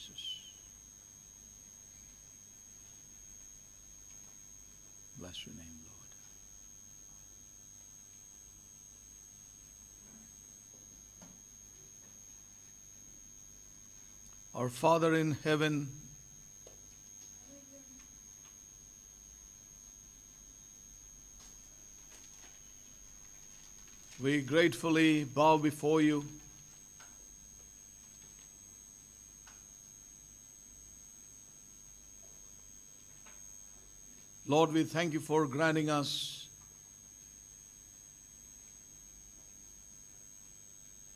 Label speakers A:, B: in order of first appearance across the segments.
A: Jesus. Bless your name, Lord. Our Father in heaven, we gratefully bow before you. Lord, we thank you for granting us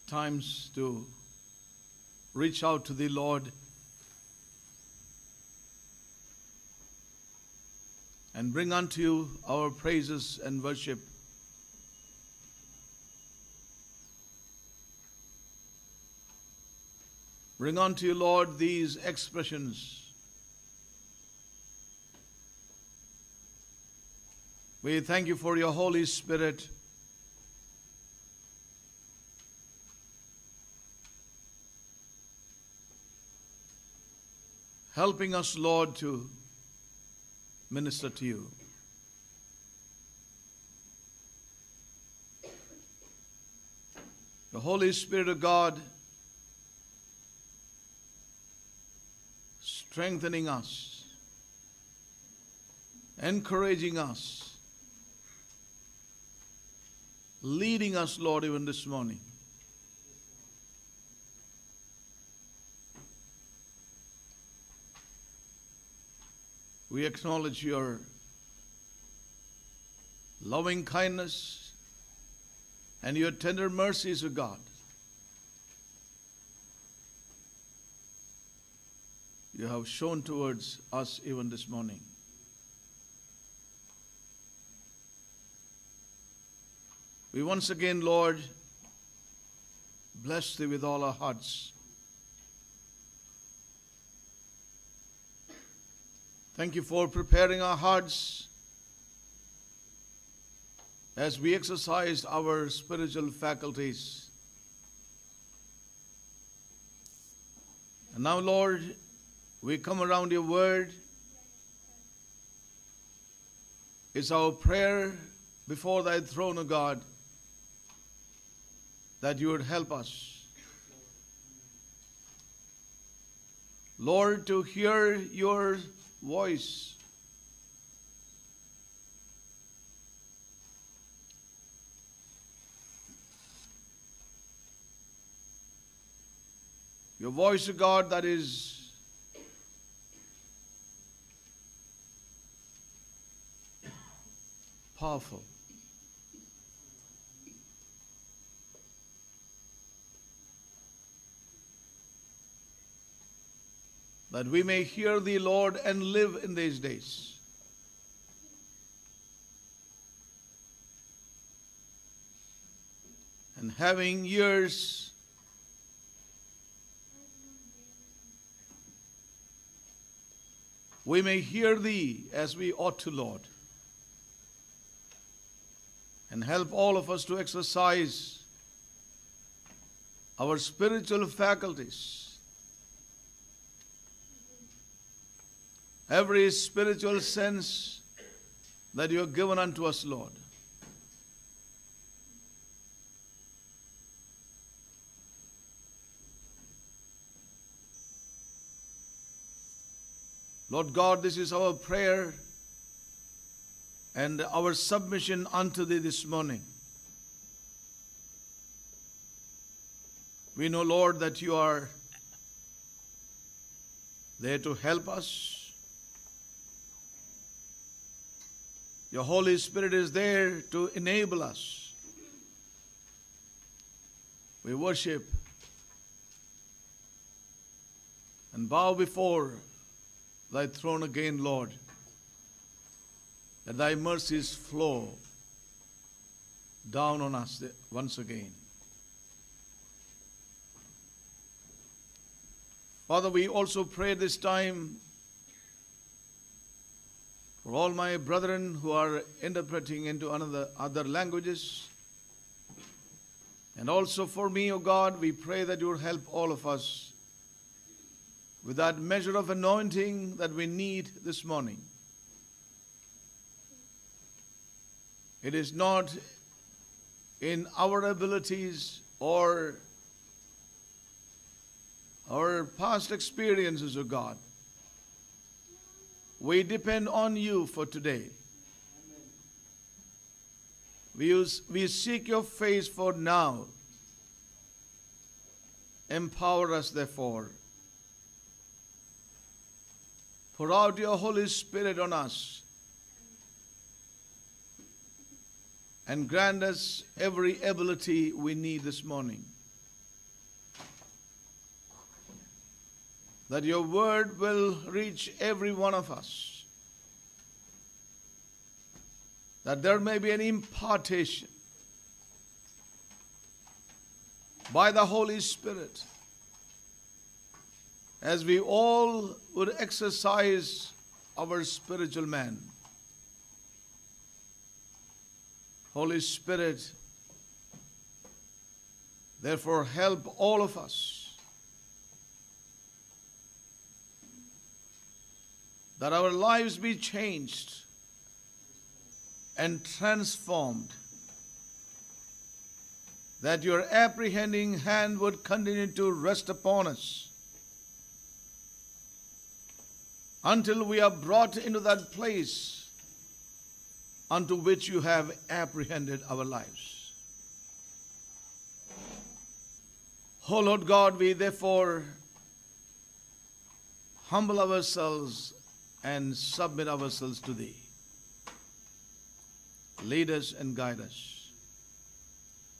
A: times to reach out to the Lord and bring unto you our praises and worship. Bring unto you, Lord, these expressions. We thank you for your Holy Spirit. Helping us, Lord, to minister to you. The Holy Spirit of God strengthening us, encouraging us, leading us, Lord, even this morning. We acknowledge your loving kindness and your tender mercies, O God. You have shown towards us even this morning. We once again, Lord, bless thee with all our hearts. Thank you for preparing our hearts as we exercise our spiritual faculties. And now, Lord, we come around your word. It's our prayer before thy throne, O God, that you would help us. Lord, to hear your voice. Your voice, O God, that is powerful. That we may hear thee, Lord, and live in these days. And having ears, we may hear thee as we ought to, Lord and help all of us to exercise our spiritual faculties. Every spiritual sense that you have given unto us, Lord. Lord God, this is our prayer and our submission unto thee this morning. We know, Lord, that you are there to help us. Your Holy Spirit is there to enable us. We worship and bow before thy throne again, Lord that thy mercies flow down on us once again. Father, we also pray this time for all my brethren who are interpreting into another other languages. And also for me, O God, we pray that you will help all of us with that measure of anointing that we need this morning. It is not in our abilities or our past experiences of God. We depend on you for today. We, use, we seek your face for now. Empower us, therefore. Pour out your Holy Spirit on us and grant us every ability we need this morning. That your word will reach every one of us. That there may be an impartation by the Holy Spirit as we all would exercise our spiritual man. Holy Spirit, therefore, help all of us that our lives be changed and transformed, that your apprehending hand would continue to rest upon us until we are brought into that place unto which you have apprehended our lives. O Lord God, we therefore humble ourselves and submit ourselves to Thee. Lead us and guide us.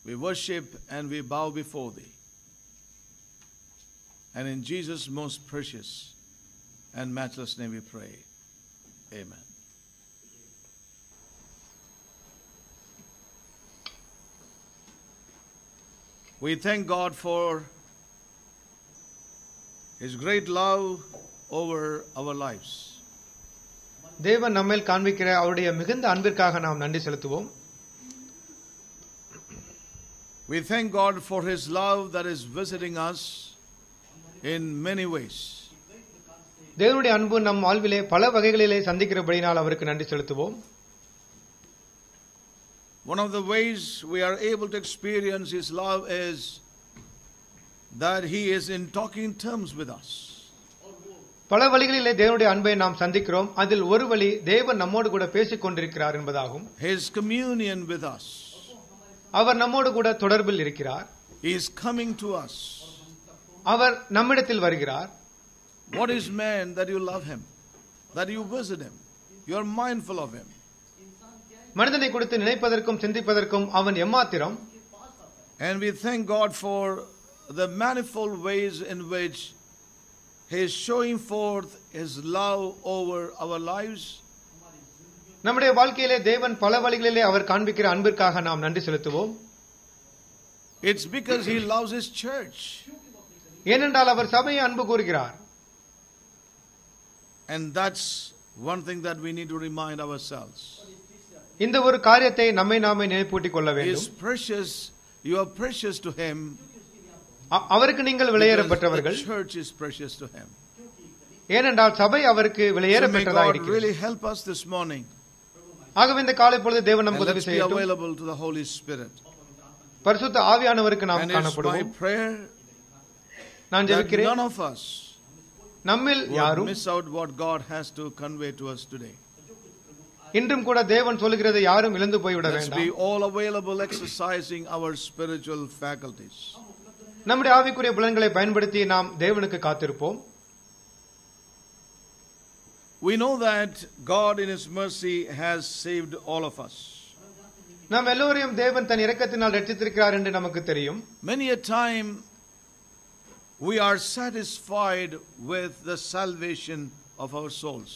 A: We worship and we bow before Thee. And in Jesus' most precious and matchless name we pray. Amen. We thank God for His great love over our lives.
B: தேவன் நம்மேல் காண்பிக்கிற அவருடைய மிகுந்த அன்பிற்காக நாம் நன்றி செலுத்துவோம்
A: We thank God for His love that is visiting us in many ways.
B: தேவனுடைய அன்பு நம் வாழ்விலே பல வகைகளிலே சந்திக்கிறபடினால் அவருக்கு நன்றி செலுத்துவோம்
A: One of the ways we are able to experience His love is that He is in talking terms with us.
B: பல வழிகளிலே தேவனுடைய அன்பை நாம் சந்திக்கிறோம். அதில் ஒரு வழி தேவன் நம்மோடு கூட பேசிக் கொண்டிருக்கிறார் என்பதாகும்
A: ஹிஸ் கம்யூனியன் வித்
B: அவர் நம்மோடு கூட தொடர்பில் இருக்கிறார்.
A: இஸ் கம்மிங் டு அஸ்
B: அவர் நம்மிடத்தில் வருகிறார்.
A: What is man that you love him that you visit him you are mindful of him
B: மனிதனை குறித்து நினைப்பதற்கும் சிந்திப்பதற்கும் அவன் எம்மாத்திரம்?
A: And we thank god for the manifold ways in which He is showing forth His love over our lives.
B: நம்முடைய வாழ்க்கையிலே தேவன் பல வழிகளிலே அவர் காண்பிக்கிற அன்பிற்காக நாம் நன்றி செலுத்துவோம்
A: It's because He loves His church.
B: ஏனென்றால் அவர் சபையை அன்பு கூறுகிறார்
A: And that's one thing that we need to remind ourselves.
B: இந்த ஒரு காரியத்தை நம்மை நாமே நினைப்பூட்டிக் கொள்ள
A: He is
B: வேண்டும்
A: precious. You are precious to Him.
B: அ- அவருக்கு நீங்கள்
A: because
B: விலையேறப்பட்டவர்கள்
A: The church is precious to Him.
B: ஏனென்றால் சபை அவருக்கு
A: So may
B: விலையேறப்பட்டதாக
A: God
B: இருக்கிறது
A: really help us this morning.
B: ஆகவே இந்த காலை பொழுது தேவன்
A: And
B: நமக்கு உதவி
A: let's be
B: செய்யட்டும்
A: available to the Holy Spirit.
B: பரிசுத்த ஆவியானவருக்கு நாம்
A: And it's my
B: காணப்படுவோம்
A: prayer
B: நான்
A: that
B: ஜெபிக்கிறேன்
A: none of us
B: நம்மில்
A: would
B: யாரும்
A: miss out what God has to convey to us today.
B: இன்றும் கூட தேவன் சொல்லுகிறதை யாரும் இழந்து போய்விட
A: Let's be
B: வேண்டாம்
A: all available exercising our spiritual faculties.
B: நம்முடைய ஆவிக்குரிய புலன்களை பயன்படுத்தி நாம் தேவனுக்கு காத்திருப்போம்
A: We know that God in His mercy has saved all of us.
B: நாம் எல்லோரையும் தேவன் தன் இரக்கத்தினால் ரட்சித்திருக்கிறார் என்று நமக்கு தெரியும்
A: Many a time we are satisfied with the salvation of our souls.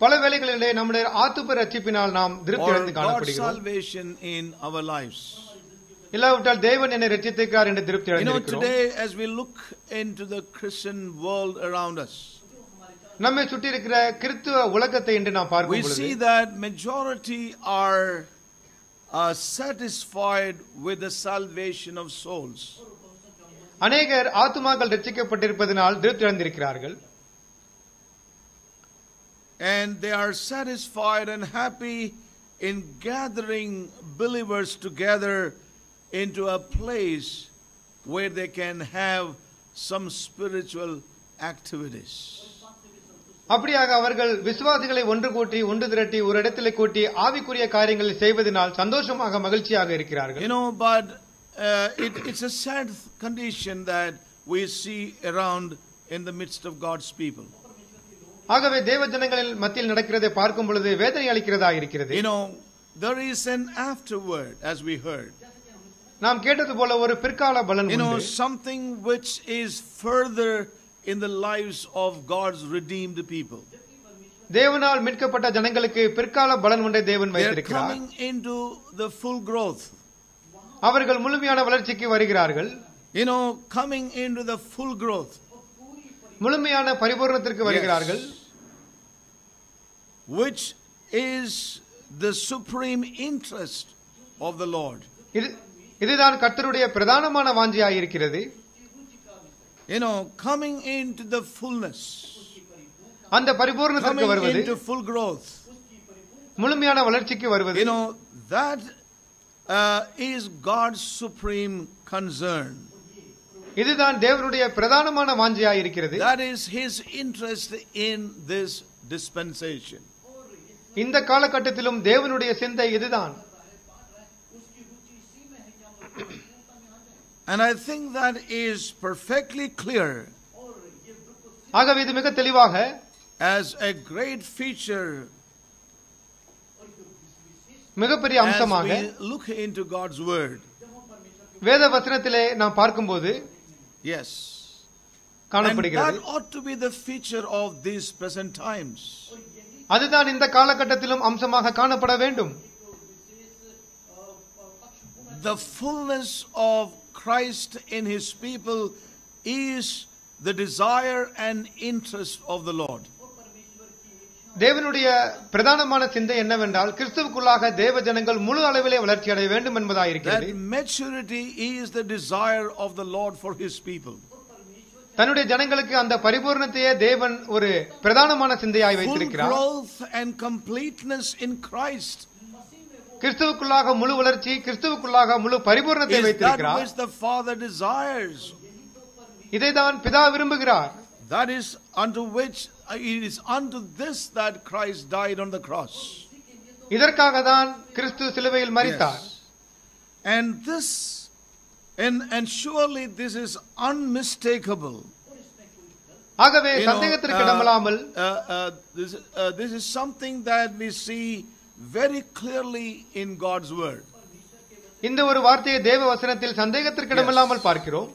B: பல வேளைகளிலே நம்முடைய ஆத்துப்ப ரட்சிப்பினால் நாம் திருப்தி
A: Or
B: அடைந்து
A: God's
B: காணப்படுகிறோம்
A: salvation in our lives.
B: இல்லாவிட்டால் தேவன் என்னை ரட்சித்திருக்கிறார் என்று திருப்தி
A: You know,
B: அடைந்திருக்கிறோம்
A: today as we look into the Christian world around us,
B: நம்மை சுற்றி இருக்கிற கிறித்துவ உலகத்தை என்று நாம்
A: we
B: பார்க்கும் பொழுது
A: see that majority are uh, satisfied with the salvation of souls.
B: அநேகர் ஆத்துமாக்கள் ரட்சிக்கப்பட்டிருப்பதனால் திருப்தி அடைந்திருக்கிறார்கள்
A: and they are satisfied and happy in gathering believers together into a place where they can have some spiritual activities.
B: அப்படியாக அவர்கள் விசுவாசிகளை ஒன்று கூட்டி ஒன்று திரட்டி ஒரு இடத்திலே கூட்டி ஆவிக்குரிய காரியங்களை செய்வதனால் சந்தோஷமாக மகிழ்ச்சியாக இருக்கிறார்கள்
A: You know, but uh, it, it's a sad condition that we see around in the midst of God's people.
B: ஆகவே தேவ ஜனங்களில் மத்தியில் நடக்கிறதை பார்க்கும் பொழுது வேதனை அளிக்கிறதா இருக்கிறது
A: You know, there is an afterword, as we heard.
B: நாம் கேட்டது போல ஒரு பிற்கால பலன்
A: You know,
B: உண்டு.
A: something which is further in the lives of God's redeemed people.
B: தேவனால் மீட்கப்பட்ட ஜனங்களுக்கு பிற்கால பலன் ஒன்றை தேவன்
A: They are
B: வைத்திருக்கிறார்
A: coming into the full growth.
B: அவர்கள் முழுமையான வளர்ச்சிக்கு வருகிறார்கள்
A: You know, coming into the full growth.
B: முழுமையான பரிபூர்ணத்திற்கு வருகிறார்கள்
A: which is the supreme interest of the Lord.
B: இது இதுதான் கர்த்தருடைய பிரதானமான வாஞ்சியாய் இருக்கிறது
A: You know, coming into the fullness,
B: அந்த பரிபூர்ணத்திற்கு வருவது
A: into full growth.
B: முழுமையான வளர்ச்சிக்கு வருவது
A: You know, that uh, is God's supreme concern.
B: இதுதான் தேவனுடைய பிரதானமான வாஞ்சியாய் இருக்கிறது
A: That is His interest in this dispensation.
B: இந்த காலகட்டத்திலும் தேவனுடைய சிந்தை இதுதான்
A: And I think that is perfectly clear
B: ஆகவே இது மிக தெளிவாக
A: as a great feature
B: மிகப்பெரிய
A: as
B: அம்சமாக
A: we look into God's Word.
B: வேத வசனத்திலே நாம் பார்க்கும்போது
A: Yes. And
B: காணப்படுகிறது
A: that ought to be the feature of these present times.
B: அதுதான் இந்த காலகட்டத்திலும் அம்சமாக காணப்பட வேண்டும்
A: The fullness of Christ in his people is the desire and interest of the Lord.
B: தேவனுடைய பிரதானமான சிந்தை என்னவென்றால் கிறிஸ்துவுக்குள்ளாக தேவ ஜனங்கள் முழு அளவிலே வளர்ச்சி அடைய வேண்டும்
A: That
B: என்பதாயிருக்கிறது
A: maturity is the desire of the Lord for his people.
B: தன்னுடைய ஜனங்களுக்கு அந்த பரிபூர்ணத்தையே தேவன் ஒரு பிரதானமான சிந்தையாய்
A: Full
B: வைத்திருக்கிறார்
A: growth and completeness in Christ
B: கிறிஸ்துவுக்குள்ளாக முழு வளர்ச்சி கிறிஸ்துவுக்குள்ளாக முழு பரிபூர்ணத்தை
A: is that
B: வைத்திருக்கிறார்
A: which the Father desires.
B: இதைதான் பிதா விரும்புகிறார்
A: That is unto which it is unto this that Christ died on the cross.
B: இதற்காக தான் கிறிஸ்து சிலுவையில் மரித்தார்
A: Yes. And this, and, and surely this is unmistakable.
B: ஆகவே
A: You know,
B: சந்தேகத்திற்கு
A: uh,
B: இடமில்லாமல்
A: uh, uh, this, uh, this is something that we see very clearly in God's Word.
B: இந்த ஒரு வார்த்தையை தேவ வசனத்தில் சந்தேகத்திற்கு இடமில்லாமல் பார்க்கிறோம்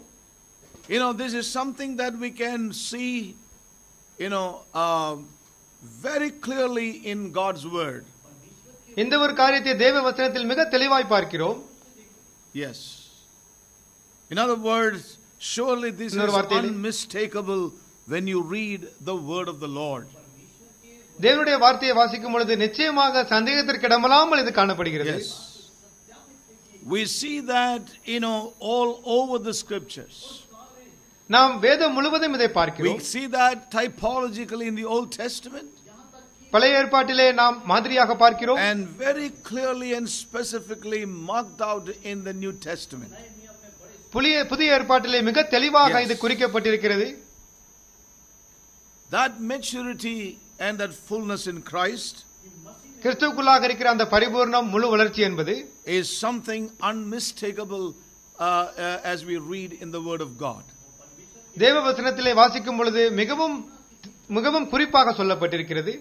A: You know, this is something that we can see, you know, um, very clearly in God's Word.
B: இந்த ஒரு காரியத்தை தேவ வசனத்தில் மிக தெளிவாய் பார்க்கிறோம்
A: Yes. In other words, surely this is
B: இன்னொரு வார்த்தையிலே-
A: unmistakable when you read the word of the Lord.
B: தேவனுடைய வார்த்தையை வாசிக்கும் பொழுது நிச்சயமாக சந்தேகத்திற்கு இடமில்லாமல் இது காணப்படுகிறது
A: Yes. We see that, you know, all over the scriptures.
B: நாம் வேதம் முழுவதும் இதை
A: We
B: பார்க்கிறோம்
A: see that typologically in the Old Testament
B: பழைய ஏற்பாட்டிலே நாம் மாதிரியாக பார்க்கிறோம்
A: and very clearly and specifically marked out in the New Testament.
B: புதிய புதிய ஏற்பாட்டிலே மிக தெளிவாக
A: Yes.
B: இது குறிக்கப்பட்டிருக்கிறது
A: That maturity and that fullness in Christ
B: கிறிஸ்துவுக்குள்ளாக இருக்கிற அந்த பரிபூர்ணம் முழு வளர்ச்சி என்பது
A: is something unmistakable uh, uh, as we read in the Word of God.
B: தேவ வசனத்திலே வாசிக்கும் பொழுது மிகவும் மிகவும் குறிப்பாக சொல்லப்பட்டிருக்கிறது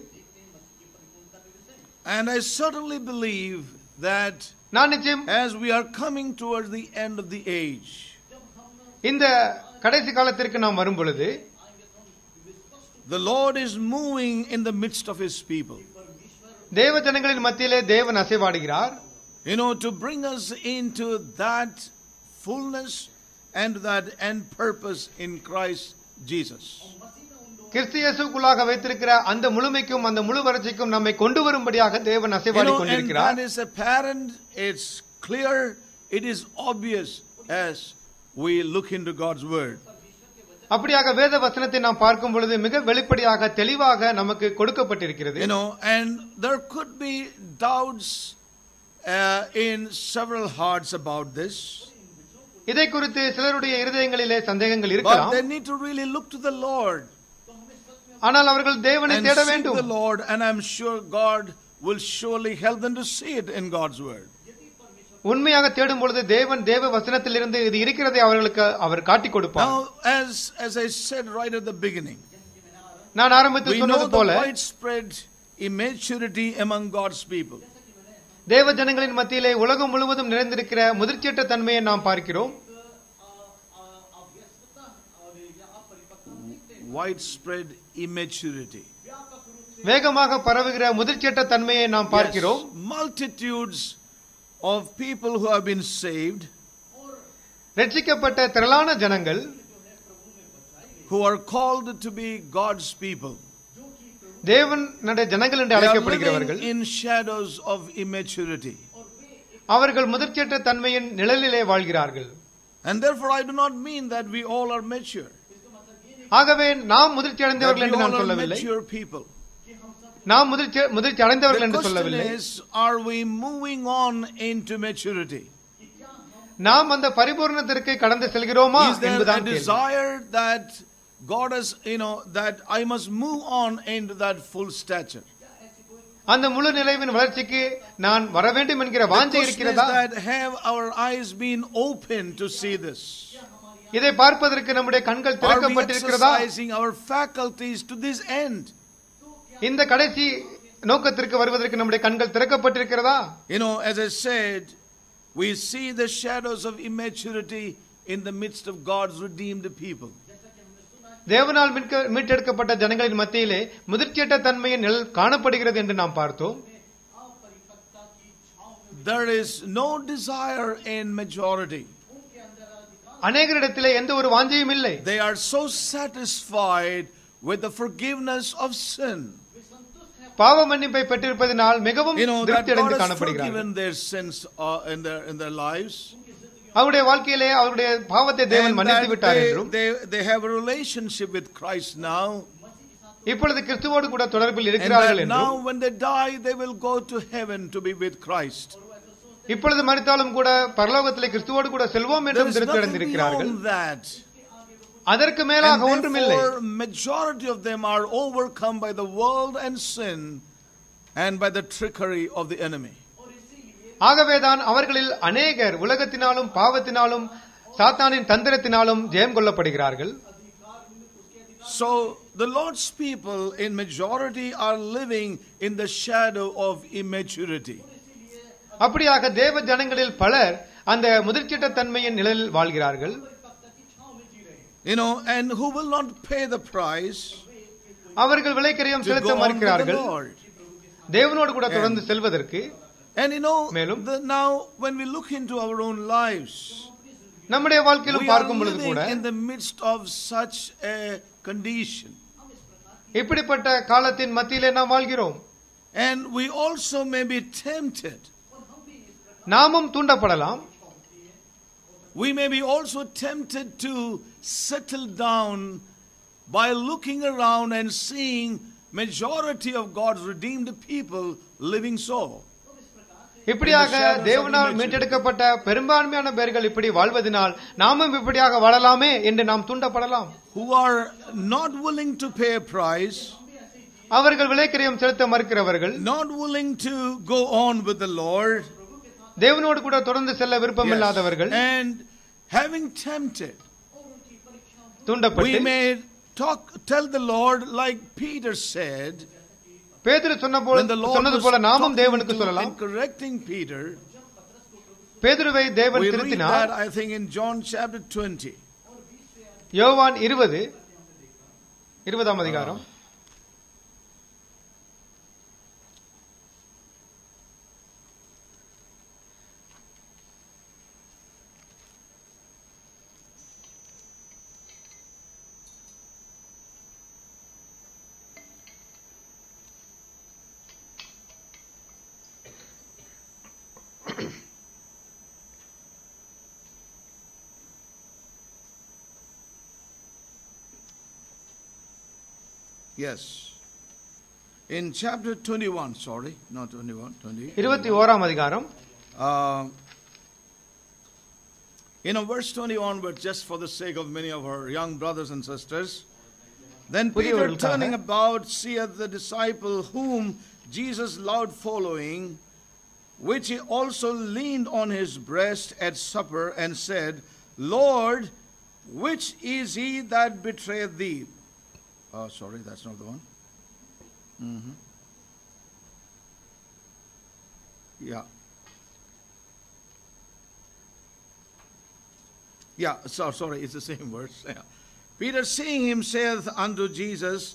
A: And I certainly believe that
B: நான் நிச்சயம்
A: as we are coming towards the end of the age,
B: இந்த கடைசி காலத்திற்கு நாம் வரும் பொழுது
A: the Lord is moving in the midst of His people.
B: தேவ ஜனங்களின் மத்தியிலே தேவன் அசைவாடுகிறார்
A: You know, to bring us into that fullness and that end purpose in Christ Jesus.
B: கிறிஸ்து இயேசுக்குள்ளாக வைத்திருக்கிற அந்த முழுமைக்கும் அந்த முழு வளர்ச்சிக்கும் நம்மை கொண்டு வரும்படியாக தேவன்
A: You
B: அசைவாடி
A: know, and
B: கொண்டிருக்கிறார்
A: that is apparent, it's clear, it is obvious as we look into God's Word.
B: அப்படியாக வேத வசனத்தை நாம் பார்க்கும் பொழுது மிக வெளிப்படையாக தெளிவாக நமக்கு கொடுக்கப்பட்டிருக்கிறது
A: You know, and there could be doubts uh, in several hearts about this.
B: இதை குறித்து சிலருடைய இருதயங்களிலே சந்தேகங்கள்
A: But
B: இருக்கலாம்
A: they need to really look to the Lord
B: ஆனால் அவர்கள் தேவனை
A: and
B: தேட
A: seek
B: வேண்டும்
A: the Lord, and I'm sure God will surely help them to see it in God's Word.
B: உண்மையாக தேடும் பொழுது தேவன் தேவ வசனத்திலிருந்து இது இருக்கிறதை அவர்களுக்கு அவர் காட்டிக் கொடுப்பார்
A: Now, as as I said right at the beginning,
B: நான் ஆரம்பத்தில் சொன்னது போல
A: widespread immaturity among God's people.
B: தேவ ஜனங்களின் மத்தியிலே உலகம் முழுவதும் நிறைந்திருக்கிற முதிர்ச்சியற்ற தன்மையை நாம் பார்க்கிறோம்
A: Widespread immaturity.
B: வேகமாக பரவுகிற முதிர்ச்சியற்ற தன்மையை நாம் பார்க்கிறோம்
A: multitudes of people who have been saved,
B: ரட்சிக்கப்பட்ட திரளான ஜனங்கள்
A: who are called to be God's people.
B: தேவன் ஜனங்கள் என்று
A: They are
B: அழைக்கப்படுகிறவர்கள்
A: living in shadows of immaturity.
B: அவர்கள் முதிர்ச்சியற்ற தன்மையின் நிழலிலே வாழ்கிறார்கள்
A: And therefore, I do not mean that we all are mature.
B: ஆகவே நாம் முதிர்ச்சி
A: That
B: அடைந்தவர்கள்
A: we
B: என்று
A: all
B: நான்
A: are
B: சொல்லவில்லை
A: mature people.
B: நாம் முதிர்ச்சி முதிர்ச்சி அடைந்தவர்கள்
A: The
B: என்று
A: question
B: சொல்லவில்லை
A: is, are we moving on into maturity?
B: நாம் அந்த பரிபூர்ணத்திற்கு கடந்து செல்கிறோமா
A: Is there a
B: என்பதுதான் கேள்வி.
A: desire that God has, you know, that I must move on into that full stature?
B: அந்த முழு நிலைவின் வளர்ச்சிக்கு நான் வர வேண்டும் என்கிற
A: The
B: வாஞ்சை
A: question is
B: இருக்கிறதா
A: that have our eyes been open to see this?
B: இதை பார்ப்பதற்கு நம்முடைய கண்கள்
A: Are we
B: திறக்கப்பட்டிருக்கிறதா
A: exercising our faculties to this end?
B: இந்த கடைசி நோக்கத்திற்கு வருவதற்கு நம்முடைய கண்கள் திறக்கப்பட்டிருக்கிறதா
A: You know, as I said, we see the shadows of immaturity in the midst of God's redeemed people.
B: தேவனால் மீட்க- மீட்டெடுக்கப்பட்ட ஜனங்களின் மத்தியிலே முதிர்ச்சியற்ற தன்மையின் நிழல் காணப்படுகிறது என்று நாம் பார்த்தோம்
A: There is no desire in majority.
B: அநேகரிடத்திலே எந்த ஒரு வாஞ்சையும் இல்லை
A: They are so satisfied with the forgiveness of sin.
B: பாவ மன்னிப்பை பெற்றிருப்பதினால் மிகவும் திருப்தி அடைந்து காணப்படுகிறார்கள்
A: uh.
B: அவருடைய வாழ்க்கையிலே அவருடைய பாவத்தை தேவன் மன்னித்து விட்டார் என்றும்
A: they, have a relationship with Christ now.
B: இப்பொழுது கிறிஸ்துவோடு கூட தொடர்பில் இருக்கிறார்கள் என்றும்
A: now when they die, they will go to heaven to be with Christ.
B: இப்பொழுது மறித்தாலும் கூட பரலோகத்திலே கிறிஸ்துவோடு கூட செல்வோம் என்றும் திருப்தி அடைந்திருக்கிறார்கள். அதற்கு மேலாக
A: And
B: ஒன்றுமில்லை
A: therefore, majority of them are overcome by the world and sin and by the trickery of the enemy.
B: ஆகவேதான் அவர்களில் அநேகர் உலகத்தினாலும் பாவத்தினாலும் சாத்தானின் தந்திரத்தினாலும் ஜெயம் கொள்ளப்படுகிறார்கள்
A: So the Lord's people in majority are living in the shadow of immaturity.
B: அப்படியாக தேவ ஜனங்களில் பலர் அந்த முதிர்ச்சிட்ட தன்மையின் நிழலில் வாழ்கிறார்கள்
A: You know, and who will not pay the price
B: அவர்கள் விலைக்கரியம்
A: to
B: செலுத்த
A: go on with the
B: மறுக்கிறார்கள்
A: Lord.
B: தேவனோடு கூட தொடர்ந்து செல்வதற்கு
A: And you know,
B: மேலும்
A: the, now when we look into our own lives,
B: நம்முடைய
A: we
B: வாழ்க்கையிலும்
A: are
B: பார்க்கும் பொழுது
A: living
B: கூட
A: in the midst of such a condition.
B: இப்படிப்பட்ட காலத்தின் மத்தியிலே நாம் வாழ்கிறோம்
A: And we also may be tempted.
B: நாமும் தூண்டப்படலாம்
A: We may be also tempted to settle down by looking around and seeing majority of God's redeemed people living so.
B: இப்படியாக
A: In the shadows of
B: தேவனால்
A: immaturity.
B: மீட்டெடுக்கப்பட்ட பெரும்பான்மையான பேர்கள் இப்படி வாழ்வதனால் நாமும் இப்படியாக வாழலாமே என்று நாம் தூண்டப்படலாம்
A: Who are not willing to pay a price,
B: அவர்கள் விலைக்கரியம் செலுத்த மறுக்கிறவர்கள்
A: not willing to go on with the Lord,
B: தேவனோடு கூட தொடர்ந்து செல்ல விருப்பமில்லாதவர்கள்
A: and having tempted, we
B: தூண்டப்பட்டு
A: may talk, tell the Lord like Peter said,
B: பேதுரு சொன்ன போல சொன்னது போல நாமும் தேவனுக்கு சொல்லலாம்
A: correcting Peter,
B: பேதுருவை தேவன்
A: we
B: திருத்தினார்
A: I think in John chapter 20.
B: யோவான் இருபது இருபதாம் அதிகாரம்
A: Yes. In chapter 21, sorry, not 21, 20.
B: இருபத்தி ஓராம் அதிகாரம்
A: Uh, you know, verse 21, but just for the sake of many of our young brothers and sisters. Then Peter,
B: புதியவர்களுக்காக.
A: turning about, seeth the disciple whom Jesus loved following, which he also leaned on his breast at supper, and said, Lord, which is he that betrayed thee? Oh, sorry, that's not the one. Mm -hmm. Yeah. Yeah, so, sorry, it's the same verse. Yeah. Peter seeing him saith unto Jesus,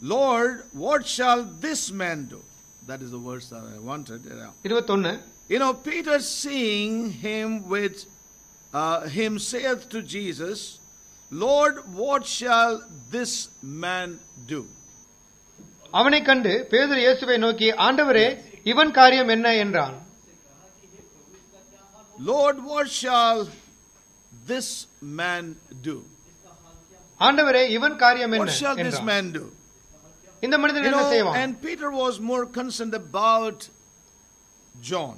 A: Lord, what shall this man do? That is the verse that I wanted. You know, Peter seeing him with uh, him saith to Jesus, Lord, what shall this man do?
B: அவனை கண்டு பேதுரு இயேசுவை நோக்கி ஆண்டவரே இவன் காரியம் என்ன என்றான்
A: Lord, what shall this man do?
B: ஆண்டவரே இவன் காரியம்
A: What
B: என்ன
A: shall this
B: என்றான்.
A: man do?
B: இந்த மனிதன்
A: You
B: என்ன
A: know,
B: செய்வான்
A: and Peter was more concerned about John.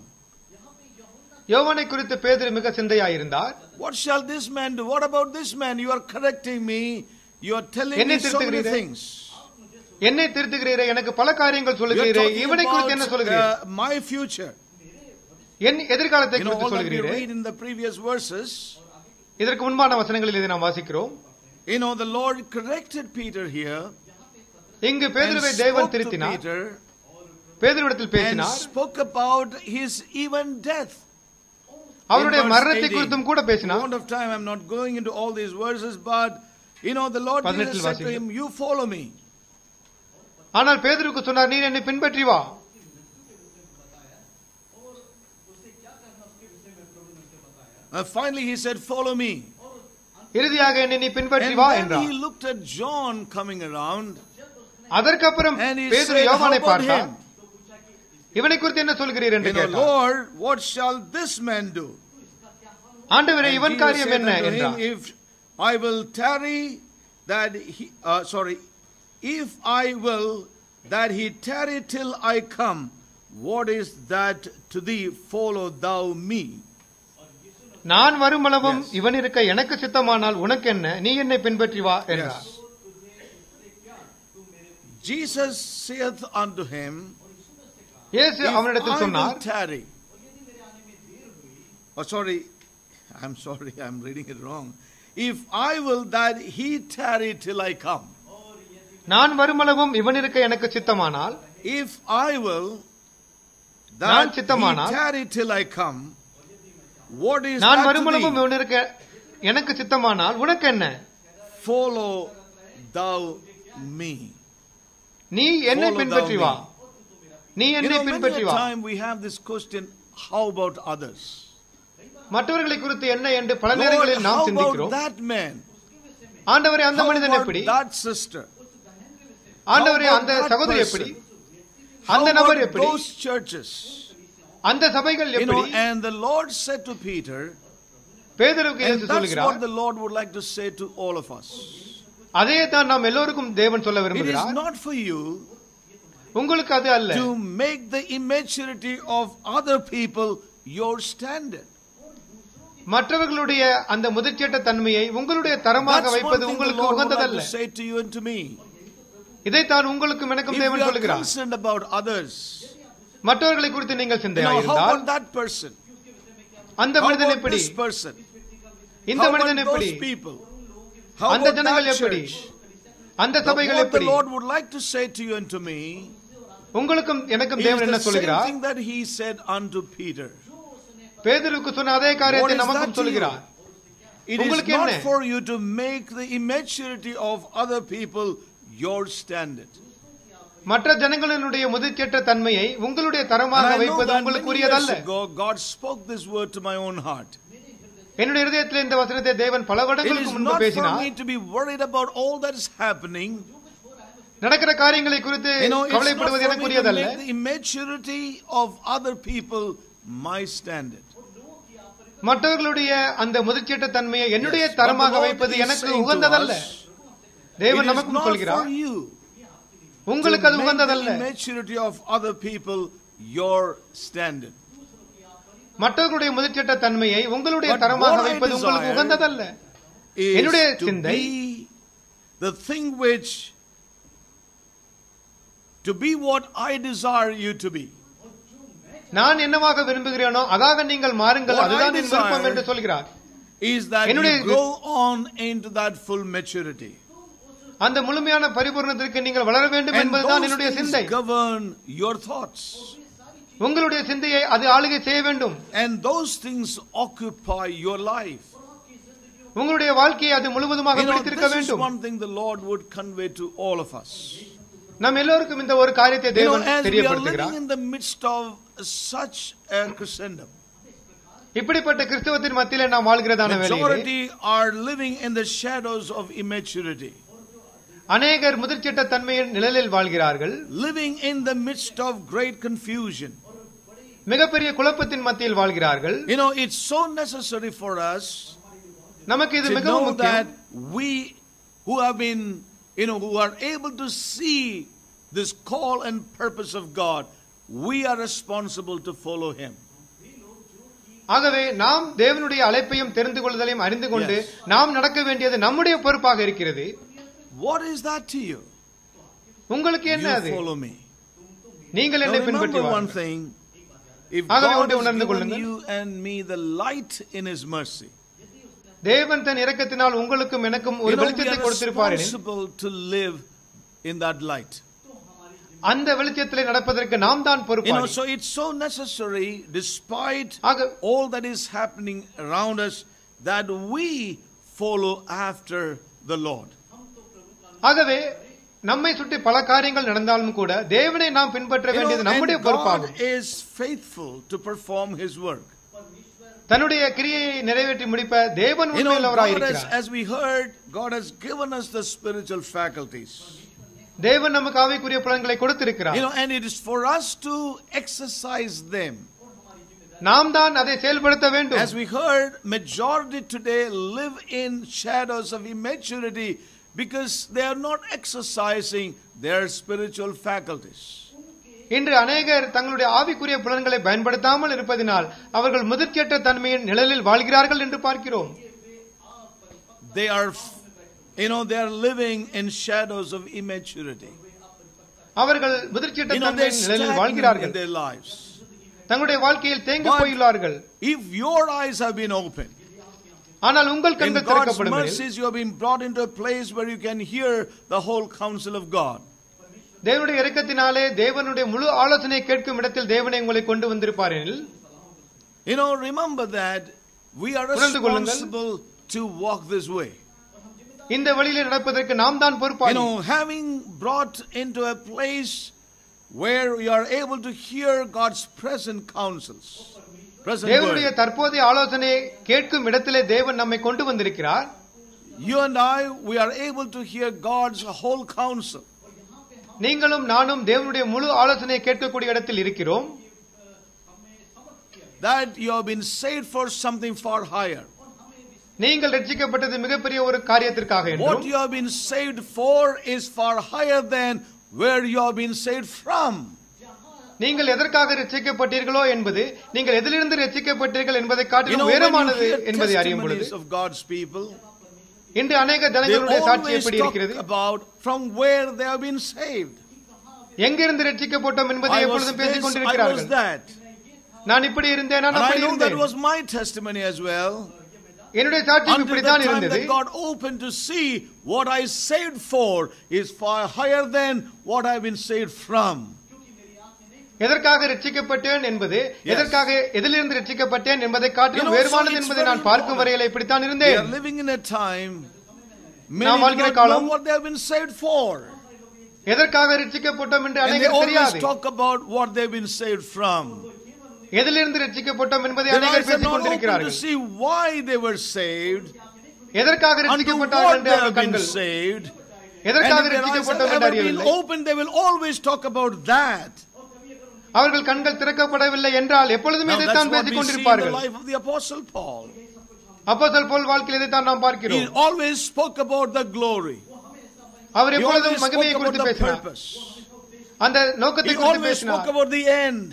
B: யோவானை குறித்து பேதுரு மிக சிந்தையாயிருந்தார்
A: What shall this man do? What about this man? You are correcting me. You are telling
B: என்னை
A: me so many
B: திருத்துகிறீரே.
A: things.
B: என்னை திருத்துகிறீரே எனக்கு பல காரியங்கள்
A: You are
B: சொல்லுகிறீரே
A: talking
B: இவனை குறித்து என்ன
A: about
B: சொல்லுகிறீர்
A: uh, my future.
B: என் எதிர்காலத்தை
A: You know,
B: குறித்து
A: all that we
B: சொல்லுகிறீரே
A: read in the previous verses.
B: இதற்கு முன்பான வசனங்களில் இதை நாம் வாசிக்கிறோம்
A: You know, the Lord corrected Peter here.
B: இங்கு
A: And
B: பேதுருவை தேவன்
A: spoke to
B: திருத்தினார்
A: Peter
B: பேதுருவிடத்தில்
A: and
B: பேசினார்
A: spoke about his even death.
B: அவருடைய
A: In verse
B: மரணத்தை
A: 18.
B: குறித்தும் கூட
A: For
B: பேசினார்
A: want of time, I'm not going into all these verses, but you know, the Lord Jesus
B: பதினெட்டில்
A: said to
B: வாசிங்க.
A: him, You follow me.
B: ஆனால் பேதுருக்கு சொன்னார் நீர் என்னை பின்பற்றி வா
A: Uh, finally, he said, Follow me.
B: இறுதியாக என்னை நீ பின்பற்றி
A: And
B: வா
A: then
B: என்றார்
A: he looked at John coming around
B: அதற்கப்புறம்
A: and he
B: பேதுரு
A: said, How
B: யோவானை
A: about
B: பார்த்தார்
A: him?
B: இவனை குறித்து என்ன சொல்கிறீர் என்று
A: You know,
B: கேட்டார்
A: Lord, what shall this man do?
B: ஆண்டவரே
A: And
B: இவன்
A: Jesus
B: காரியம்
A: said
B: என்ன
A: unto him,
B: என்றார்
A: If I will tarry that he, uh, sorry, if I will that he tarry till I come, what is that to thee? Follow thou me.
B: நான் வருமளவும்
A: Yes.
B: இவன் இருக்க எனக்கு சித்தமானால் உனக்கு என்ன நீ என்னை பின்பற்றி வா என்றார்
A: Yes. Jesus saith unto him,
B: இயேசு
A: If
B: அவனிடத்தில்
A: I will
B: சொன்னார்
A: tarry. Oh, sorry. I'm sorry, I'm reading it wrong. If I will that he tarry till I come.
B: நான் வருமளவும் இவன் இருக்க எனக்கு சித்தமானால்
A: If I will
B: நான்
A: that
B: சித்தமானால்,
A: he tarry till I come, what is
B: நான்
A: that to
B: வருமளவும்
A: thee?
B: இவன் இருக்க எனக்கு சித்தமானால் உனக்கு என்ன
A: Follow thou me.
B: நீ என்னை
A: Follow
B: பின்பற்றி
A: thou
B: வா நீ
A: You
B: என்னை
A: know, many
B: பின்பற்றி
A: a
B: வா
A: time we have this question, how about others?
B: மற்றவர்களை குறித்து என்ன என்று பல
A: Lord,
B: நேரங்களில்
A: how
B: நாம்
A: about
B: சிந்திக்கிறோம்
A: that man?
B: ஆண்டவரே அந்த
A: How
B: மனிதன்
A: about
B: எப்படி
A: that sister?
B: ஆண்டவரே
A: about
B: அந்த
A: that
B: சகோதரி
A: person?
B: எப்படி
A: How
B: அந்த நபர்
A: about
B: எப்படி
A: those churches?
B: அந்த சபைகள்
A: You
B: எப்படி
A: know, and the Lord said to Peter,
B: பேதருக்கு
A: and
B: இயேசு
A: that's
B: சொல்கிறார்
A: what the Lord would like to say to all of us.
B: அதே தான் நாம் எல்லோருக்கும் தேவன் சொல்ல
A: It is
B: விரும்புகிறார்
A: not for you
B: உங்களுக்கு அது அல்ல
A: to make the immaturity of other people your standard.
B: மற்றவர்களுடைய அந்த முதிர்ச்சியற்ற தன்மையை உங்களுடைய தரமாக
A: That's one
B: வைப்பது
A: thing the
B: உங்களுக்கு
A: Lord would like
B: உகந்ததல்ல
A: to say to you and to me.
B: இதைத்தான் உங்களுக்கும் எனக்கும்
A: If you
B: தேவன்
A: are
B: சொல்லுகிறார்
A: concerned about others,
B: மற்றவர்களை குறித்து நீங்கள்
A: you know, how
B: சிந்தையாயிருந்தால்
A: about that person?
B: அந்த
A: How
B: மனிதன்
A: about
B: எப்படி
A: this person?
B: இந்த
A: How about
B: மனிதன் எப்படி
A: those people? How
B: அந்த
A: about
B: ஜனங்கள்
A: that
B: எப்படி
A: church?
B: அந்த
A: But
B: சபைகள்
A: what the
B: எப்படி
A: Lord would like to say to you and to me
B: உங்களுக்கும் எனக்கும்
A: is
B: தேவன் என்ன
A: the same
B: சொல்லுகிறார்
A: thing that he said unto Peter.
B: பேதருக்கு சொன்ன அதே
A: What
B: காரியத்தை
A: is that
B: நமக்கும்
A: to you?
B: சொல்லுகிறார்
A: It is
B: உங்களுக்கு
A: not
B: என்ன?
A: for you to make the immaturity of other people your standard.
B: மற்ற ஜனங்களினுடைய முதிர்ச்சியற்ற தன்மையை உங்களுடைய
A: And
B: தரமாக
A: I know
B: வைப்பது
A: that
B: உங்களுக்கு
A: many years
B: உரியதல்ல
A: ago, God spoke this word to my own heart.
B: என்னுடைய இருதயத்தில் இந்த வசனத்தை தேவன் பல
A: It
B: வருடங்களுக்கு
A: is
B: முன்பு
A: not for
B: பேசினார்
A: me to be worried about all that is happening.
B: நடக்கிற காரியங்களை குறித்து கவலைப்படுவது
A: எனக்குரியதல்ல immaturity of other people my standard.
B: மற்றவர்களுடைய அந்த முதிர்ச்சியற்ற தன்மையை என்னுடைய தரமாக வைப்பது எனக்கு உகந்ததல்ல. தேவன்
A: நமக்கு
B: சொல்கிறார் உங்களுக்கு அது உகந்ததல்ல.
A: immaturity of other people your standard.
B: மற்றவர்களுடைய முதிர்ச்சியற்ற தன்மையை உங்களுடைய தரமாக வைப்பது உங்களுக்கு உகந்ததல்ல. என்னுடைய சிந்தை
A: the thing which to be what I desire you to be.
B: நான் என்னவாக விரும்புகிறேனோ அதாக நீங்கள் மாறுங்கள்
A: What I
B: அதுதான் என் விருப்பம்
A: desire
B: என்று சொல்கிறார்
A: Is that
B: என்னுடைய
A: you grow on into that full maturity.
B: அந்த முழுமையான பரிபூர்ணத்திற்கு நீங்கள் வளர வேண்டும்
A: And
B: என்பதுதான்
A: those
B: என்னுடைய
A: things
B: சிந்தை
A: govern your thoughts.
B: உங்களுடைய சிந்தையை அது ஆளுகை செய்ய வேண்டும்
A: And those things occupy your life.
B: உங்களுடைய வாழ்க்கையை அது முழுவதுமாக
A: You know,
B: பிடித்திருக்க
A: this is
B: வேண்டும்
A: one thing the Lord would convey to all of us.
B: நம் எல்லோருக்கும் இந்த ஒரு காரியத்தை
A: You know,
B: தேவன்
A: as we are
B: தெரியப்படுத்துகிறார்
A: living in the midst of such a Christendom,
B: இப்படிப்பட்ட கிறிஸ்தவத்தின் மத்தியிலே நாம் வாழ்கிறதான வேளையிலே
A: majority are living in the shadows of immaturity,
B: அநேகர் முதிர்ச்சிட்ட தன்மையின் நிழலில் வாழ்கிறார்கள்
A: living in the midst of great confusion.
B: மிகப்பெரிய குழப்பத்தின் மத்தியில் வாழ்கிறார்கள்
A: You know, it's so necessary for us
B: நமக்கு இது
A: to
B: மிகவும்
A: know that
B: முக்கியம்
A: we who have been, you know, who are able to see this call and purpose of God, we are responsible to follow Him.
B: ஆகவே நாம் தேவனுடைய அழைப்பையும் தெரிந்து கொள்வதையும் அறிந்து கொண்டு
A: Yes.
B: நாம் நடக்க வேண்டியது நம்முடைய பொறுப்பாக இருக்கிறது
A: What is that to you?
B: உங்களுக்கு என்ன
A: You
B: அது
A: follow me.
B: நீங்கள்
A: Now
B: என்னை பின்பற்றி
A: remember one
B: வாருங்கள்.
A: thing. If
B: ஆகவே
A: God
B: ஒன்றை
A: has
B: உணர்ந்து
A: given
B: கொள்ளுங்கள்.
A: you and me the light in His mercy,
B: தேவன் தன் இரக்கத்தினால் உங்களுக்கும் எனக்கும் ஒரு
A: you know, we
B: வெளிச்சத்தை
A: are
B: கொடுத்திருப்பார் எனில்,
A: responsible to live in that light.
B: அந்த வெளிச்சத்திலே நடப்பதற்கு நாம் தான்
A: You know,
B: பொறுப்பாளி
A: so it's so necessary, despite
B: ஆக
A: all that is happening around us, that we follow after the Lord.
B: ஆகவே நம்மை சுற்றி பல காரியங்கள் நடந்தாலும் கூட தேவனை நாம் பின்பற்ற
A: You know,
B: வேண்டியது நம்முடைய
A: and
B: பொறுப்பாகும்
A: God is faithful to perform His work.
B: தன்னுடைய கிரியையை நிறைவேற்றி முடிப்ப தேவன்
A: You know,
B: உண்மையுள்ளவராய்
A: God has,
B: இருக்கிறார்
A: as we heard, God has given us the spiritual faculties.
B: தேவன் நமக்கு ஆவிக்குரிய புலன்களை கொடுத்திருக்கிறார்
A: You know, and it is for us to exercise them.
B: நாம் தான் அதை செயல்படுத்த வேண்டும்
A: As we heard, majority today live in shadows of immaturity because they are not exercising their spiritual faculties.
B: இன்று அநேகர் தங்களுடைய ஆவிக்குரிய புலன்களை பயன்படுத்தாமல் இருப்பதினால் அவர்கள் முதிர்ச்சியற்ற தன்மையின் நிழலில் வாழ்கிறார்கள் என்று பார்க்கிறோம்
A: They are, you know, they are living in shadows of immaturity.
B: அவர்கள் முதிர்ச்சியற்ற
A: You know, they're
B: தன்மையின் நிழலில்
A: stagnant in
B: வாழ்கிறார்கள்
A: their lives.
B: தங்களுடைய வாழ்க்கையில் தேங்கி
A: But-
B: போயுள்ளார்கள்
A: If your eyes have been opened,
B: ஆனால் உங்கள்
A: in
B: கண்கள்
A: God's
B: திறக்கப்படும் எனில்,
A: mercies, you have been brought into a place where you can hear the whole counsel of God.
B: தேவனுடைய இரக்கத்தினாலே தேவனுடைய முழு ஆலோசனையை கேட்கும் இடத்தில் தேவனை உங்களை கொண்டு வந்திருப்பார் எனில்
A: You know, remember that we are
B: உணர்ந்து கொள்ளுங்கள்.
A: responsible to walk this way.
B: இந்த வழியிலே நடப்பதற்கு நாம் தான்
A: You
B: பொறுப்பாளி
A: know, having brought into a place where we are able to hear God's present counsels, present
B: தேவனுடைய
A: word.
B: தற்போதைய ஆலோசனையை கேட்கும் இடத்திலே தேவன் நம்மை கொண்டு வந்திருக்கிறார்
A: You and I, we are able to hear God's whole counsel.
B: நீங்களும் நானும் தேவனுடைய முழு ஆலோசனையை கேட்கக்கூடிய இடத்தில் இருக்கிறோம்
A: That you have been saved for something far higher.
B: நீங்கள் ரட்சிக்கப்பட்டது மிகப்பெரிய ஒரு காரியத்திற்காக
A: What
B: என்றும்
A: you have been saved for is far higher than where you have been saved from.
B: நீங்கள் எதற்காக ரட்சிக்கப்பட்டீர்களோ என்பது நீங்கள் எதிலிருந்து ரட்சிக்கப்பட்டீர்கள் என்பதை காட்டிலும் உயரமானது என்பதை அறியும் பொழுது
A: of God's people,
B: இன்று அநேக
A: they
B: ஜனங்களுடைய சாட்சி
A: always
B: எப்படி
A: talk
B: இருக்கிறது
A: about from where they have been saved.
B: எங்கிருந்து ரட்சிக்கப்பட்டோம் என்பதை
A: I was
B: எப்பொழுதும் பேசிக்
A: this, I was
B: கொண்டிருக்கிறார்கள்
A: that.
B: நான் இப்படி இருந்தேன் நான்
A: And I
B: அப்படி
A: know that
B: இருந்தேன்
A: was my testimony as well.
B: என்னுடைய சாட்சியும்
A: Until the
B: இப்படித்தான்
A: time
B: இருந்தது
A: that God opened to see what I saved for is far higher than what I've been saved from.
B: எதற்காக ரட்சிக்கப்பட்டேன் என்பது எதற்காக எதிலிருந்து ரட்சிக்கப்பட்டேன் என்பதை காட்டிலும்
A: வேறுபானது
B: என்பதை நான் பார்க்கும் வரையில் இப்படித்தான் இருந்தேன். நாம் வாழ்கிற காலம் எதற்காக ரட்சிக்கப்பட்டோம் என்று தெரியாது. எதிலிருந்து ரட்சிக்கப்பட்டோம் என்பதை அநேகர் பேசிக்
A: கொண்டிருக்கிறார்கள் to see why they were saved
B: எதற்காக ரட்சிக்கப்பட்டார்கள் என்று அவர்கள் கண்கள் எதற்காக ரட்சிக்கப்பட்டோம் என்று அறியவில்லை.
A: open they will always talk about that.
B: அவர்கள் கண்கள் திறக்கப்படவில்லை என்றால் எப்பொழுதுமே
A: Now that's
B: இதைத்தான்
A: what
B: basic
A: we see in the
B: கொண்டிருப்பார்கள்
A: life of the Apostle Paul.
B: அப்போஸ்தலர் போல் வாழ்க்கையில் இதைத்தான் நாம்
A: He
B: பார்க்கிறோம்
A: always spoke about the glory.
B: Our
A: He
B: எப்பொழுதும்
A: always spoke
B: மகிமையை
A: about
B: குறித்து
A: the
B: பேசினார்
A: purpose.
B: அந்த நோக்கத்தை
A: He
B: குறித்து
A: always spoke
B: பேசினார்
A: about the end.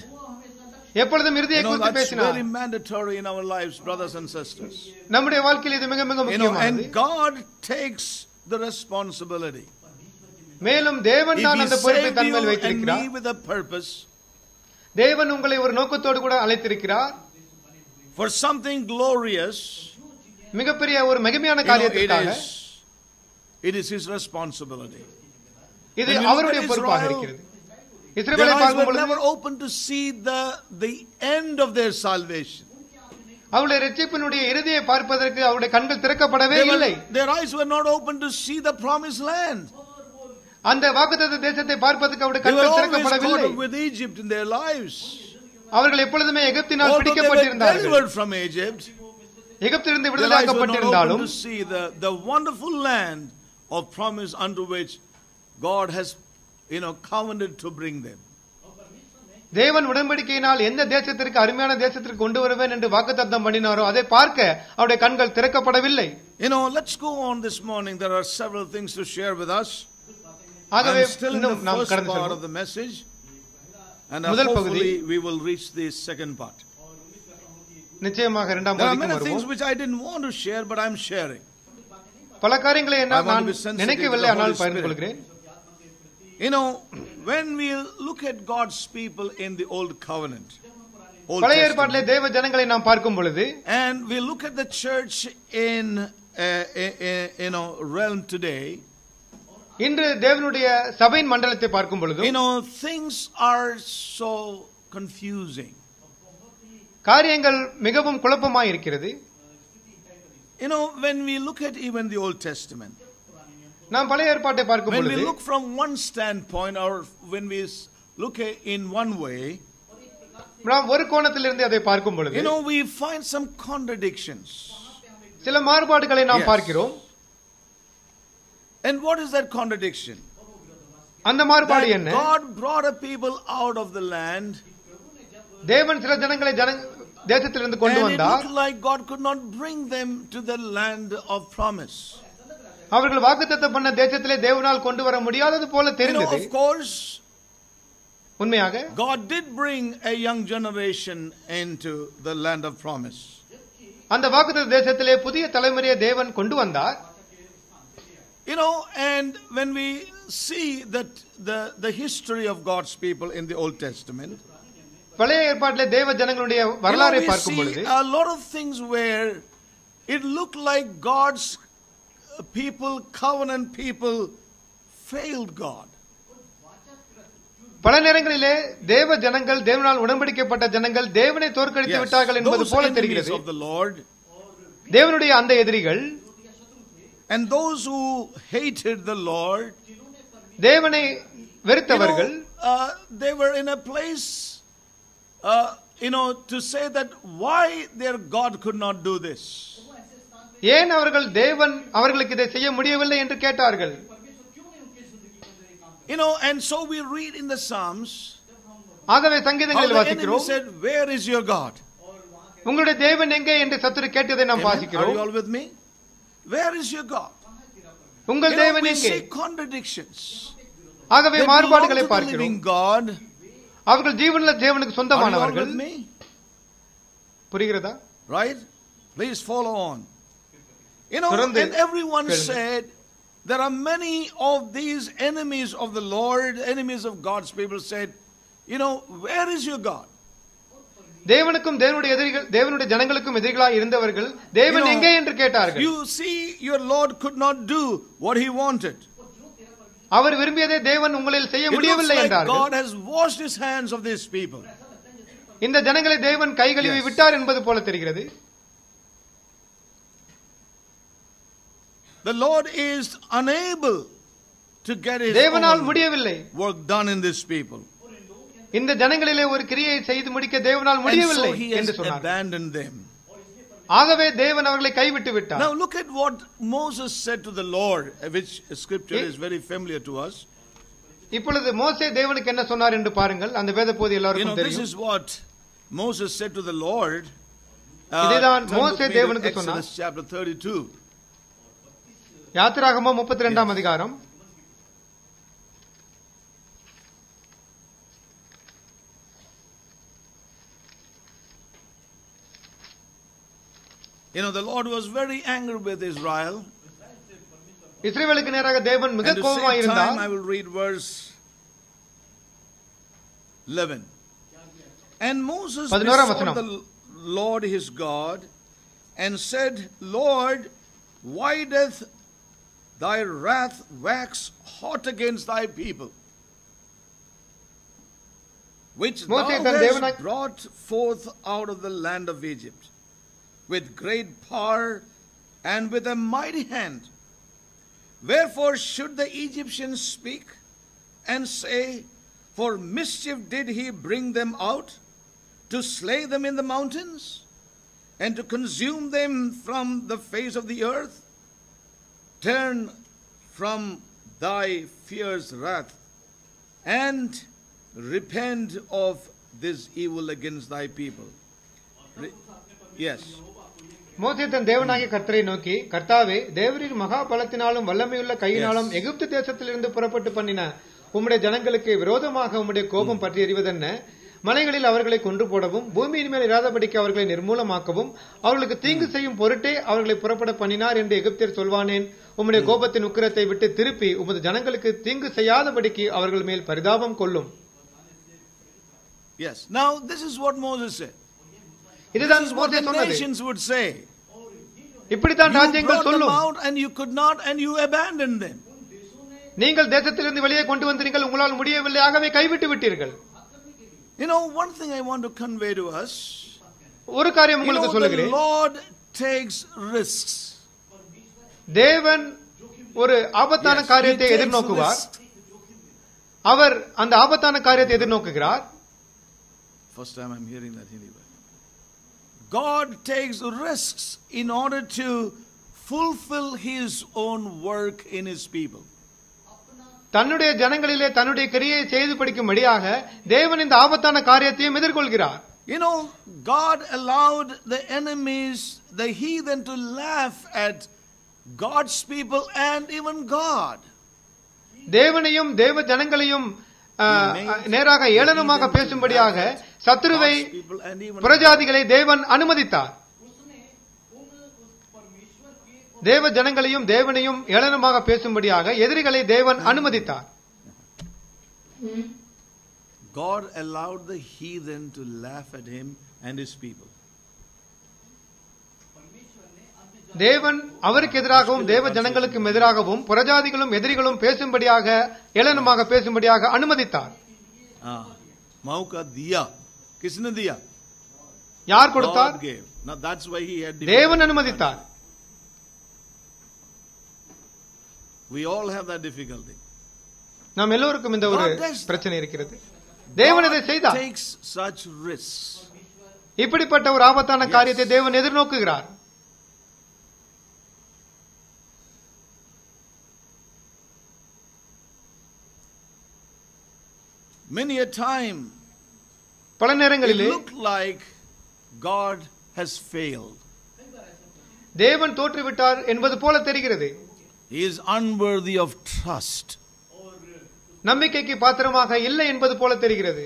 B: எப்பொழுதும்
A: You
B: இறுதியை
A: know,
B: குறித்து
A: that's
B: பேசினார்
A: very mandatory in our lives, brothers and sisters.
B: நம்முடைய வாழ்க்கையில் இது மிக மிக
A: You know,
B: முக்கியமானது
A: and God takes the responsibility.
B: மேலும் தேவன்
A: If
B: தான்
A: He
B: அந்த பொறுப்பை
A: saved
B: தன்
A: you
B: மேல்
A: and
B: வைத்திருக்கிறார்
A: me with a purpose
B: தேவன் உங்களை ஒரு நோக்கத்தோடு கூட அழைத்திருக்கிறார்
A: for something glorious,
B: மிகப்பெரிய ஒரு மகிமையான
A: you know, it
B: காரியத்திற்காக
A: is, it is His responsibility.
B: இது
A: When you look
B: அவருடைய
A: at
B: பொறுப்பாக
A: Israel,
B: இருக்கிறது
A: Their
B: இஸ்ரவேலை
A: eyes
B: பார்க்கும்
A: were
B: பொழுது
A: never open to see the, the end of their salvation.
B: அவருடைய ரட்சிப்பினுடைய இறுதியை பார்ப்பதற்கு அவருடைய கண்கள் திறக்கப்படவே
A: They were-
B: இல்லை
A: their eyes were not open to see the promised land.
B: அந்த வாக்குத்தத்த தேசத்தை பார்ப்பதற்கு அவருடைய
A: They were
B: கண்கள்
A: always
B: திறக்கப்படவில்லை
A: caught up with Egypt in their lives.
B: அவர்கள் எப்பொழுதுமே எகிப்தினால்
A: Although they were
B: பிடிக்கப்பட்டிருந்தார்கள்
A: delivered from Egypt,
B: எகிப்திலிருந்து
A: their eyes were not open
B: விடுதலையாக்கப்பட்டிருந்தாலும்
A: to see the, the wonderful land of promise unto which God has, you know, covenanted to bring them.
B: தேவன் உடன்படிக்கையினால் எந்த தேசத்திற்கு அருமையான தேசத்திற்கு கொண்டு வருவேன் என்று வாக்குத்தத்தம் பண்ணினாரோ அதை பார்க்க அவருடைய கண்கள் திறக்கப்படவில்லை
A: You know, let's go on this morning. There are several things to share with us.
B: ஆகவே
A: I'm still in the
B: இன்னும் நாம்
A: first
B: கடந்து
A: part of
B: செல்வோம்
A: the message. And uh,
B: முதல்
A: hopefully
B: பகுதி.
A: we will reach the second part.
B: நிச்சயமாக இரண்டாம்
A: There are
B: பகுதிக்கு
A: many things
B: வருவோம்
A: which I didn't want to share, but I'm sharing.
B: பல காரியங்களை
A: I
B: என்னால்
A: want to
B: நான்
A: be sensitive
B: நினைக்கவில்லை
A: to the
B: ஆனால்
A: Holy
B: பகிர்ந்து
A: Spirit.
B: கொள்கிறேன்
A: You know, when we look at God's people in the Old Covenant, Old
B: பழைய
A: Testament,
B: ஏற்பாட்டிலே தேவ ஜனங்களை நாம் பார்க்கும் பொழுது
A: and we look at the church in, uh, in, in you know, realm today,
B: இன்று தேவனுடைய சபையின் மண்டலத்தை பார்க்கும் பொழுது
A: you know, things are so confusing.
B: காரியங்கள் மிகவும் குழப்பமாய் இருக்கிறது
A: You know, when we look at even the Old Testament,
B: நாம் பழைய ஏற்பாட்டை பார்க்கும்
A: when we
B: பொழுது
A: look from one standpoint or when we s- look at in one way,
B: நாம் ஒரு கோணத்திலிருந்து அதை பார்க்கும் பொழுது
A: you know, we find some contradictions.
B: சில மாறுபாடுகளை நாம்
A: Yes.
B: பார்க்கிறோம்
A: And what is that contradiction?
B: அந்த மாறுபாடு
A: That
B: என்ன
A: God brought a people out of the land,
B: தேவன் சில ஜனங்களை ஜன தேசத்திலிருந்து
A: and
B: கொண்டு
A: it
B: வந்தார்
A: looked like God could not bring them to the land of promise.
B: அவர்கள் வாக்குத்தத்தம் பண்ண தேசத்திலே தேவனால் கொண்டு வர முடியாதது போல
A: You know,
B: தெரிந்தது
A: of course,
B: உண்மையாக
A: God did bring a young generation into the land of promise.
B: அந்த வாக்குத்தத்த தேசத்திலே புதிய தலைமுறையை தேவன் கொண்டு வந்தார்
A: You know, and when we see that the, the history of God's people in the Old Testament,
B: பழைய ஏற்பாட்டிலே தேவ ஜனங்களுடைய வரலாறை
A: we
B: பார்க்கும்
A: see
B: பொழுது
A: a lot of things where it looked like God's people, covenant people, failed God.
B: பல நேரங்களிலே தேவ ஜனங்கள் தேவனால் உடன்படிக்கப்பட்ட ஜனங்கள் தேவனை தோற்கடித்து விட்டார்கள் என்பது போல தெரிகிறது தேவனுடைய அந்த எதிரிகள்
A: and those who hated the Lord,
B: தேவனை
A: you
B: வெறுத்தவர்கள்
A: know, uh, they were in a place, uh, you know, to say that why their God could not do this.
B: ஏன் அவர்கள் தேவன் அவர்களுக்கு இதை செய்ய முடியவில்லை என்று கேட்டார்கள்
A: You know, and so we read in the Psalms
B: ஆகவே
A: how
B: சங்கீதங்களில்
A: the enemy
B: வாசிக்கிறோம்
A: said, Where is your God?
B: உங்களுடைய தேவன் எங்கே என்று சத்துரு கேட்டதை நாம்
A: Amen? Are
B: வாசிக்கிறோம்
A: you all with me? Where is your God?
B: உங்கள்
A: You know,
B: தேவன்
A: we
B: எங்கே
A: see contradictions.
B: ஆகவே
A: They belong
B: மாறுபாடுகளை
A: to the
B: பார்க்கிறோம்
A: living God.
B: அவர்கள் ஜீவனுள்ள தேவனுக்கு
A: Are you all
B: சொந்தமானவர்கள்
A: with me?
B: புரிகிறதா
A: Right? Please follow on. You know,
B: தொடர்ந்து
A: and everyone
B: கேளுங்க.
A: said, there are many of these enemies of the Lord, enemies of God's people said, you know, where is your God?
B: தேவனுக்கும் தேவனுடைய எதிரிகள் தேவனுடைய ஜனங்களுக்கும் எதிரிகளாய் இருந்தவர்கள் தேவன்
A: You know,
B: எங்கே என்று கேட்டார்கள்
A: You see, your Lord could not do what he wanted.
B: அவர் விரும்பியதை தேவன் உங்களில் செய்ய
A: It looks
B: முடியவில்லை
A: like
B: என்றார்கள்
A: God has washed his hands of these people.
B: இந்த ஜனங்களை தேவன் கைகழுவி
A: Yes.
B: விட்டார் என்பது போல தெரிகிறது
A: The Lord is unable to get his
B: தேவனால்
A: own
B: முடியவில்லை
A: work done in these people.
B: இந்த ஜனங்களிலே ஒரு கிரியை செய்து முடிக்க தேவனால்
A: And
B: முடியவில்லை
A: so he has
B: என்று சொன்னார்
A: abandoned them.
B: ஆகவே தேவன் அவர்களை கைவிட்டு விட்டார்
A: Now look at what Moses said to the Lord, which scripture
B: Eh?
A: is very familiar to us.
B: இப்பொழுது மோசே தேவனுக்கு என்ன சொன்னார் என்று பாருங்கள் அந்த வேத போது
A: You know,
B: எல்லாருக்கும்
A: this
B: தெரியும்
A: is what Moses said to the Lord. Uh,
B: இதைதான்
A: turn with
B: மோசே
A: me to
B: தேவனுக்கு சொன்னார்.
A: Exodus chapter 32.
B: யாத்திராகமோ முப்பத்தி ரெண்டாம் அதிகாரம்
A: You know, the Lord was very angry with Israel.
B: இஸ்ரேலுக்கு நேராக தேவன் மிக
A: At the
B: கோபமாக
A: same
B: இருந்தார்
A: time, I will read verse 11. And Moses
B: பதினோராம்
A: besought
B: வசனம்.
A: the Lord his God and said, Lord, why doth thy wrath wax hot against thy people? Which thou
B: மோசே தன்
A: hast
B: தேவனாய்-
A: brought forth out of the land of Egypt with great power and with a mighty hand. Wherefore should the Egyptians speak and say, For mischief did he bring them out, to slay them in the mountains, and to consume them from the face of the earth? Turn from thy fierce wrath, and repent of this evil against thy people. Re- yes.
B: மோசே தன் தேவனாகிய கர்த்தரை நோக்கி கர்த்தாவே தேவரின் மகா பலத்தினாலும் வல்லமையுள்ள கையினாலும். எகிப்து தேசத்திலிருந்து புறப்பட்டு பண்ணின உம்முடைய ஜனங்களுக்கு விரோதமாக உம்முடைய கோபம் பற்றி எறிவதென்ன மலைகளில் அவர்களை கொன்று போடவும் பூமியின் மேல் இராதபடிக்கு அவர்களை நிர்மூலமாக்கவும் அவர்களுக்கு தீங்கு செய்யும் பொருட்டே அவர்களை புறப்பட பண்ணினார் என்று எகிப்தியர் சொல்வானேன் உம்முடைய கோபத்தின் உக்கிரத்தை விட்டு திருப்பி உமது ஜனங்களுக்கு தீங்கு செய்யாதபடிக்கு அவர்கள் மேல் பரிதாபம் கொள்ளும்
A: Yes. Now, this is what Moses said.
B: இதுதான்
A: This is what
B: மோசே
A: the
B: சொன்னது
A: nations would say.
B: இப்படித்தான்
A: You
B: ராஜ்யங்கள்
A: brought them
B: சொல்லும்
A: out and you could not and you abandoned them.
B: நீங்கள் தேசத்திலிருந்து வெளியே கொண்டு வந்தீர்கள் உங்களால் முடியவில்லை ஆகவே கைவிட்டு விட்டீர்கள்
A: You know, one thing I want to convey to us.
B: ஒரு காரியம்
A: You
B: உங்களுக்கு
A: know, the
B: சொல்லுகிறேன்
A: Lord takes risks.
B: தேவன் ஒரு ஆபத்தான
A: Yes, he
B: காரியத்தை
A: takes
B: எதிர்நோக்குவார்
A: risks.
B: அவர் அந்த ஆபத்தான காரியத்தை எதிர்நோக்குகிறார்
A: First time I'm hearing that Hindi word. God takes risks in order to fulfill His own work in His people.
B: தன்னுடைய ஜனங்களிலே தன்னுடைய கிரியை செய்து படிக்கும்படியாக தேவன் இந்த ஆபத்தான காரியத்தையும் எதிர்கொள்கிறார்
A: You know, God allowed the enemies, the heathen, to laugh at God's people and even God.
B: தேவனையும் தேவ ஜனங்களையும் ஆ, நேராக ஏளனமாக பேசும்படியாக
A: சத்ருவை
B: புரஜாதிகளை தேவன் அனுமதித்தார். தேவ ஜனங்களையும் தேவனையும் ஏளனமாக பேசும்படியாக எதிரிகளை தேவன் அனுமதித்தார்.
A: God allowed the heathen to laugh at him and his people.
B: தேவன் அவருக்கு எதிராகவும் தேவ ஜனங்களுக்கும் எதிராகவும் புறஜாதிகளும் எதிரிகளும் பேசும்படியாக ஏளனமாக பேசும்படியாக அனுமதித்தார்.
A: மௌகா தியா किसने दिया
B: யார் கொடுத்தார்
A: God gave. Now that's why he had
B: தேவன் அனுமதித்தார்
A: We all have that difficulty.
B: நாம் எல்லோருக்கும் இந்த ஒரு
A: God does that.
B: பிரச்சனை இருக்கிறது தேவன் இதை
A: God
B: செய்தார்
A: takes such risks.
B: இப்படிப்பட்ட ஒரு ஆபத்தான காரியத்தை தேவன் எதிர்நோக்குகிறார்
A: Many a time
B: பல நேரங்களிலே
A: like God has failed.
B: தேவன் தோற்றுவிட்டார் என்பது போல தெரிகிறது
A: He is unworthy of trust.
B: நம்பிக்கைக்கு பாத்திரமாக இல்லை என்பது போல தெரிகிறது?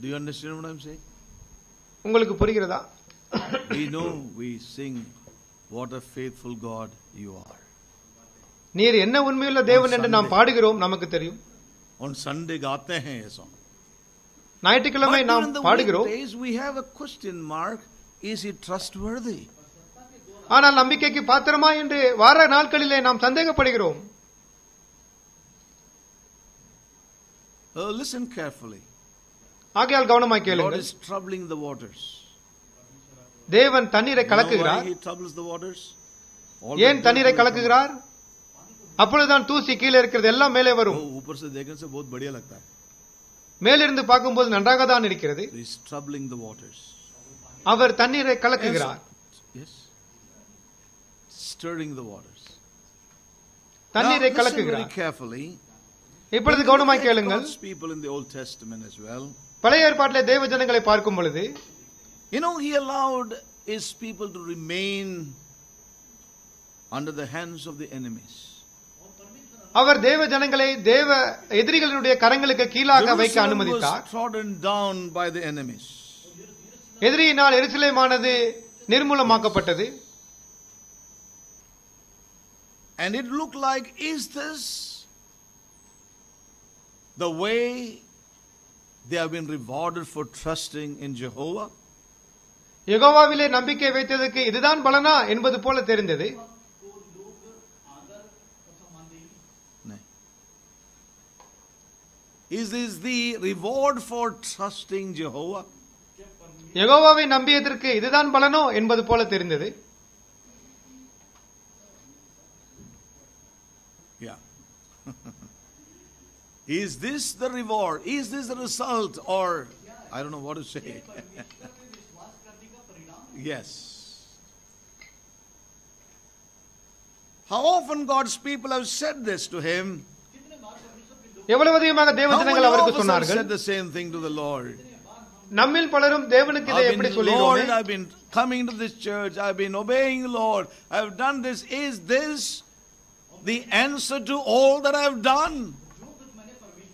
A: Do you understand what I'm saying?
B: உங்களுக்கு புரிகிறதா
A: we know, we sing, what a faithful God you are.
B: நீர் என்ன
A: on sunday. gaate hain ye song.
B: ஞாயிற்றுக்கிழமை
A: we have a question mark is it trustworthy?
B: ஆனால் நம்பிக்கைக்கு பாத்திரமா என்று வார நாட்களிலே நாம் சந்தேகப்படுகிறோம்.
A: Uh, listen carefully.
B: ஆகையால்
A: கவனமாக
B: கேளுங்கள்.
A: god is troubling the waters.
B: தேவன் தண்ணீரை கலக்குகிறார்? ஏன் தண்ணீரை கலக்குகிறார்? அப்பொழுதுதான் தூசி கீழே இருக்கிறது எல்லாம் மேலே வரும். மேலிருந்து பார்க்கும்போது நன்றாக தான் இருக்கிறது அவர் தண்ணீரை கலக்குகிறார்.
A: கவனமாக
B: கேளுங்கள். பழைய ஏற்பாட்டிலே தேவ ஜனங்களை பார்க்கும் பொழுது
A: You know, He allowed His people to remain under the hands of the enemies.
B: அவர் தேவ ஜனங்களை தேவ எதிரிகளுடைய கரங்களுக்கு கீழாக வைக்க
A: Jerusalem
B: அனுமதித்தார்
A: was trodden down by the enemies.
B: எதிரியினால் எருசலேமானது நிர்மூலமாக்கப்பட்டது
A: And it looked like, is this the way they have been rewarded for trusting in Jehovah?
B: யெகோவாவிலே நம்பிக்கை வைத்ததற்கு இதுதான் பலனா என்பது போல தெரிந்தது.
A: Is this the reward for trusting Jehovah?
B: யெகோவாவை நம்பியதற்கு இதுதான் பலனோ என்பது போல தெரிந்தது.
A: Is this the reward? Is this the result? Or I don't know what to say. yes. How often God's people have said this to him?
B: எவ்வளவு அதிகமாக தேவ
A: How many
B: ஜனங்கள்
A: of
B: அவருக்கு
A: us have
B: சொன்னார்கள்
A: said the same thing to the Lord?
B: நம்மில் பலரும் தேவனுக்கு இதை
A: I've
B: எப்படி
A: been,
B: சொல்லிடுவோமே
A: Lord, I've been coming to this church. I've been obeying the Lord. I've done this. Is this the answer to all that I've done?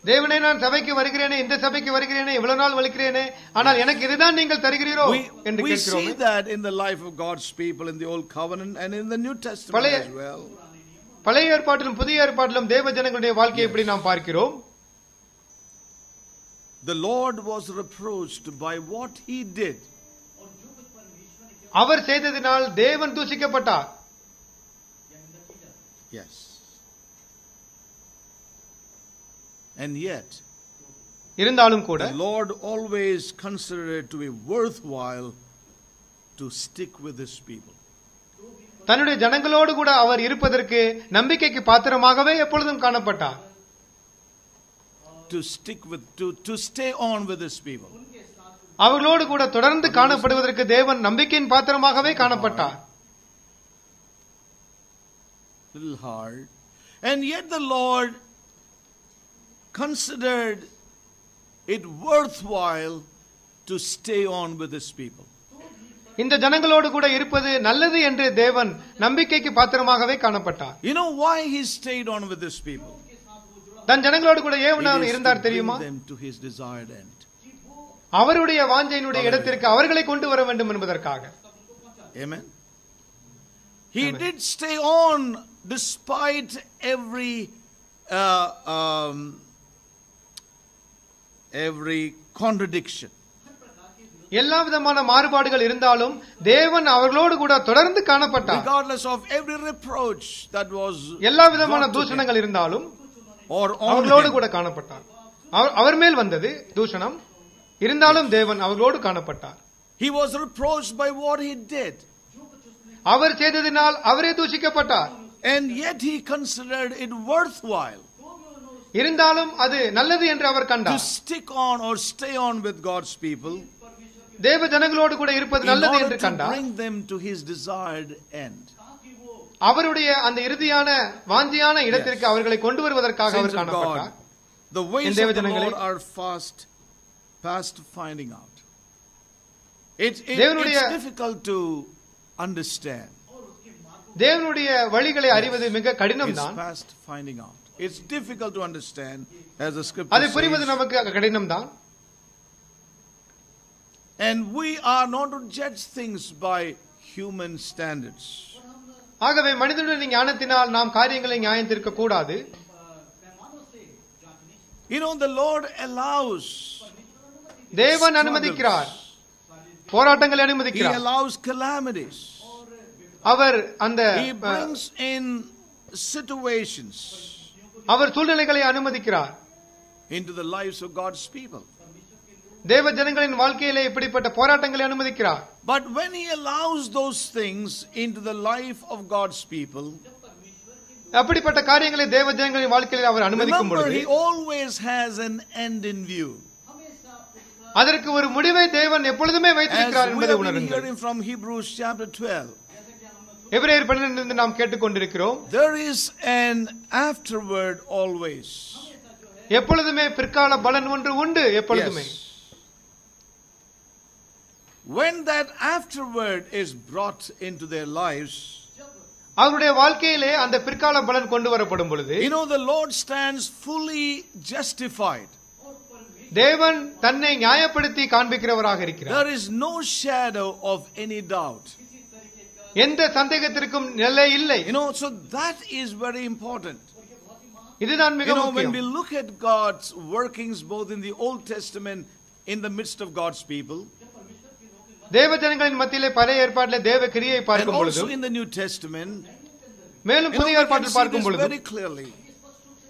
B: தேவனே நான் சபைக்கு வருகிறேனே இந்த சபைக்கு வருகிறேனே இவ்வளவு நாள் வலிக்கிறேனே ஆனால் எனக்கு இதுதான் நீங்கள் தருகிறீரோ என்று
A: we see that in the life of God's people in the Old Covenant and in the New Testament as well.
B: பழைய ஏற்பாட்டிலும் புதிய ஏற்பாட்டிலும் தேவ ஜனங்களுடைய வாழ்க்கையை எப்படி நாம் பார்க்கிறோம்
A: The Lord was reproached by what he did.
B: அவர் செய்ததினால் தேவன் தூசிக்கப்பட்டார்
A: Yes. And yet,
B: இருந்தாலும் கூட
A: the Lord always considered it to be worthwhile to stick with his people.
B: தன்னுடைய ஜனங்களோடு கூட அவர் இருப்பதற்கு நம்பிக்கைக்கு பாத்திரமாகவே எப்பொழுதும் காணப்பட்டார்
A: To stick with, to, to stay on with his people.
B: அவர்களோடு கூட தொடர்ந்து காணப்படுவதற்கு தேவன் நம்பிக்கையின் பாத்திரமாகவே காணப்பட்டார்
A: little hard. And yet the Lord considered it worthwhile to stay on with his people.
B: இந்த ஜனங்களோடு கூட இருப்பது நல்லது என்று தேவன் நம்பிக்கைக்கு பாத்திரமாகவே காணப்பட்டார்
A: You know why he stayed on with his people?
B: தன் ஜனங்களோடு கூட
A: It
B: ஏன்
A: is
B: இருந்தார்
A: to
B: தெரியுமா
A: bring them to his desired end.
B: அவருடைய வாஞ்சையினுடைய இடத்திற்கு அவர்களை கொண்டு வர வேண்டும் என்பதற்காக
A: Amen. He did stay on despite every uh, um, every contradiction.
B: எல்லா விதமான மாறுபாடுகள் இருந்தாலும் தேவன் அவர்களோடு கூட தொடர்ந்து காணப்பட்டார்.
A: Regardless of every reproach that was
B: எல்லா விதமான தூஷணங்கள் இருந்தாலும்
A: or
B: அவர்களோடு. கூட காணப்பட்டார். அவர்- அவர் மேல் வந்தது தூஷணம். இருந்தாலும் தேவன் அவர்களோடு காணப்பட்டார்.
A: He was reproached by what he did,
B: அவர் செய்ததினால் அவரே தூஷிக்கப்பட்டார்.
A: And yet he considered it worthwhile
B: இருந்தாலும் அது நல்லது என்று அவர்
A: to
B: கண்டார்
A: stick on or stay on with God's people
B: தேவ ஜனங்களோடு கூட இருப்பது
A: in
B: நல்லது
A: order
B: என்று
A: to
B: கண்டார்
A: bring them to his desired end.
B: அவருடைய அந்த இறுதியான வாஞ்சியான இடத்திற்கு அவர்களை கொண்டு வருவதற்காக
A: Saints
B: அவர்
A: of
B: காணப்பட்டார்
A: God, the ways
B: என் தேவ
A: of the
B: Janangale,
A: Lord are fast, past finding out. It, it-
B: தேவனுடைய-
A: it's difficult to understand.
B: தேவனுடைய வழிகளை அறிவது மிக கடினம்
A: It's
B: தான்
A: past finding out. It's difficult to understand as the
B: அதை
A: scripture
B: புரிவது
A: says.
B: நமக்கு கடினம் தான்
A: And we are not to judge things by human standards.
B: ஆகவே மனிதனுடைய ஞானத்தினால் நாம் காரியங்களை நியாயம் தீர்க்க கூடாது
A: You know, the Lord allows
B: தேவன் அனுமதிக்கிறார் போராட்டங்களை
A: He
B: அனுமதிக்கிறார்
A: allows calamities.
B: அவர் அந்த
A: He brings in situations
B: அவர் சூழ்நிலைகளை அனுமதிக்கிறார்
A: into the lives of God's people.
B: தேவ ஜனங்களின் வாழ்க்கையிலே இப்படிப்பட்ட போராட்டங்களை அனுமதிக்கிறார்
A: But when He allows those things into the life of God's people,
B: அப்படிப்பட்ட காரியங்களை தேவ ஜனங்களின் வாழ்க்கையில் அவர் அனுமதிக்கும்
A: remember
B: பொழுது
A: He always has an end in view.
B: அதற்கு ஒரு முடிவை தேவன் எப்பொழுதுமே வைத்திருக்கிறார்
A: As we
B: என்பதை
A: have been
B: உணருங்கள்
A: hearing from Hebrews chapter 12,
B: எபிரேயர் பன்னிரண்டிலிருந்து நாம் கேட்டுக்கொண்டிருக்கிறோம்
A: there is an afterward always.
B: எப்பொழுதுமே பிற்கால பலன் ஒன்று உண்டு எப்பொழுதுமே
A: Yes. When that afterward is brought into their lives,
B: அவருடைய வாழ்க்கையிலே அந்த பிற்கால பலன் கொண்டு வரப்படும் பொழுது
A: You know, the Lord stands fully justified.
B: தேவன் தன்னை நியாயப்படுத்தி காண்பிக்கிறவராக இருக்கிறார்
A: There is no shadow of any doubt.
B: எந்த சந்தேகத்திற்கும் நிலை இல்லை
A: You know, so that is very important.
B: இதுதான் மிக
A: You know, when
B: முக்கியம்
A: we look at God's workings both in the Old Testament, in the midst of God's people,
B: தேவ ஜனங்களின் மத்தியிலே பழைய ஏற்பாட்டிலே தேவ கிரியை
A: and
B: பார்க்கும் பொழுது
A: also in the New Testament,
B: மேலும்
A: you know,
B: புதிய
A: we can
B: ஏற்பாட்டில்
A: see
B: பார்க்கும்
A: this
B: பொழுது
A: very clearly.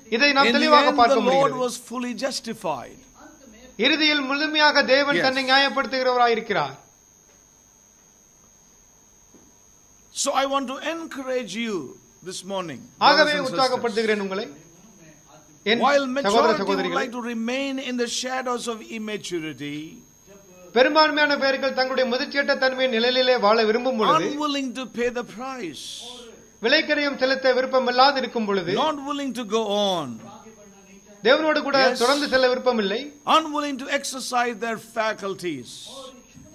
B: இதை நாம்
A: In the
B: தெளிவாக
A: end, the
B: பார்க்க
A: Lord
B: முடிகிறது
A: was fully justified.
B: இறுதியில் முழுமையாக தேவன்
A: Yes.
B: தன்னை நியாயப்படுத்துகிறவராய் இருக்கிறார்
A: So I want to encourage you this morning.
B: ஆகவே
A: brothers and sisters.
B: உற்சாகப்படுத்துகிறேன் உங்களை என்
A: While
B: சகோதர
A: majority would
B: சகோதரிகளை
A: like to remain in the shadows of immaturity,
B: பெரும்பான்மையான பேர்கள் தங்களுடைய முதிர்ச்சியற்ற தன்மையின் நிழலிலே வாழ விரும்பும் பொழுது
A: unwilling to pay the price,
B: விலைக்கரையும் செலுத்த விருப்பமில்லாது இருக்கும் பொழுது
A: not willing to go on,
B: தேவனோடு கூட
A: Yes.
B: தொடர்ந்து செல்ல விருப்பமில்லை
A: unwilling to exercise their faculties.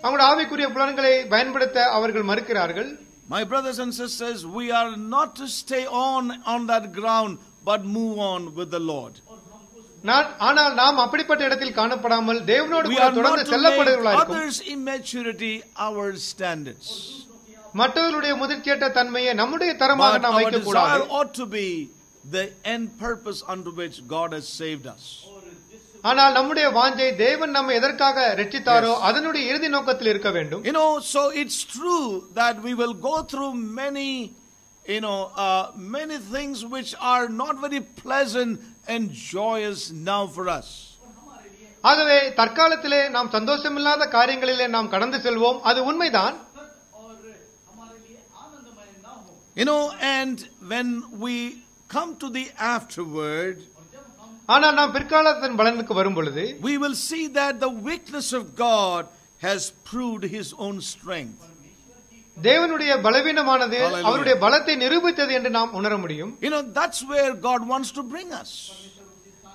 B: அவங்களுடைய ஆவிக்குரிய புலன்களை பயன்படுத்த அவர்கள் மறுக்கிறார்கள்
A: My brothers and sisters, we are not to stay on on that ground, but move on with the Lord.
B: நான் ஆனால் நாம் அப்படிப்பட்ட இடத்தில் காணப்படாமல் தேவனோடு
A: We
B: கூட
A: are
B: தொடர்ந்து
A: not to
B: செல்லப்படுகிறவர்களா
A: make
B: இருக்கும்
A: others' immaturity our standards.
B: மற்றவர்களுடைய முதிர்ச்சியற்ற தன்மையை நம்முடைய தரமாக
A: But
B: நாம்
A: our
B: வைக்க
A: desire
B: கூடாது
A: ought to be the end purpose unto which God has saved us.
B: ஆனால் நம்முடைய வாஞ்சை தேவன் நம்மை எதற்காக ரட்சித்தாரோ அதனுடைய இறுதி நோக்கத்தில் இருக்க வேண்டும்
A: You know, so it's true that we will go through many, you know, uh, many things which are not very pleasant and joyous now for us.
B: ஆகவே தற்காலத்திலே நாம் சந்தோஷமில்லாத காரியங்களிலே நாம் கடந்து செல்வோம் அது உண்மைதான்
A: You know, and when we come to the afterward,
B: ஆனால் நாம் பிற்காலத்தின் பலனுக்கு வரும் பொழுது
A: we will see that the weakness of God has proved his own strength.
B: தேவனுடைய பலவீனமானது
A: Hallelujah.
B: அவருடைய பலத்தை நிரூபித்தது என்று நாம் உணர முடியும்
A: You know, that's where God wants to bring us.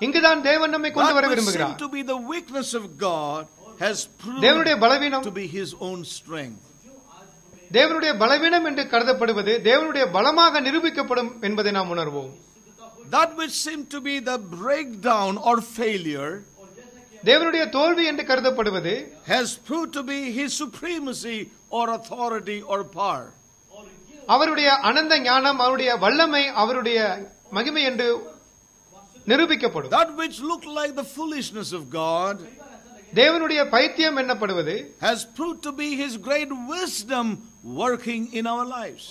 B: இங்குதான் தேவன் நம்மை கொண்டு வர
A: That which seemed
B: விரும்புகிறார்
A: to be the weakness of God has
B: தேவனுடைய
A: proved
B: பலவீனம்
A: to be his own strength.
B: தேவனுடைய பலவீனம் என்று கருதப்படுவது தேவனுடைய பலமாக நிரூபிக்கப்படும் என்பதை நாம் உணர்வோம்
A: That which seemed to be the breakdown or failure
B: தேவனுடைய தோல்வி என்று கருதப்படுவது
A: has proved to be his supremacy or authority or power.
B: அவருடைய அனந்த ஞானம் அவருடைய வல்லமை அவருடைய மகிமை என்று நிரூபிக்கப்படும்
A: That which looked like the foolishness of God
B: தேவனுடைய பைத்தியம் என்னப்படுவது
A: has proved to be his great wisdom working in our lives.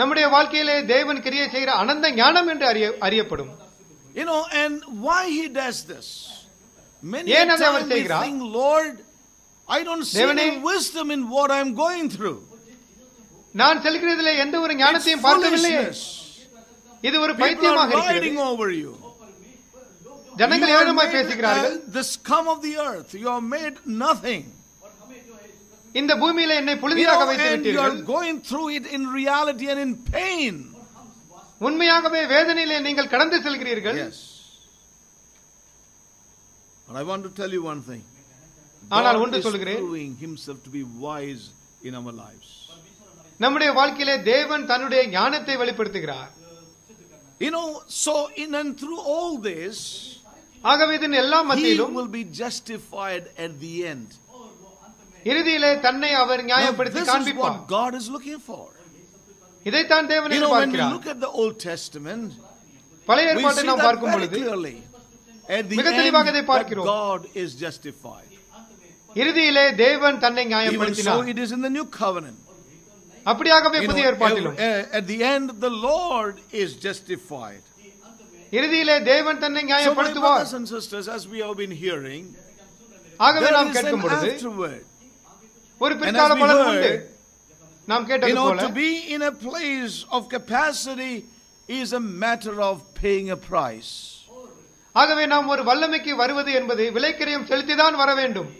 B: நம்முடைய வாழ்க்கையிலே தேவன் கிரியை செய்கிற அனந்த ஞானம் என்று அறிய அறியப்படும்
A: You know, and why he does this? Many a
B: ஏன் அதை அவர்
A: time we
B: செய்கிறார்?
A: think, Lord, I don't see
B: தேவனே,
A: any wisdom in what I'm going through.
B: நான் செல்கிறதிலே எந்த ஒரு
A: It's
B: ஞானத்தையும் பார்க்கவில்லையே
A: foolishness.
B: இது ஒரு
A: People
B: பைத்தியமாக
A: are
B: இருக்கிறது
A: riding over you.
B: ஜனங்கள்
A: You are
B: ஏளனமாய்
A: made,
B: பேசுகிறார்கள்
A: uh, the scum of the earth. You are made nothing.
B: இந்த பூமியில என்னை புழுதியாக வைத்து
A: and
B: விட்டீர்கள்
A: going through it in reality and in pain.
B: உண்மையாகவே வேதனையிலே நீங்கள் கடந்து செல்கிறீர்கள்
A: Yes. But I want to tell you one thing.
B: ஆனால் ஒன்று சொல்கிறேன்.
A: proving himself to be wise in our lives.
B: நம்முடைய வாழ்க்கையிலே தேவன் தன்னுடைய ஞானத்தை வெளிப்படுத்துகிறார்
A: You know, so in and through all this,
B: ஆகவே இதன் எல்லா மத்தியிலும்
A: will be justified at the end.
B: இறுதியிலே தன்னை அவர்
A: Now,
B: நியாயப்படுத்தி
A: this is
B: காண்பிப்பார்
A: what God is looking for.
B: இதைத்தான் தேவன்
A: You know, when we
B: எதிர்பார்க்கிறார்
A: look at the Old Testament,
B: பழைய
A: we
B: ஏற்பாட்டை
A: see
B: நாம்
A: that
B: பார்க்கும்
A: very
B: பொழுது
A: clearly. At the
B: மிக
A: end,
B: தெளிவாக இதை
A: that
B: பார்க்கிறோம்.
A: God is justified.
B: இறுதியிலே தேவன் தன்னை
A: Even so,
B: நியாயப்படுத்தினார்
A: it is in the New Covenant.
B: அப்படியாகவே
A: You know,
B: புதிய ஏற்பாட்டிலும்
A: ev- at the end, the Lord is justified.
B: இறுதியிலே தேவன் தன்னை
A: So, my
B: நியாயப்படுத்துவார்
A: brothers and sisters, as we have been hearing,
B: ஆகவே
A: there
B: நாம்
A: is
B: கேட்கும்
A: an
B: பொழுது
A: afterward.
B: ஒரு
A: And
B: பிற்கால
A: as we
B: பலன்
A: heard,
B: உண்டு நாம்
A: You
B: கேட்டது
A: know,
B: போல
A: to be in a place of capacity is a matter of paying a price.
B: ஆகவே நாம் ஒரு வல்லமைக்கு வருவது என்பது விலைக்கிரயம் செலுத்திதான் வர வேண்டும்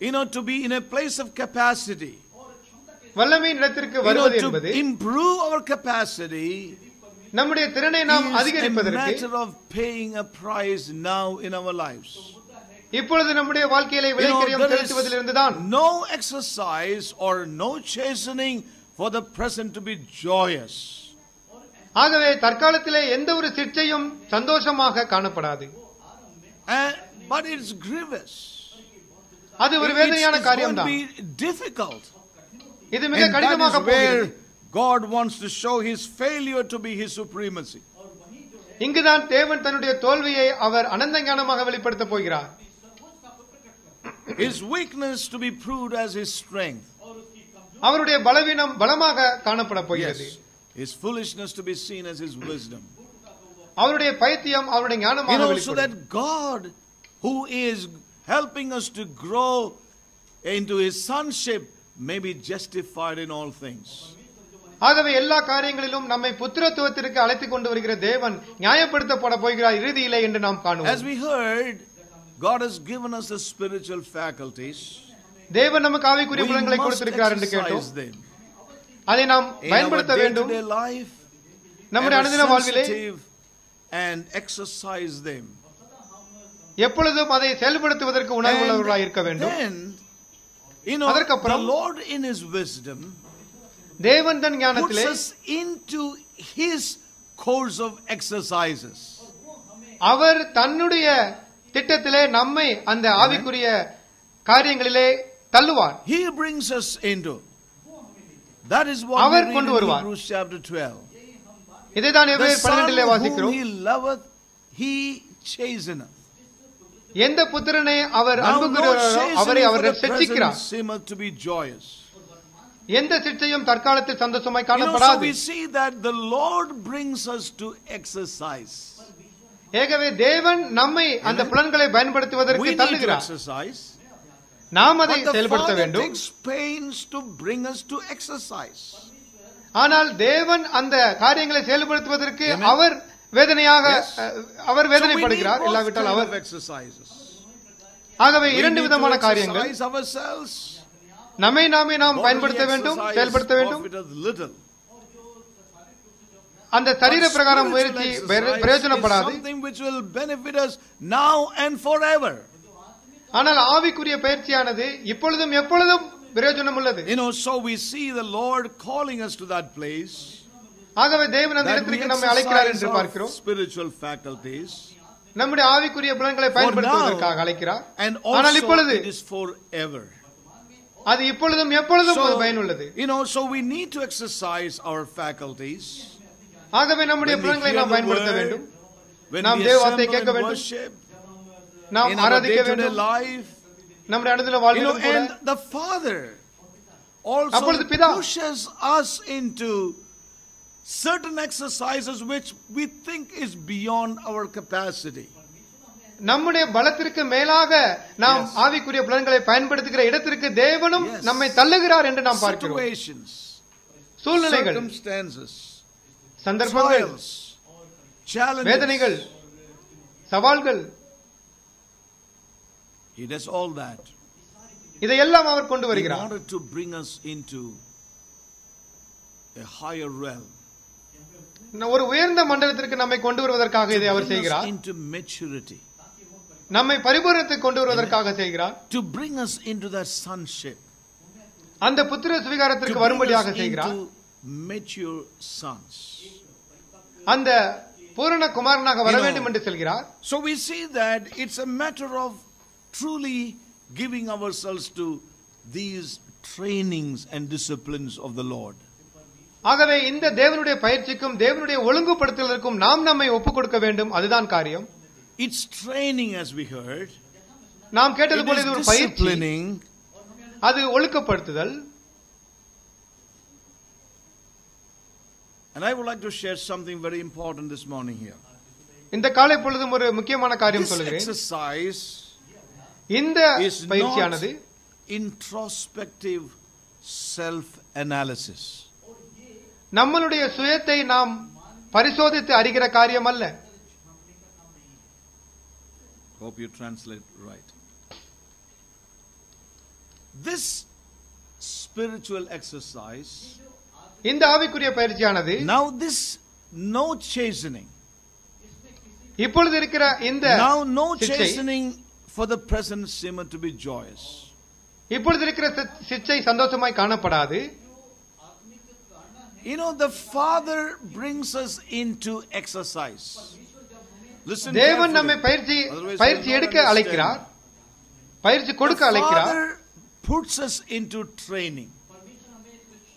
A: You know, to be in a place of capacity.
B: வல்லமையின் இடத்திற்கு
A: You know,
B: வருவது
A: to
B: என்பது
A: improve our capacity
B: நம்முடைய திறனை நாம்
A: is a
B: அதிகரிப்பதற்கு
A: matter of paying a price now in our lives.
B: இப்பொழுது நம்முடைய வாழ்க்கையில
A: You know,
B: விலைக்கிரயம்
A: there
B: செலுத்துவதிலிருந்து தான்
A: is no exercise or no chastening for the present to be joyous.
B: ஆகவே தற்காலத்திலே எந்த ஒரு சிற்சையும் சந்தோஷமாக காணப்படாது
A: And, but it's grievous.
B: அது ஒரு
A: It's,
B: வேதனையான
A: it's going to
B: காரியம்தான்
A: be difficult.
B: இது மிக
A: And that
B: கடினமாக
A: is where
B: போகிறது
A: God wants to show his failure to be his supremacy.
B: இங்குதான் தேவன் தன்னுடைய தோல்வியை அவர் அனந்த ஞானமாக வெளிப்படுத்த போகிறார்
A: His weakness to be proved as his strength.
B: அவருடைய பலவீனம் பலமாக காணப்பட போகிறது
A: Yes. His foolishness to be seen as his wisdom.
B: அவருடைய பைத்தியம் அவருடைய
A: You
B: ஞானமாக
A: know, so
B: வெளிப்படும்
A: that God, who is helping us to grow into his sonship, may be justified in all things.
B: ஆகவே எல்லா காரியங்களிலும் நம்மை புத்திரத்துவத்திற்கு அழைத்துக் கொண்டு வருகிற தேவன் நியாயப்படுத்தப்பட போகிறார் இறுதியிலே என்று நாம்
A: As
B: காணுவோம்
A: we heard, God has given us the spiritual faculties.
B: தேவன் நமக்கு ஆவிக்குரிய
A: We
B: புலன்களை
A: must
B: கொடுத்திருக்கிறார் என்று கேட்டோம்
A: exercise them.
B: அதை நாம்
A: In our
B: பயன்படுத்த வேண்டும்
A: day-to-day life,
B: நம்முடைய
A: ever
B: அனுதின வாழ்விலே
A: sensitive and exercise them.
B: எப்பொழுதும் அதை செயல்படுத்துவதற்கு உணர்வுள்ளவர்களாக இருக்க வேண்டும்
A: then, you know, the
B: அதற்கப்புறம்
A: Lord in His wisdom
B: தேவன் தன்
A: puts
B: ஞானத்திலே
A: us into His course of exercises.
B: அவர் தன்னுடைய திட்டத்திலே நம்மை அந்த ஆவிக்குரிய காரியங்களிலே தள்ளுவார்
A: He brings us into. That is what
B: our
A: we read
B: கொண்டு
A: in
B: வருவார்.
A: Hebrews chapter 12.
B: இதைதான்
A: The
B: எவ்வேறு
A: son
B: பன்னிரண்டிலே
A: whom
B: வாசிக்கிறோம்
A: He loveth, He chasteneth.
B: எந்த புத்திரனை அவர்
A: Now
B: அன்பு
A: no
B: கூறுகிறாரோ அவரை அவர் செட்சிக்கிறார்
A: seemeth to be joyous.
B: எந்த சிற்சையும் தற்காலத்தில் சந்தோஷமாய் காணப்படாது
A: we see that the Lord brings us to exercise.
B: ஏகவே தேவன் நம்மை அந்த புலன்களை பயன்படுத்துவதற்கு தள்ளுகிறார். நாம் அதை செயல்படுத்த வேண்டும்.
A: pains to bring us to
B: ஆனால் தேவன் அந்த காரியங்களை செயல்படுத்துவதற்கு அவர் வேதனையாக அவர் வேதனைப்படுகிறார். இல்லாவிட்டால் அவர் ஆகவே இரண்டு விதமான காரியங்கள். நம்மை நாமே நாம் பயன்படுத்த வேண்டும் செயல்படுத்த வேண்டும். அந்த சரீர
A: But
B: பிரகாரம்
A: spiritual
B: முயற்சி பெர-
A: exercise is
B: பிரயோஜனப்படாது
A: something which will benefit us now and forever.
B: ஆனால் ஆவிக்குரிய பயிற்சியானது இப்பொழுதும் எப்பொழுதும் பிரயோஜனம் உள்ளது
A: You know, so we see the Lord calling us to that place.
B: ஆகவே தேவன் அந்த
A: That we
B: இடத்திற்கு நம்மை அழைக்கிறார்
A: exercise
B: என்று
A: our
B: பார்க்கிறோம்
A: spiritual faculties.
B: நம்முடைய ஆவிக்குரிய புலன்களை பயன்படுத்துவதற்காக அழைக்கிறார்
A: And
B: ஆனால்
A: also
B: இப்பொழுது
A: it is forever.
B: அது இப்பொழுதும் எப்பொழுதும்
A: So,
B: அது பயனுள்ளது
A: you know, so we need to exercise our faculties.
B: ஆகவே நம்முடைய புலன்களை நாம் பயன்படுத்த வேண்டும் நாம் தேவ கேட்க வேண்டும். நாம் ஆராதிக்க வேண்டும் நம்முடைய கூட
A: and the Father also pushes us into certain exercises which we think is beyond our capacity.
B: நம்முடைய பலத்திற்கு மேலாக நாம். ஆவிக்குரிய புலன்களை பயன்படுத்துகிற இடத்திற்கு தேவனும். நம்மை தள்ளுகிறார் என்று நாம் பார்க்கிறோம் சூழ்நிலைகள் சந்தர்ப்பங்கள். வேதனைகள் சவால்கள்
A: all that
B: இதையெல்லாம் அவர் கொண்டு
A: in
B: வருகிறார்
A: order to bring us into a higher realm.
B: ஒரு உயர்ந்த மண்டலத்திற்கு நம்மை கொண்டு வருவதற்காக இதை அவர் செய்கிறார்
A: into maturity.
B: நம்மை பரிபூரணத்துக்கு கொண்டு வருவதற்காக செய்கிறார்
A: To bring us into that sonship.
B: அந்த புத்திர சுவிகாரத்திற்கு வரும்படியாக செய்கிறார்
A: mature sons.
B: அந்த பூரண குமாரனாக வர
A: You know,
B: வேண்டும் என்று செல்கிறார்
A: So we see that it's a matter of truly giving ourselves to these trainings and disciplines of the Lord.
B: ஆகவே இந்த தேவனுடைய பயிற்சிக்கும் தேவனுடைய ஒழுங்குபடுத்துவதற்கும் நாம் நம்மை ஒப்புக் கொடுக்க வேண்டும் அதுதான் காரியம்
A: It's training, as we heard.
B: நாம் கேட்டது
A: It
B: போல
A: is
B: இது ஒரு பயிற்சி
A: disciplining.
B: அது ஒழுக்கப்படுத்துதல்
A: And I would like to share something very important this morning here.
B: இந்த காலை பொழுதும் ஒரு முக்கியமான காரியம்
A: This
B: சொல்லுகிறேன்
A: exercise
B: இந்த
A: is not
B: பயிற்சியானது
A: introspective self-analysis.
B: நம்மளுடைய சுயத்தை நாம் பரிசோதித்து அறிகிற காரியம் அல்ல
A: Hope you translate right. This spiritual exercise,
B: இந்த ஆவிக்குரிய பயிற்சியானது
A: now this no chastening,
B: இப்பொழுது இருக்கிற இந்த
A: now no
B: சிட்சை,
A: chastening for the present seemeth to be joyous.
B: இப்பொழுது இருக்கிற சி- சிச்சை சந்தோஷமாய் காணப்படாது
A: You know, the Father brings us into exercise. Listen
B: தேவன் நம்மை
A: carefully.
B: பயிற்சி
A: Otherwise
B: பயிற்சி
A: you will not
B: எடுக்க
A: understand.
B: அழைக்கிறார் பயிற்சி கொடுக்க
A: The
B: அழைக்கிறார்
A: Father puts us into training.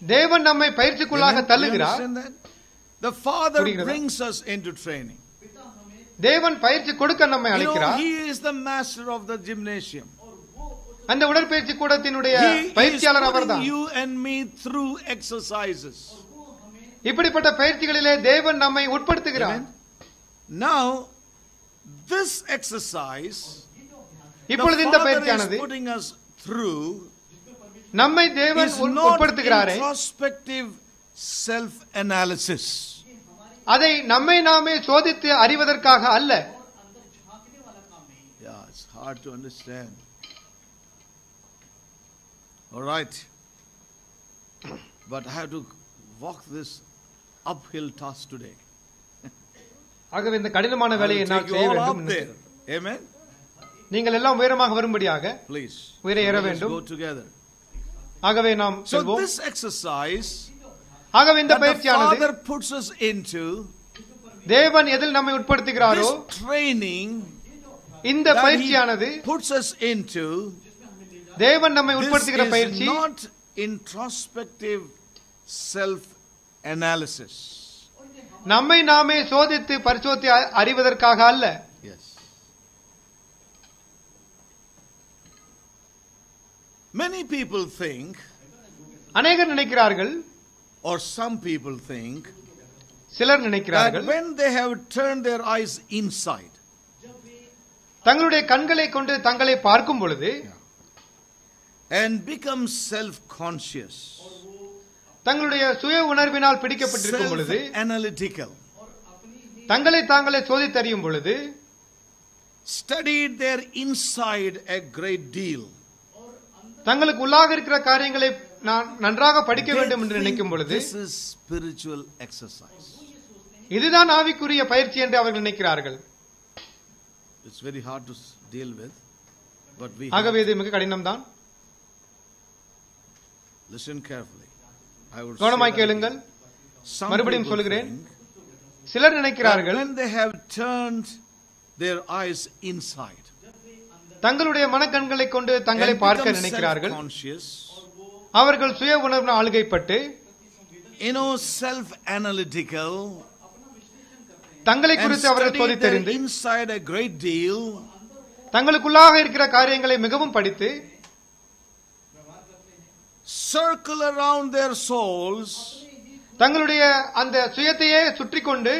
B: தேவன் நம்மை பயிற்சிக்குள்ளாக தள்ளுகிறார்?
A: The Father brings us into training.
B: தேவன் பயிற்சி கொடுக்க நம்மை அழைக்கிறார்
A: He is the master of the gymnasium.
B: அந்த உடற்பயிற்சி கூடத்தினுடைய பயிற்சியாளர் அவர்தான்
A: you and me through exercises.
B: இப்படிப்பட்ட பயிற்சிகளிலே தேவன் நம்மை உட்படுத்துகிறார்?
A: Now, this exercise,
B: இப்பொழுது இந்த பயிற்சியானது
A: putting us through
B: நம்மை தேவன் உட்படுத்துகிறாரே.
A: செல்ஃப் அனாலிசிஸ்
B: அதை நம்மை நாமே சோதித்து அறிவதற்காக அல்ல.
A: It's hard to understand alright but I have to walk this up hill toss today
B: ஆகவே இந்த கடினமான வேலையை
A: நான்
B: செய்ய வேண்டும்
A: ஏமென்
B: நீங்கள் எல்லாம் உயரமாக வரும்படியாக
A: ப்ளீஸ்
B: உயர ஏற வேண்டும்.
A: டுகெதர்
B: ஆகவே நாம்
A: So
B: செல்வோம்
A: this exercise
B: ஆகவே இந்த பயிற்சியானது
A: Father puts us into,
B: தேவன் எதில் நம்மை உட்படுத்துகிறாரோ
A: training
B: இந்த பயிற்சியானது
A: puts us into,
B: தேவன் நம்மை உட்படுத்துகிற பயிற்சி
A: not introspective self-analysis.
B: நம்மை நாமே சோதித்து பரிசோதி அறிவதற்காக அல்ல
A: Many people think,
B: அநேகர் நினைக்கிறார்கள்
A: or some people think,
B: சிலர்
A: that
B: நினைக்கிறார்கள்
A: when they have turned their eyes inside,
B: தங்களுடைய கண்களை கொண்டு தங்களை பார்க்கும் பொழுது
A: and become self-conscious,
B: தங்களுடைய சுய உணர்வினால் பிடிக்கப்பட்டிருக்கும் பொழுது
A: self-analytical,
B: தங்களை தாங்களே சோதித்தறியும் பொழுது
A: studied their inside a great deal,
B: தங்களுக்கு உள்ளாக இருக்கிற காரியங்களை நான் நன்றாக படிக்க வேண்டும் என்று நினைக்கும் பொழுது
A: ஸ்பிரிச்சுவல் எக்ஸசைஸ்
B: இதுதான் ஆவிக்குரிய பயிற்சி என்று அவர்கள் நினைக்கிறார்கள்.
A: It's very hard to deal with but we
B: ஆகவே இது மிக
A: கடினம் தான் லிசன் கேர்ஃபுல்லி
B: கவனமாய் கேளுங்கள். மறுபடியும் சொல்கிறேன் சிலர் நினைக்கிறார்கள்
A: தே they have turned their eyes inside
B: தங்களுடைய மனக்கண்களை கொண்டு தங்களை பார்க்க நினைக்கிறார்கள் அவர்கள் சுய உணர்வு ஆளுகைப்பட்டு
A: you know, self-analytical,
B: தங்களை குறித்து அவர்கள் சோதித்தறிந்து
A: inside a great deal,
B: தங்களுக்குள்ளாக இருக்கிற காரியங்களை மிகவும் படித்து
A: circle around their souls,
B: தங்களுடைய அந்த சுயத்தையே சுற்றி கொண்டு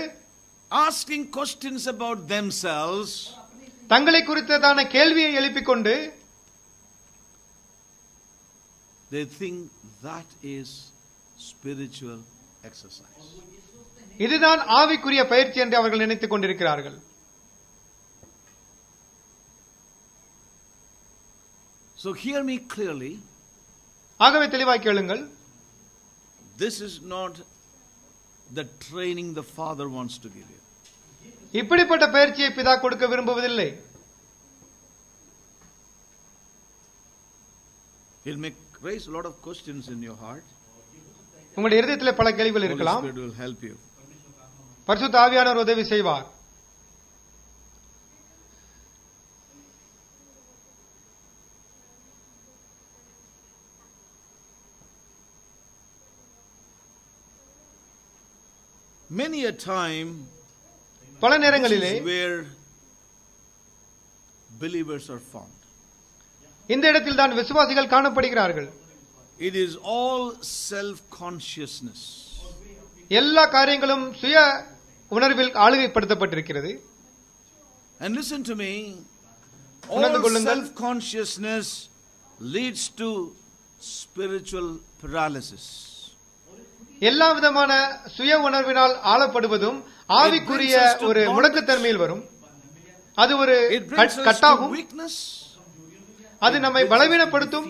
A: asking questions about themselves,
B: தங்களை குறித்ததான கேள்வியை எழுப்பிக் கொண்டு
A: they think that is spiritual exercise.
B: இதுதான் ஆவிக்குரிய பயிற்சி என்று அவர்கள் நினைத்துக் கொண்டிருக்கிறார்கள்
A: So hear me clearly.
B: ஆகவே தெளிவாய் கேளுங்கள்
A: This is not the training the Father wants to give you.
B: இப்படிப்பட்ட பயிற்சியை பிதா கொடுக்க விரும்புவதில்லை
A: He'll make raise a lot of questions in your heart.
B: உங்களுடைய இருதயத்தில் பல கேள்விகள்
A: Holy
B: இருக்கலாம்
A: Spirit will help you.
B: பரிசுத்த ஆவியானவர் உதவி செய்வார்
A: Many a time,
B: பல
A: this
B: நேரங்களிலே
A: is where believers are found.
B: இந்த இடத்தில் தான் விசுவாசிகள் காணப்படுகிறார்கள்
A: It is all self-consciousness.
B: எல்லா காரியங்களும் சுய உணர்வில் ஆளுகைப்படுத்தப்பட்டிருக்கிறது
A: And listen to me.
B: உணர்ந்து
A: All
B: கொள்ளுங்கள்.
A: self-consciousness leads to spiritual paralysis.
B: எல்லா விதமான சுய உணர்வினால் ஆளப்படுவதும் ஆவிக்குரிய ஒரு. முடக்குத்தன்மையில் வரும் அது ஒரு கட்டாகும். அது நம்மை பலவீனப்படுத்தும்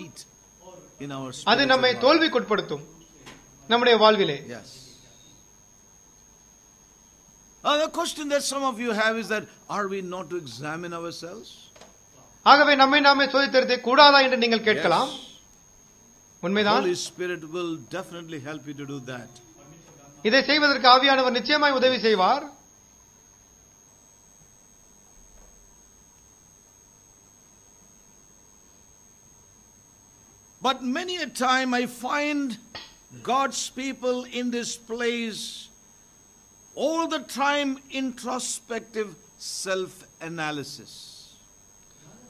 B: அது நம்மை. தோல்விக்குட்படுத்தும் நம்முடைய வாழ்விலே.
A: Uh, the question that some of you have is that are we not to examine ourselves?
B: ஆகவே நம்மை நாமே சோதித்தறிந்தே கூடாதா என்று நீங்கள் கேட்கலாம்
A: Yes.
B: உண்மைதான்
A: Holy Spirit will definitely help you to do that.
B: இதை செய்வதற்கு ஆவியானவர் நிச்சயமாய் உதவி செய்வார்
A: But many a time I find God's people in this place all the time introspective self analysis.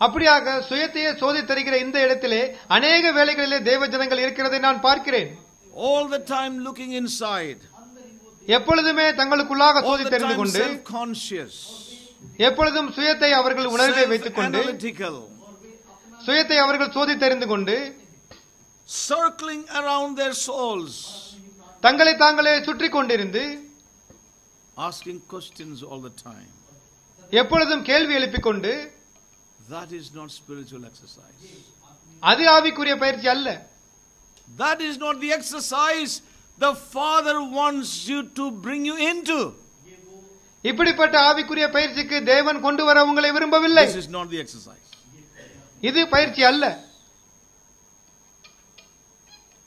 B: அப்படியாக சுயத்தையே சோதித்தருகிற இந்த இடத்திலே அநேக வேளைகளிலே தேவ ஜனங்கள் இருக்கிறதை நான் பார்க்கிறேன்.
A: All the time looking inside,
B: எப்பொழுதுமே தங்களுக்குள்ளாக சோதி தெரிந்து கொண்டு
A: conscious,
B: எப்பொழுதும் சுயத்தை அவர்கள் உணர்வை வைத்துக் கொண்டு சுயத்தை அவர்கள் சோதி தெரிந்து கொண்டு
A: circling around their souls,
B: தங்களை தாங்களே சுற்றி கொண்டிருந்து
A: asking questions all the time.
B: எப்பொழுதும் கேள்வி எழுப்பிக் கொண்டு
A: That is not spiritual exercise.
B: அது ஆவிக்குரிய பயிற்சி அல்ல
A: That is not the exercise the Father wants you to bring you into.
B: இப்படிப்பட்ட ஆவிக்குரிய பயிற்சிக்கு தேவன் கொண்டு வர உங்களை விரும்பவில்லை
A: This is not the exercise.
B: இது பயிற்சி அல்ல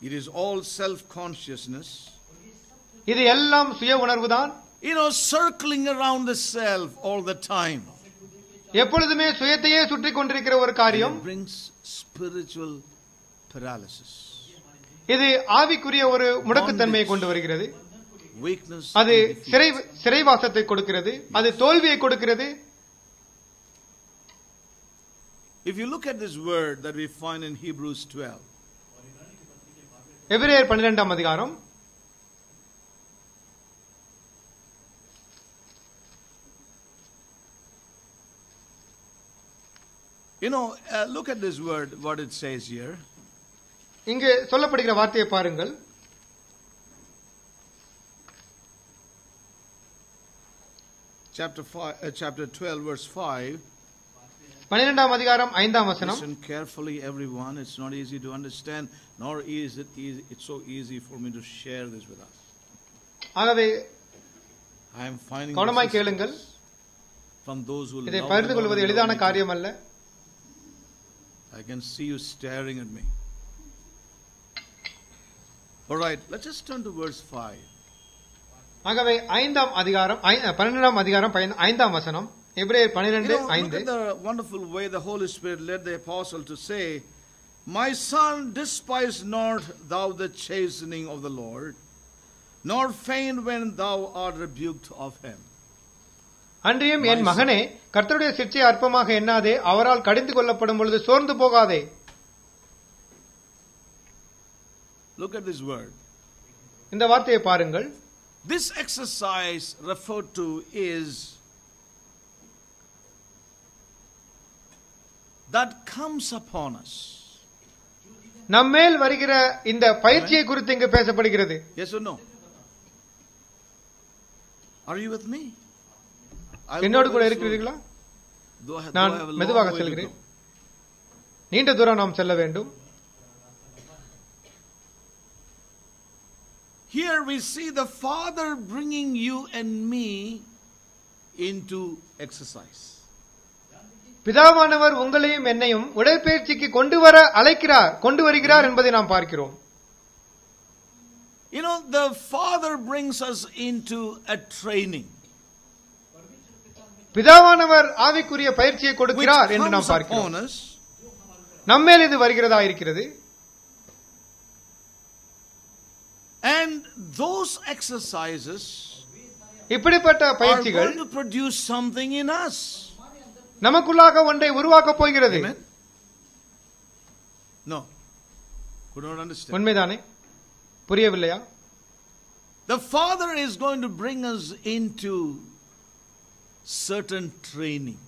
A: It is all self consciousness.
B: இது எல்லாம் சுய உணர்வுதான்
A: You know, circling around the self all the time.
B: எப்பொழுதுமே சுயத்தையே சுற்றி கொண்டிருக்கிற ஒரு காரியம். இது ஆவிக்குரிய ஒரு முடக்குத்தன்மையை கொண்டு வருகிறது. அது. சிறை சிறைவாசத்தை கொடுக்கிறது. அது தோல்வியை கொடுக்கிறது.
A: If you look at this word that we find in Hebrews 12,
B: எபிரேயர் பன்னிரெண்டாம் அதிகாரம்.
A: You know, uh, look at this word, what it says here.
B: இங்கு சொல்லப்படுகிற வார்த்தையை பாருங்கள்
A: Chapter, five, uh, chapter 12, verse 5.
B: பன்னிரெண்டாம் அதிகாரம் ஐந்தாம் வசனம்
A: Listen carefully, everyone. It's not easy to understand, nor is it easy. It's so easy for me to share this with us.
B: ஆகவே
A: I am finding
B: கவனமாய் கேளுங்கள்
A: from those who
B: இதை பகிர்ந்து கொள்வது எளிதான. காரியம் அல்ல
A: I can see you staring at me. All right, let's just turn to verse 5.
B: ஆகவே ஐந்தாம் அதிகாரம் ஐ- பன்னிரெண்டாம் அதிகாரம் பயன்- ஐந்தாம் வசனம் எபிரேயர்
A: You
B: பன்னிரெண்டு
A: know, look
B: ஐந்து
A: at the wonderful way the Holy Spirit led the apostle to say, My son, despise not thou the chastening of the Lord, nor faint when thou art rebuked of him.
B: அன்றியும் என் மகனே கர்த்தருடைய சிற்சை அற்பமாக எண்ணாதே அவரால் கடிந்து கொள்ளப்படும் பொழுது சோர்ந்து போகாதே
A: Look at this word.
B: இந்த வார்த்தையை பாருங்கள்
A: This exercise referred to is that comes upon us.
B: நம்மேல் வருகிற இந்த பயிற்சியை குறித்து இங்கு பேசப்படுகிறது
A: Yes or no? Are you with me?
B: என்னோடு கூட இருக்கிறீர்களா நான் மெதுவாக செல்கிறேன். நீண்ட தூரம் நாம் செல்ல வேண்டும்
A: Here we see the Father bringing you and me into exercise.
B: பிதாவானவர் உங்களையும் என்னையும் உடற்பயிற்சிக்கு கொண்டு வர அழைக்கிறார் கொண்டு வருகிறார் என்பதை நாம் பார்க்கிறோம்
A: You know, the Father brings us into a training
B: பிதாவானவர் ஆவிக்குரிய பயிற்சியை
A: which
B: கொடுக்கிறார் என்று நாம்
A: comes
B: பார்க்கிறோம்
A: upon us
B: நம்மேல் இது வருகிறதா இருக்கிறது
A: and those exercises
B: இப்படிப்பட்ட
A: are
B: பயிற்சிகள்
A: going to produce something in us.
B: நமக்குள்ளாக ஒன்றை உருவாக்கப் போகிறது
A: Amen? No. Could not understand.
B: உண்மைதானே புரியவில்லையா
A: The Father is going to bring us into certain training.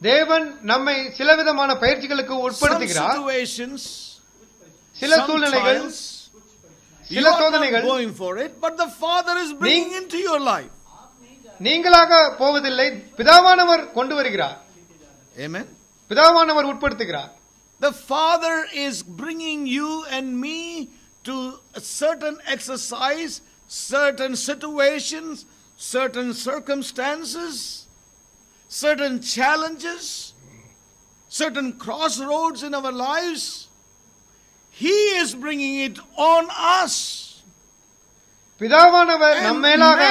B: தேவன் நம்மை சிலவிதமான பயிற்சிகளுக்கு
A: Some
B: உட்படுத்துகிறார்
A: situations,
B: சில
A: some
B: சூழ்நிலைகள்
A: trials, you
B: சில
A: are not
B: சோதனைகள்
A: going for it, but the Father is bringing into your life.
B: நீங்களாக போவதில்லை பிதாவானவர் கொண்டு வருகிறார்
A: Amen.
B: பிதாவானவர் உட்படுத்துகிறார்
A: The Father is bringing you and me to a certain exercise, certain situations, certain circumstances, certain challenges, certain crossroads in our lives, He is bringing it on us.
B: പിതാവാണവർ
A: നമ്മേലാക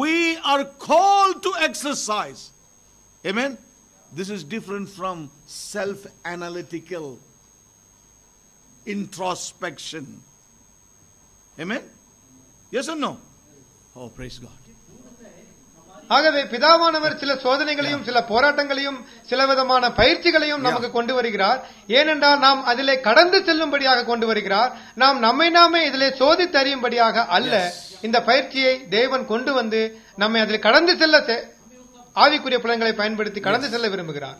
A: we are called to exercise. Amen. This is different from self analytical introspection. Amen. Yes or no? Oh, praise God.
B: ஆகவே பிதாவானவர் சில சோதனைகளையும் சில போராட்டங்களையும் சில விதமான பயிற்சிகளையும் நமக்கு கொண்டு வருகிறார் ஏனென்றால் நாம் அதிலே கடந்து செல்லும்படியாக கொண்டு வருகிறார் நாம் நம்மை நாமே இதிலே சோதித்து அறியும்படியாக அல்ல. இந்த பயிற்சியை தேவன் கொண்டு வந்து நம்மை அதில் கடந்து செல்ல ஆவிக்குரிய புலன்களை பயன்படுத்தி கடந்து செல்ல விரும்புகிறார்.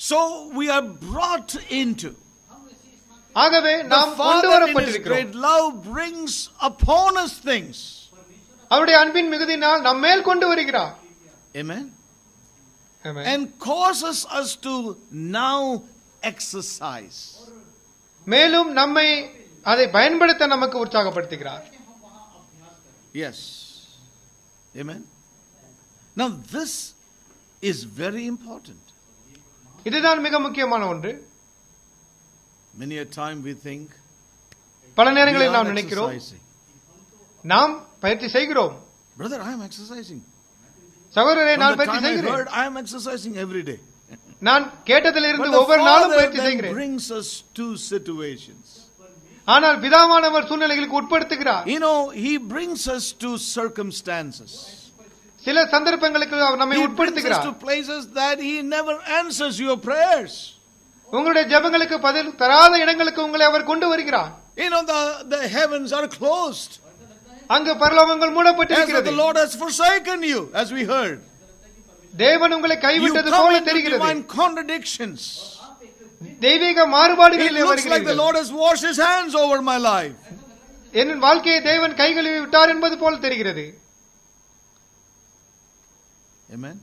A: So we are brought into.
B: ஆகவே
A: The
B: நாம் கொண்டு
A: Father in His
B: வரப்பட்டிருக்கிறோம்
A: great love brings upon us things.
B: அவருடைய அன்பின் மிகுதியினால் நம்மேல் கொண்டு வருகிறார்
A: Amen.
B: Amen.
A: And causes us to now exercise.
B: மேலும் நம்மை அதை பயன்படுத்த நமக்கு உற்சாகப்படுத்துகிறார்
A: Yes. Amen. Now this is very important.
B: இதுதான் மிக முக்கியமான ஒன்று
A: Many a time we think
B: பல
A: we
B: நேரங்களில்
A: are
B: நாம் நினைக்கிறோம்
A: exercising.
B: நாம் பயிற்சி செய்கிறோம்
A: Brother, I am exercising.
B: சகோதரரை
A: From
B: நான்
A: the
B: பயிற்சி
A: time I
B: செய்கிறேன்
A: heard, I am exercising every day.
B: நான் கேட்டதிலிருந்து
A: But the
B: ஒவ்வொரு நாளும்
A: Father
B: பயிற்சி
A: then
B: செய்கிறேன்
A: brings us to situations.
B: ஆனால் பிதாவானவர் சூழ்நிலைகளுக்கு உட்படுத்துகிறார்
A: You know, He brings us to circumstances.
B: சில சந்தர்ப்பங்களுக்கு அவர் நம்மை
A: He brings us
B: உட்படுத்துகிறார்
A: to places that He never answers your prayers.
B: உங்களுடைய ஜெபங்களுக்கு பதில் தராத இடங்களுக்கு உங்களை அவர் கொண்டு வருகிறார்
A: You know, the, the heavens are closed.
B: அங்கு பரலோகங்கள்
A: As though
B: மூடப்பட்டிருக்கிறது
A: the Lord has forsaken you, as we heard.
B: தேவன் உங்களை
A: You
B: கைவிட்டது
A: come
B: போல
A: into
B: தெரிகிறது
A: divine contradictions.
B: தெய்வீக
A: It
B: மாறுபாடுகளில்
A: looks like the
B: வருகிறீர்கள்
A: Lord has washed His hands over my life.
B: என் வாழ்க்கையை தேவன் கை கழுவி விட்டார் என்பது போல தெரிகிறது
A: Amen.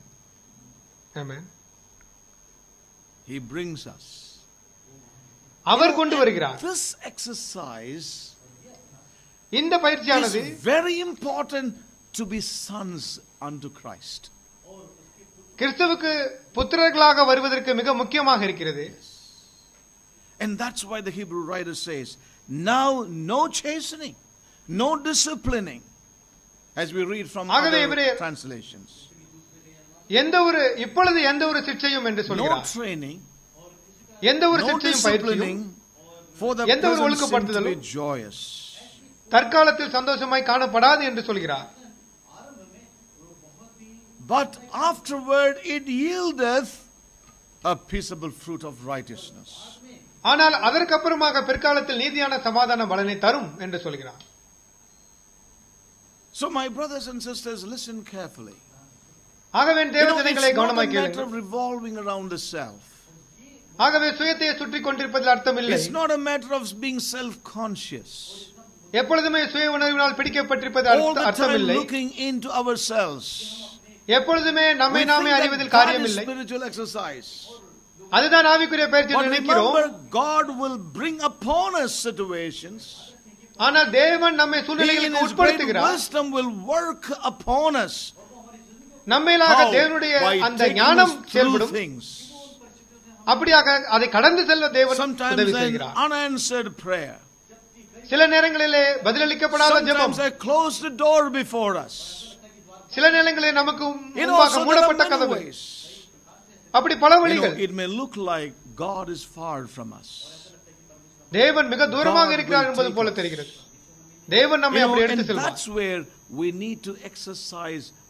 B: Amen.
A: He brings us.
B: அவர் கொண்டு வருகிறார்
A: This exercise
B: இந்த பயிற்சியானது
A: is very important to be sons unto Christ.
B: கிறிஸ்துவுக்கு புத்திரர்களாக வருவதற்கு மிக முக்கியமாக இருக்கிறது
A: And that's why the Hebrew writer says, now no chastening, no disciplining, as we read from
B: ஆகவே
A: other
B: எபிரேயர்
A: translations.
B: எந்த ஒரு இப்பொழுது எந்த ஒரு சிக்ஷையும் என்று சொல்கிறார் எந்த ஒரு சிக்ஷையும் பயிற்சியும் எந்த ஒரு
A: joyous.
B: தற்காலத்தில் சந்தோஷமாய் காணப்படாது என்று சொல்கிறார்
A: But afterward it yieldeth a peaceable fruit of righteousness.
B: ஆனால் அதற்கப்புறமாக பிற்காலத்தில் நீதியான சமாதான பலனை தரும் என்று சொல்கிறார்
A: So my brothers and sisters, listen carefully.
B: ஆகவே
A: You
B: தேவ
A: know,
B: ஜனங்களை
A: it's not a
B: கவனமாய்
A: matter
B: கேளுங்கள்
A: of revolving around the self.
B: ஆகவே சுயத்தை சுற்றி கொண்டிருப்பதில் அர்த்தமில்லை
A: It's not a matter of being self-conscious.
B: எப்பொழுதுமே சுய உணர்வினால் பிடிக்கப்பட்டிருப்பது
A: All
B: அர்த்த-
A: the time
B: அர்த்தமில்லை
A: looking into ourselves.
B: எப்பொழுதுமே நம்மை
A: We
B: நாமே
A: think
B: அறிவதில்
A: that God is
B: காரியமில்லை
A: spiritual exercise.
B: அதுதான் ஆவிக்குரிய பயிற்சி
A: But
B: என்று நினைக்கிறோம்
A: remember, God will bring upon us situations.
B: ஆனால் தேவன் நம்மை
A: He in
B: சூழ்நிலைகளுக்கு
A: His great
B: உட்படுத்துகிறார்
A: wisdom will work upon us.
B: நம்மையிலாக
A: How?
B: தேவனுடைய
A: By
B: அந்த
A: taking
B: ஞானம்
A: us through
B: செயல்படும்
A: things.
B: அப்படியாக அதை கடந்து செல்ல தேவன்
A: Sometimes
B: உதவி
A: an
B: செய்கிறார்
A: unanswered prayer.
B: சில நேரங்களிலே பதிலளிக்கப்படாத ஜெபம்
A: Sometimes a closed door before us.
B: சில நேரங்களில் நமக்கு
A: You know,
B: முன்பாக
A: so there are
B: மூடப்பட்ட
A: many
B: கதவு
A: ways.
B: அப்படி பல
A: You know,
B: வழிகள்
A: it may look like God is far from us.
B: தேவன் மிக தூரமாக
A: God
B: இருக்கிறார்
A: will
B: என்பது
A: take
B: போல
A: us.
B: தெரிகிறது தேவன் நம்மை
A: You know,
B: அப்படி
A: and
B: எடுத்து செல்வார்
A: that's where we need to exercise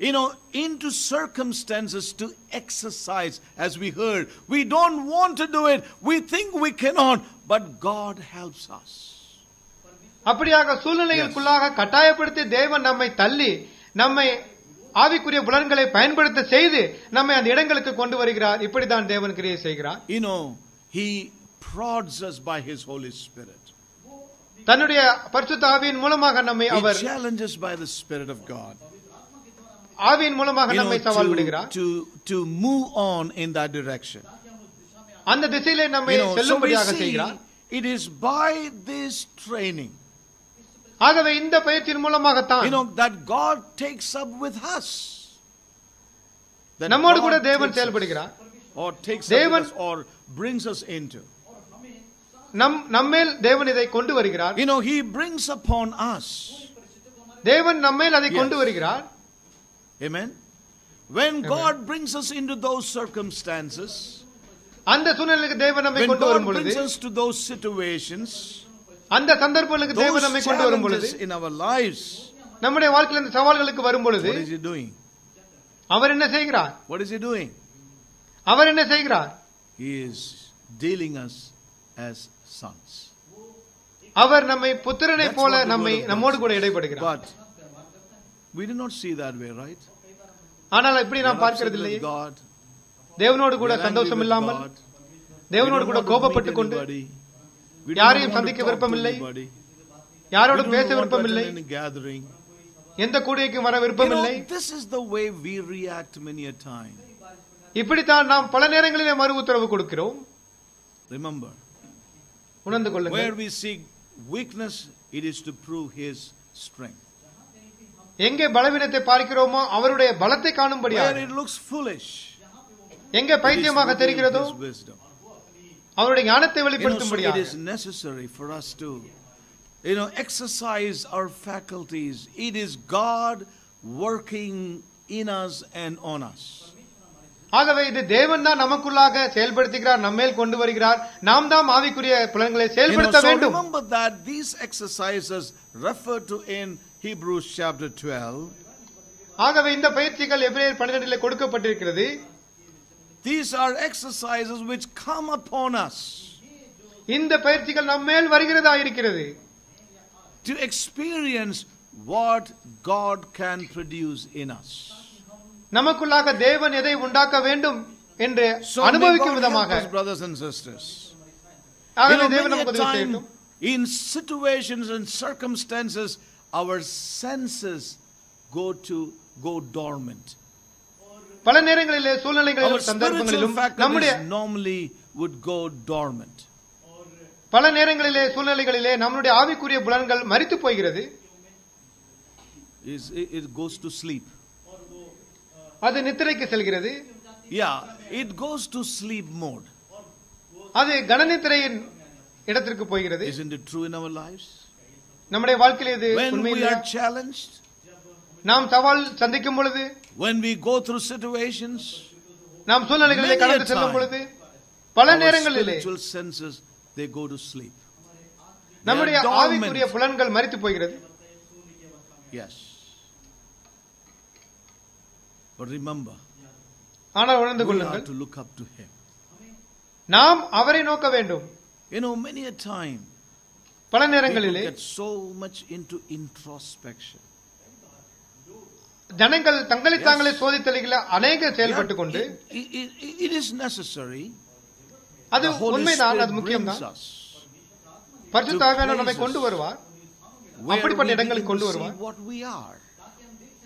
A: you know, into circumstances to exercise, as we heard. We don't want to do it, we think we cannot, but God helps us.
B: அப்படியாக சூழ்நிலைகளுக்குள்ளாக கட்டாயப்படுத்தி தேவன் நம்மை தள்ளி நம்மை ஆவிக்குரிய புலன்களை பயன்படுத்த செய்து நம்மை அந்த இடங்களுக்கு கொண்டு வருகிறார் இப்படித்தான் தேவன் கிரியை செய்கிறார்
A: You know, He prods us by His Holy Spirit.
B: தன்னுடைய பரிசுத்த ஆவியின் மூலமாக நம்மை
A: He
B: our
A: challenges by the Spirit of God.
B: ஆவியின் மூலமாக
A: You know,
B: நம்மை சவால்
A: to,
B: விடுகிறார்
A: to, to move on in that direction.
B: அந்த திசையிலே நம்மை
A: You know, so we
B: செல்லும்படியாக
A: see
B: செய்கிறார்
A: it is by this training,
B: ஆகவே இந்த பயிற்சியின் மூலமாகத்தான்
A: you know, that God takes up with us. That
B: நம்மோடு
A: God
B: கூட தேவன்
A: takes us,
B: செயல்படுகிறார்
A: or takes up with
B: தேவன்
A: us, or brings us into.
B: நம் நம்மேல் தேவன் இதை கொண்டு வருகிறார்
A: You know, He brings upon us.
B: தேவன் நம்மேல் அதை
A: Yes.
B: கொண்டு வருகிறார்
A: Amen. When God brings us into those circumstances,
B: அந்த சூழ்நிலைக்கு தேவன் நம்மை
A: when
B: கொண்டு வரும்
A: God
B: பொழுது
A: brings us to those situations,
B: அந்த சந்தர்ப்பங்களுக்கு தேவன்
A: those
B: நம்மை கொண்டு வரும் பொழுது
A: challenges in our lives,
B: நம்முடைய வாழ்க்கையில் இந்த சவால்களுக்கு வரும் பொழுது
A: what is He doing?
B: அவர் என்ன செய்கிறார்
A: What is He doing?
B: அவர் என்ன செய்கிறார்
A: He is dealing us as sons.
B: அவர் நம்மை புத்திரனை
A: That's
B: போல
A: what the
B: நம்மை
A: word of God
B: நம்மோடு கூட
A: says.
B: இடைப்படுகிறார்
A: But we do not see that way, right?
B: ஆனால் இப்படி
A: நான்
B: பார்க்கிறது
A: இல்லை
B: தேவனோடு கூட சந்தோஷம் இல்லாமல் தேவனோடு கூட
A: கோபப்பட்டுக்
B: கொண்டு யாரையும் சந்திக்க
A: விருப்பம்
B: இல்லை
A: யாரோடு
B: பேச
A: விருப்பம் இல்லை
B: எந்த கூடைக்கும் வர
A: விருப்பம் இல்லை
B: இப்படித்தான் நாம் பல நேரங்களிலே மறு உத்தரவு கொடுக்கிறோம்.
A: ரிமெம்பர்
B: உணர்ந்து கொள்ளுங்கள்.
A: where we seek weakness it is to
B: எங்கே பலவீனத்தை பார்க்கிறோமோ அவருடைய பலத்தை காணும்படியாக எங்கே பைத்தியமாக தெரிகிறதோ. அவருடைய ஞானத்தை வெளிப்படுத்தும்படியாக
A: necessary for us to, you know, exercise our faculties. It is God working in us and on us.
B: ஆகவே இது தேவன் தான் நமக்குள்ளாக செயல்படுத்துகிறார் நம்மேல் கொண்டு வருகிறார் நாம் தான் ஆவிக்குரிய புலன்களை செயல்படுத்த வேண்டும்
A: remember that these exercises to in Hebrews chapter 12.
B: ஆகவே இந்த பயிற்சிகள் எபிரேயர் பன்னிரெண்டிலே கொடுக்கப்பட்டிருக்கிறது
A: These are exercises which come upon us
B: இந்த பயிற்சிகள் நம்மேல் வருகிறதா இருக்கிறது
A: to experience what God can produce in us.
B: நமக்குள்ளாக தேவன் எதை உண்டாக்க வேண்டும் என்று
A: So may
B: அனுபவிக்கும்
A: God help
B: விதமாக
A: us, brothers and sisters. You
B: ஆகவே
A: know,
B: தேவன்
A: many a
B: நமக்கு உதவி
A: time
B: செய்யட்டும்
A: in situations and circumstances, our senses go to go dormant.
B: பல நேரங்களிலே
A: Our
B: சூழ்நிலைகளிலும்
A: spiritual
B: சந்தர்ப்பங்களிலும் நம்முடைய
A: faculties normally would go dormant.
B: பல நேரங்களிலே சூழ்நிலைகளிலே நம்முடைய ஆவிக்குரிய புலன்கள் மரித்து போகிறது
A: Is it, it goes to sleep.
B: அது நித்திரைக்கு செல்கிறது
A: Yeah, it goes to sleep mode.
B: அது கனநித்திரையின் இடத்திற்கு போகிறது
A: Isn't it true in our lives?
B: நம்முடைய வாழ்க்கையில் இது
A: When we
B: உண்மையிலேயே
A: are challenged,
B: நாம் சவால் சந்திக்கும் பொழுது
A: when we go through situations,
B: நாம் சூழ்நிலைகளிலே
A: Many a
B: கடந்து செல்லும்
A: time,
B: பொழுது பல
A: our
B: நேரங்களிலே
A: spiritual senses they go to sleep. They
B: நம்முடைய
A: are dormant.
B: ஆவிக்குரிய புலன்கள் மரித்து போகிறது
A: Yes. But remember,
B: ஆனால் உணர்ந்து
A: we are
B: கொள்ளுங்கள்
A: to look up to Him.
B: நாம் அவரை நோக்க வேண்டும்
A: You know, many a time
B: பல நேரங்களிலே
A: get so much into introspection.
B: ஜனங்கள் தங்களை தாங்களே சோதித்தலிகள அநேக செயல்பட்டு கொண்டு
A: It, is necessary.
B: அது உண்மைதான் அது முக்கியம் தான் நம்மை கொண்டு வருவார் அப்படிப்பட்ட இடங்களுக்கு கொண்டு வருவார்.
A: what we are.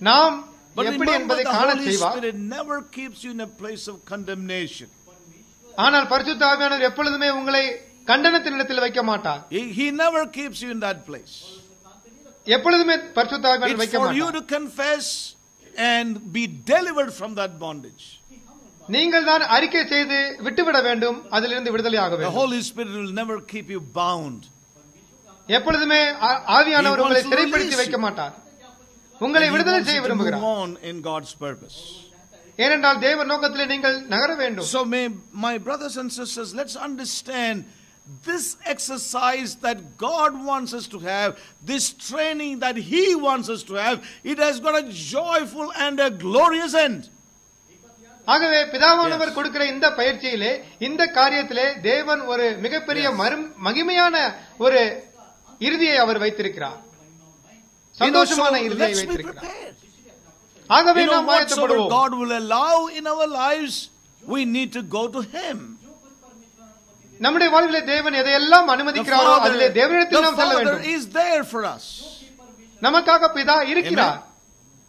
B: நாம் எப்படி என்பதை காண செய்வார்
A: never keeps you in a place of condemnation.
B: ஆனால் பரிசுத்த ஆவியானவர் எப்பொழுதுமே உங்களை கண்டனத்தின் இடத்தில் வைக்க மாட்டார்
A: He, he never keeps you in that place.
B: எப்பொழுதுமே பரிசுத்த ஆவியானவர்
A: It's
B: வைக்க
A: for you
B: மாட்டார்
A: to confess and be delivered from that bondage.
B: நீங்கள் தான் அறிக்கை செய்து விட்டுவிட வேண்டும் அதிலிருந்து விடுதலை ஆக
A: The
B: வேண்டும்
A: Holy Spirit will never keep you bound.
B: எப்பொழுதுமே ஆ- ஆவியானவர்
A: He
B: உங்களை
A: wants to
B: சிறைப்படுத்தி
A: release
B: வைக்க
A: you.
B: மாட்டார் உங்களை
A: And he
B: விடுதலை
A: wants
B: செய்ய
A: you to move
B: விரும்புகிறார்
A: on in God's purpose.
B: ஏனென்றால் தேவ நோக்கத்திலே நீங்கள் நகர வேண்டும்
A: So, may, my brothers and sisters, let's understand this exercise that God wants us to have, this training that He wants us to have, it has got a joyful and a glorious end.
B: ஆகவே பிதாவானவர் கொடுக்கிற இந்த பயிற்சியிலே இந்த காரியத்திலே தேவன் ஒரு மிகப்பெரிய மரும் மகிமையான ஒரு இறுதியை அவர் வைத்திருக்கிறார்
A: You know, so
B: சந்தோஷமான இறுதியை
A: let's be
B: வைத்திருக்கிறார்
A: prepared.
B: ஆகவே
A: You know,
B: நாம்
A: whatsoever
B: ஆயத்தப்படுவோம்
A: God will allow in our lives, we need to go to Him.
B: நம்முடைய வாழ்விலே தேவன் எதையெல்லாம் அனுமதிக்கிறாரோ அதிலே தேவனிடத்தில் நாம் செல்ல வேண்டும். நமக்காக பிதா இருக்கிறார்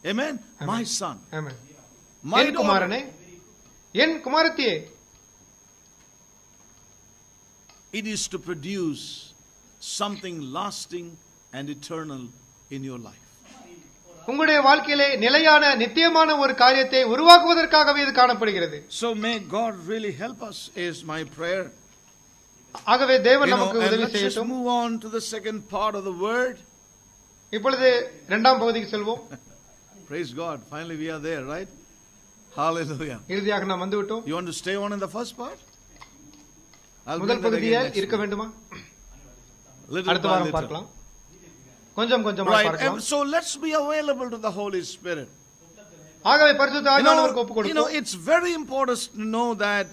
A: Amen. My son,
B: amen.
A: daughter.
B: குமாரனே என் குமாரத்தியே
A: It is to produce something lasting and eternal in your life.
B: உங்களுடைய வாழ்க்கையிலே நிலையான நித்தியமான ஒரு காரியத்தை உருவாக்குவதற்காகவே இது காணப்படுகிறது
A: So may God really help us is my prayer.
B: ஆகவே தேவன்
A: You know,
B: நமக்கு
A: and
B: உதவி
A: let's just
B: செய்யட்டும்
A: move on to the second part of the word.
B: இப்பொழுது இரண்டாம் பகுதிக்கு செல்வோம்
A: Praise God. Finally we are there, right? Hallelujah.
B: இறுதியாக நாம் வந்து விட்டோம்
A: You want to stay on in the first part? I'll
B: முதல்
A: bring that
B: பகுதியை
A: again next
B: இருக்க
A: week.
B: வேண்டுமா
A: Little
B: அடுத்த
A: by
B: வாரம்
A: little.
B: பார்க்கலாம் கொஞ்சம் கொஞ்சமா
A: Right.
B: பார்க்கலாம்
A: And so let's be available to the Holy Spirit.
B: ஆகவே பரிசுத்த
A: You
B: ஆவியானவருக்கு ஒப்பு
A: know, you know,
B: கொடுப்போம்
A: it's very important to know that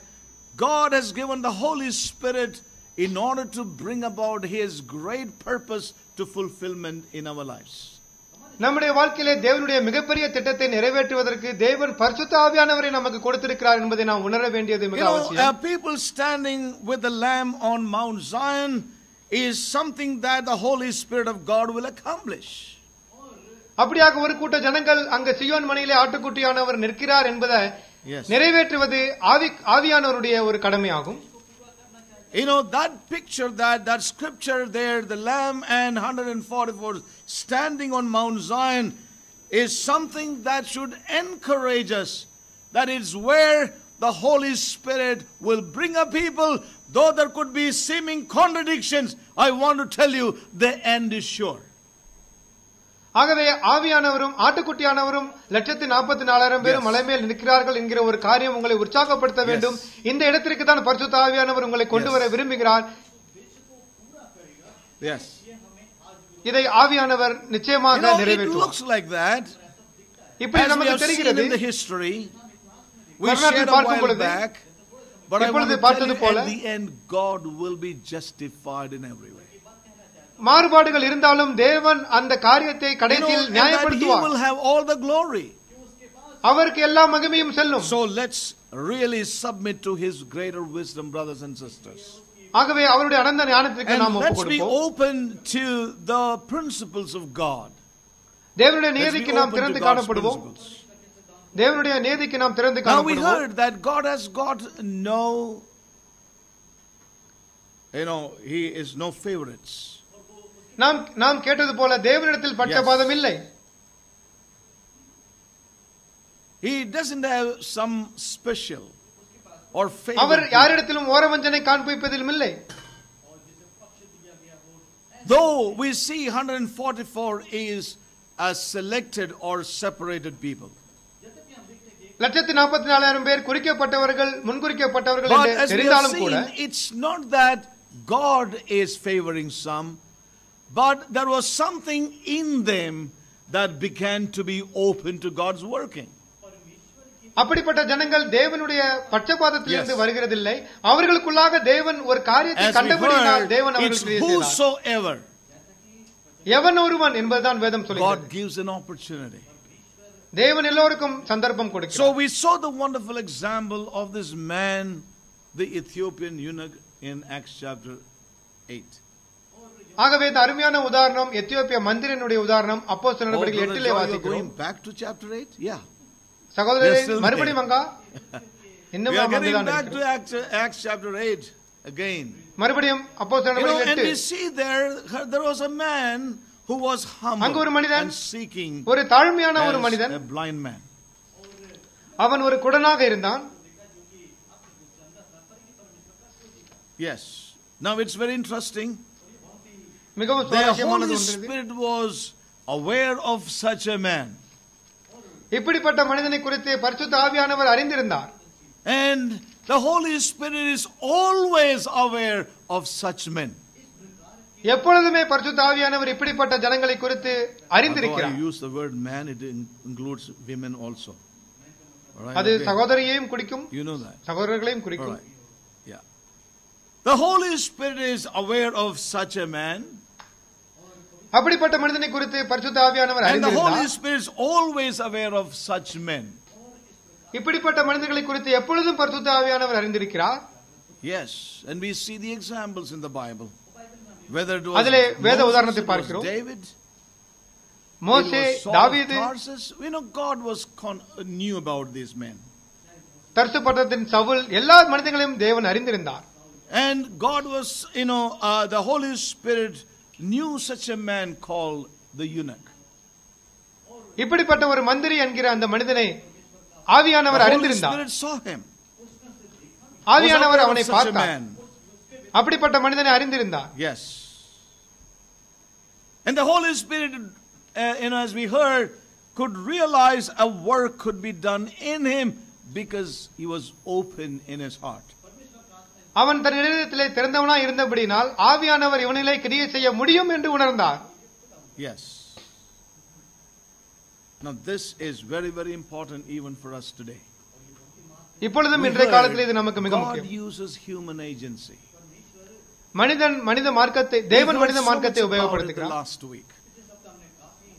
A: God has given the Holy Spirit in order to bring about His great purpose to fulfillment in our lives.
B: நம்முடைய வாழ்க்கையிலே தேவனுடைய மிகப்பெரிய திட்டத்தை நிறைவேற்றுவதற்கு தேவன் பரிசுத்த ஆவியானவரை நமக்கு கொடுத்திருக்கிறார் என்பதை நாம் உணர வேண்டியது
A: You
B: மிக
A: know,
B: அவசியம்
A: uh, people standing with the Lamb on Mount Zion is something that the Holy Spirit of God will accomplish.
B: அப்படியாக ஒரு கூட்ட ஜனங்கள் அங்க சியோன் மனையிலே ஆட்டுக்குட்டியானவர் நிற்கிறார் என்பதை
A: Yes.
B: நிறைவேற்றுவது ஆவி ஆவியானவருடைய ஒரு கடமையாகும்
A: you know, that picture, that, that scripture there, the Lamb and 144 standing on Mount Zion, is something that should encourage us. That is where the Holy Spirit will bring a people, though there could be seeming contradictions. I want to tell you, the end is sure.
B: ஆகவே ஆவியானவரும் ஆட்டுக்குட்டியானவரும் லட்சத்தி நாற்பத்தி நாலாயிரம் பேரும் மலைமேல் நிற்கிறார்கள் என்கிற ஒரு காரியம் உங்களை உற்சாகப்படுத்த வேண்டும். இந்த இடத்திற்கு தான் பரிசுத்த ஆவியானவர் உங்களை கொண்டு வர விரும்புகிறார். இதை ஆவியானவர் நிச்சயமாக நிறைவேற்றுவார். இப்படி நமக்கு தெரிகிறது
A: ஹிஸ்டரி
B: பார்க்கும் பொழுது பார்த்தது போல
A: God will be justified in everyone.
B: மாறுபாடுகள் இருந்தாலும் தேவன் அந்த காரியத்தை
A: You know,
B: கடைசியில்
A: and that He
B: நியாயப்படுத்துவார்
A: will have all the glory.
B: அவருக்கு எல்லா மகிமையும் செல்லும்
A: So let's really submit to His greater wisdom, brothers and sisters.
B: ஆகவே அவருடைய அனந்த ஞானத்திற்கு நாம்
A: And
B: ஒப்புக்
A: let's be
B: கொடுப்போம்
A: open to the principles of God.
B: தேவனுடைய
A: Let's be
B: நீதிக்கு நாம்
A: open to
B: திறந்து
A: God's
B: காணப்படுவோம்
A: principles.
B: தேவனுடைய நீதிக்கு நாம் திறந்து
A: Now we
B: காணப்படுவோம்
A: heard that God has got no, you know, He is no favorites.
B: நாம் நாம் கேட்டது போல தேவனிடத்தில் பட்சபாதம் இல்லை
A: He doesn't have some special or
B: our
A: favor.
B: யாரிடத்திலும் ஓரவஞ்சனை காண்பிப்பதிலும் இல்லை
A: Though we see 144 is a selected or separated people.
B: லட்சத்தி நாற்பத்தி நாலாயிரம் பேர் குறிக்கப்பட்டவர்கள் முன்குறிக்கப்பட்டவர்கள்
A: But
B: என்று
A: as we have
B: தெரிந்தாலும்
A: seen,
B: கூட
A: it's not that God is favoring some, but there was something in them that began to be open to God's working.
B: அப்படிப்பட்ட ஜனங்கள் தேவனுடைய பட்சபாதத்திலிருந்து
A: Yes.
B: வருகிறதில்லை அவர்களுக்குள்ளாக தேவன் ஒரு காரியத்தை
A: As we
B: கண்டபடினால்
A: heard,
B: தேவன்
A: it's
B: அவர்களுக்கு கிரியை செய்தார்.
A: whosoever
B: எவன் ஒருவன் என்பதுதான் வேதம்
A: God
B: சொல்கிறது
A: gives an opportunity.
B: தேவன் எல்லோருக்கும் சந்தர்ப்பம் கொடுக்கிறார்
A: So we saw the wonderful example of this man, the Ethiopian eunuch, in Acts chapter 8.
B: ஆகவே இந்த அருமையான உதாரணம் எத்தியோப்பிய மந்திரனுடைய உதாரணம் அப்போ
A: Oh,
B: நடவடிக்கை எட்டிலே வாசிக்கிறோம்
A: back to chapter 8? Yeah.
B: சகோதரரே மறுபடியும் அங்கா இன்னும் நாம்
A: to
B: இருக்கிறோம்.
A: Acts, Acts chapter 8 again.
B: மறுபடியும் அப்போ நடவடிக்கை
A: and
B: எட்டு
A: we see there, there was a man who was
B: அங்கு
A: humble
B: ஒரு மனிதன்,
A: and seeking
B: ஒரு தாழ்மையான ஒரு மனிதன்
A: a blind man.
B: அவன் ஒரு குடனாக இருந்தான்
A: Yes. Now it's very interesting.
B: மிகவும்
A: The
B: சுவாரஸ்யமானது
A: Holy
B: ஒன்று இது.
A: Spirit was aware of such a man.
B: இப்படிப்பட்ட மனிதனை குறித்து பரிசுத்த ஆவியானவர் அறிந்திருந்தார்
A: And the Holy Spirit is always aware of such men.
B: எப்பொழுதுமே பரிசுத்த ஆவியானவர் இப்படிப்பட்ட ஜனங்களை குறித்து
A: Although I
B: அறிந்திருக்கிறார்
A: use the word man, it in- includes women also. All right,
B: அது
A: okay.
B: சகோதரியையும் குறிக்கும்
A: You know that.
B: சகோதரர்களையும்
A: All
B: குறிக்கும்
A: right. Yeah. The Holy Spirit is aware of such a man,
B: அப்படிப்பட்ட மனிதனை குறித்து பரிசுத்த ஆவியானவர்
A: and the Holy
B: அறிந்திருந்தார்
A: Spirit is always aware of such men.
B: இப்படிப்பட்ட மனிதர்களை குறித்து எப்பொழுதும் பரிசுத்த ஆவியானவர் அறிந்திருக்கிறார்
A: Yes, and we see the examples in the Bible. Whether it was
B: அதிலே வேத
A: Moses,
B: உதாரணத்தை
A: it was
B: பார்க்கிறோம்.
A: David,
B: மோசே
A: it was Saul of
B: தாவீது
A: Tarsus. We know God was con- knew about these men.
B: தர்சு பட்டணத்தின் சவுல் எல்லா மனிதர்களையும் தேவன் அறிந்திருந்தார்
A: And God was, you know, uh, the Holy Spirit knew such a man called the eunuch.
B: இப்படிப்பட்ட ஒரு மந்திரி என்கிற அந்த மனிதனை ஆவியானவர்
A: The Holy
B: அறிந்திருந்தார்
A: Spirit saw him.
B: ஆவியானவர்
A: Was aware
B: அவனை
A: of such a
B: பார்த்தார்
A: man.
B: அப்படிப்பட்ட மனிதனை அறிந்திருந்தார்
A: Yes. And the Holy Spirit, uh, you know, as we heard, could realize a work could be done in him because he was open in his heart.
B: அவன் தன் இதயத்திலே திறந்தவனா இருந்தபடினால் ஆவியானவர் இவனிலே கிரியை செய்ய முடியும் என்று உணர்ந்தார்
A: Yes. Now, this is very, very important even for us today.
B: இப்பொழுதும் இன்றைய காலத்தில் இது நமக்கு மிக
A: God
B: முக்கியம்
A: uses human agency.
B: மனிதன் மனித மார்க்கத்தை தேவன் மனித மார்க்கத்தை உபயோகப்படுத்துகிறார்
A: last week.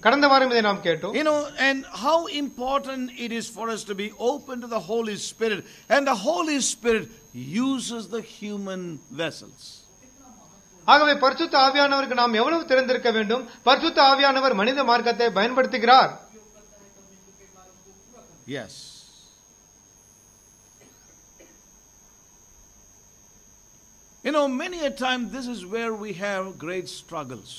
B: கடந்த வாரம் இதை நாம் கேட்டோம்
A: You know, and how important it is for us to be open to the Holy Spirit. And the Holy Spirit uses the human vessels.
B: ஆகவே பரிசுத்த ஆவியானவருக்கு நாம் எவ்வளவு திறந்திருக்க வேண்டும் பரிசுத்த ஆவியானவர் மனித மார்க்கத்தை பயன்படுத்துகிறார்
A: Yes. You know, many a time this is where we have great struggles.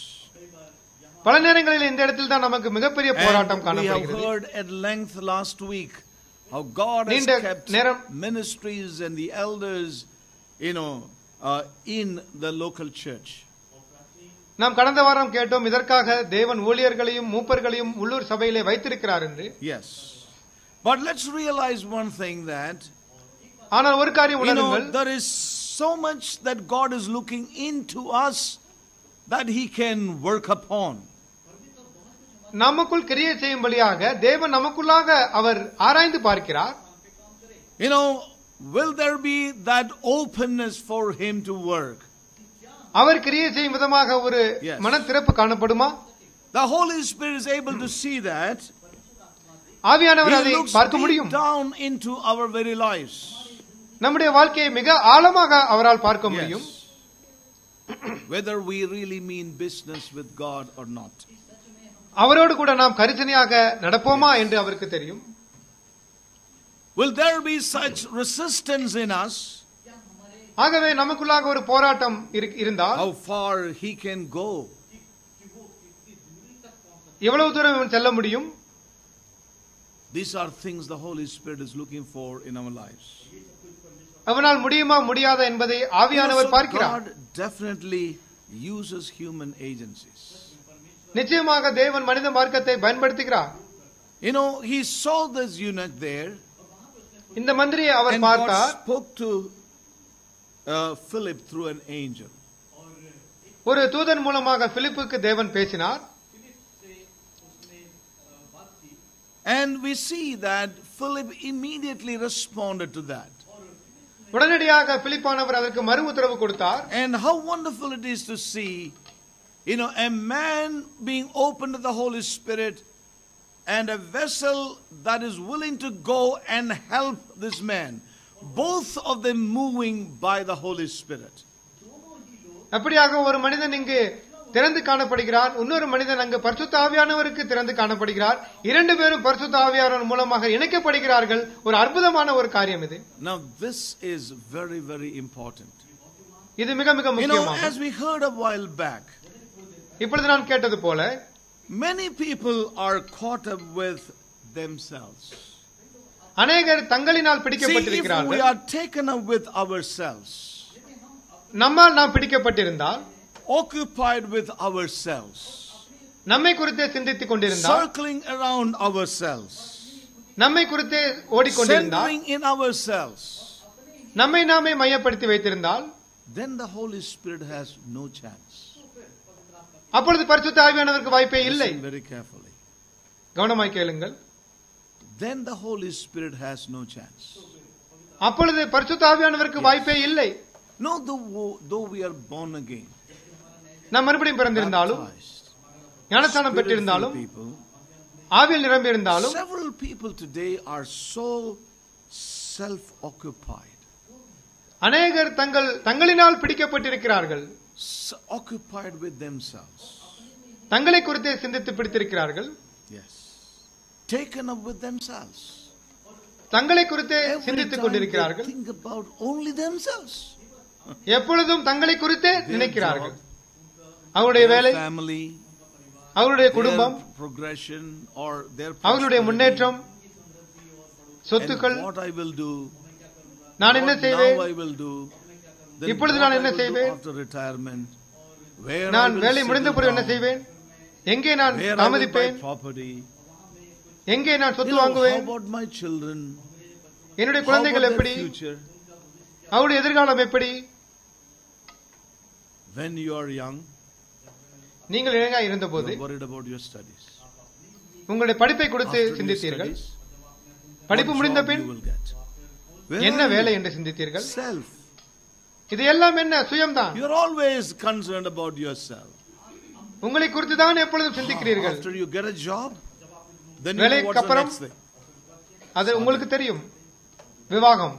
B: பல நேரங்களில் இந்த இடத்தில் தான் நமக்கு மிகப்பெரிய போராட்டம்
A: And we have
B: காணப்படுகிறது
A: heard at length last week how God has
B: நீண்ட
A: kept
B: நேரம்
A: ministries and the elders, you know, uh, in the local church.
B: நாம் கடந்த வாரம் கேட்டோம் இதற்காக தேவன் ஊழியர்களையும் மூப்பர்களையும் உள்ளூர் சபையிலே வைத்திருக்கிறார் என்று
A: Yes. But let's realize one thing that,
B: ஆனால் ஒரு காரியம்
A: you know,
B: உணருங்கள்
A: there is so much that God is looking into us that He can work upon.
B: நமக்குள் கிரியை செய்யும்படியாக தேவன் நமக்குள்ளாக அவர் ஆராய்ந்து பார்க்கிறார்
A: You know, will there be that openness for Him to work?
B: அவர் கிரியை செய்யும் விதமாக ஒரு. மன திறப்பு காணப்படுமா
A: The Holy Spirit is able to see that.
B: ஆவியானவர் அதை பார்க்க முடியும்
A: down into our very lives.
B: நம்முடைய வாழ்க்கையை மிக ஆழமாக அவரால் பார்க்க முடியும்.
A: Whether we really mean business with God or not.
B: அவரோடு கூட நாம் கரிசனையாக நடப்போமா என்று அவருக்கு தெரியும்
A: Will there be such resistance in us?
B: ஆகவே நமக்குள்ளாக ஒரு போராட்டம் இரு- இருந்தால்
A: How far He can go?
B: எவ்வளவு தூரம் இவன் செல்ல முடியும்
A: These are things the Holy Spirit is looking for in our lives.
B: அவனால் முடியுமா முடியாதா என்பதை
A: You know,
B: ஆவியானவர்
A: so
B: பார்க்கிறார்
A: God definitely uses human agencies.
B: நிச்சயமாக தேவன் மனித மார்க்கத்தை பயன்படுத்துகிறார்
A: You know, He saw this eunuch there,
B: இந்த மந்திரியை அவர்
A: and God
B: பார்த்தார்
A: spoke to uh, Philip through an angel.
B: ஒரு தூதன் மூலமாக பிலிப்புக்கு தேவன் பேசினார்
A: And we see that Philip immediately responded to that.
B: உடனடியாக பிலிப்பானவர் அதற்கு மறு உத்தரவு கொடுத்தார்
A: And how wonderful it is to see, you know, a man being open to the Holy Spirit and a vessel that is willing to go and help this man. Both of them moving by the Holy Spirit.
B: அப்படியாக ஒரு மனிதன் இங்கு திறந்து காணப்படுகிறார் இன்னொரு மனிதன் அங்கு பரிசுத்த ஆவியானவருக்கு திறந்து காணப்படுகிறார் இரண்டு பேரும் பரிசுத்த ஆவியானவர் மூலமாக இணைக்கப்படுகிறார்கள் ஒரு அற்புதமான ஒரு காரியம் இது
A: Now, this is very, very important.
B: இது மிக மிக
A: You know,
B: முக்கியமாகும்
A: as we heard a while back,
B: இப்பொழுது நான் கேட்டது போல
A: many people are caught up with themselves.
B: அநேகர் தங்களினால்
A: See, if we
B: பிடிக்கப்பட்டிருக்கிறார்கள்
A: are taken up with ourselves,
B: நம்மால் நாம் பிடிக்கப்பட்டிருந்தால்
A: occupied with ourselves,
B: நம்மை குறித்தே சிந்தித்துக் கொண்டிருந்தால்
A: circling around ourselves,
B: நம்மை குறித்தே ஓடிக்கொண்டிருந்தால்
A: centering in ourselves,
B: நம்மை நாமே மையப்படுத்தி வைத்திருந்தால்
A: then the Holy Spirit has no chance.
B: அப்பொழுது பரிசுத்த ஆவியானவருக்கு வாய்ப்பே இல்லை
A: very carefully.
B: கவனமாய் கேளுங்கள்
A: Then the Holy Spirit has no chance.
B: அப்பொழுது பரிசுத்த ஆவியானவருக்கு வாய்ப்பே இல்லை
A: No, though, though we are born again,
B: நாம் மறுபடியும் பிறந்திருந்தாலும் ஞானஸ்தானம் பெற்றிருந்தாலும் ஆவியில் நிரம்பி இருந்தாலும்
A: several people today are so self-occupied.
B: அநேகர் தங்கள் தங்களினால் பிடிக்கப்பட்டிருக்கிறார்கள்
A: occupied with themselves.
B: தங்களை குறித்தே சிந்தித்து பிடித்திருக்கிறார்கள்
A: Yes. Taken up with themselves.
B: தங்களை குறித்தே சிந்தித்துக் கொண்டிருக்கிறார்கள்
A: think about only themselves.
B: எப்பொழுதும் தங்களை குறித்தே நினைக்கிறார்கள் அவருடைய வேலை
A: family,
B: அவருடைய குடும்பம்
A: progression or their prosperity,
B: முன்னேற்றம் சொத்துக்கள்
A: what I will do,
B: நான் என்ன செய்வேன்
A: I will do,
B: இப்பொழுது நான் என்ன செய்வேன்? நான் வேலை முடிந்த பிறகு என்ன செய்வேன்? எங்கே நான் தாமதிப்பேன்? எங்கே நான் சொத்து வாங்குவேன்? என்னுடைய குழந்தைகள் எப்படி? அவருடைய எதிர்காலம் எப்படி?
A: வென் you are young
B: நீங்கள்
A: இளைஞா
B: இருந்தபோது
A: worried
B: உங்களுடைய படிப்பை கொடுத்து சிந்தித்தீர்கள். படிப்பு முடிந்த பின் என்ன வேலை என்று சிந்தித்தீர்கள்?
A: செல்ஃப்
B: இது எல்லாம் என்ன சுயம்தான்
A: You are always concerned about yourself.
B: உங்களை குறித்து தான் எப்பொழுதும் சிந்திக்கிறீர்கள்
A: After you get a job, then you know
B: வேலைக்கு
A: what's the
B: அப்புறம்
A: next thing.
B: அது உங்களுக்கு தெரியும் விவாகம்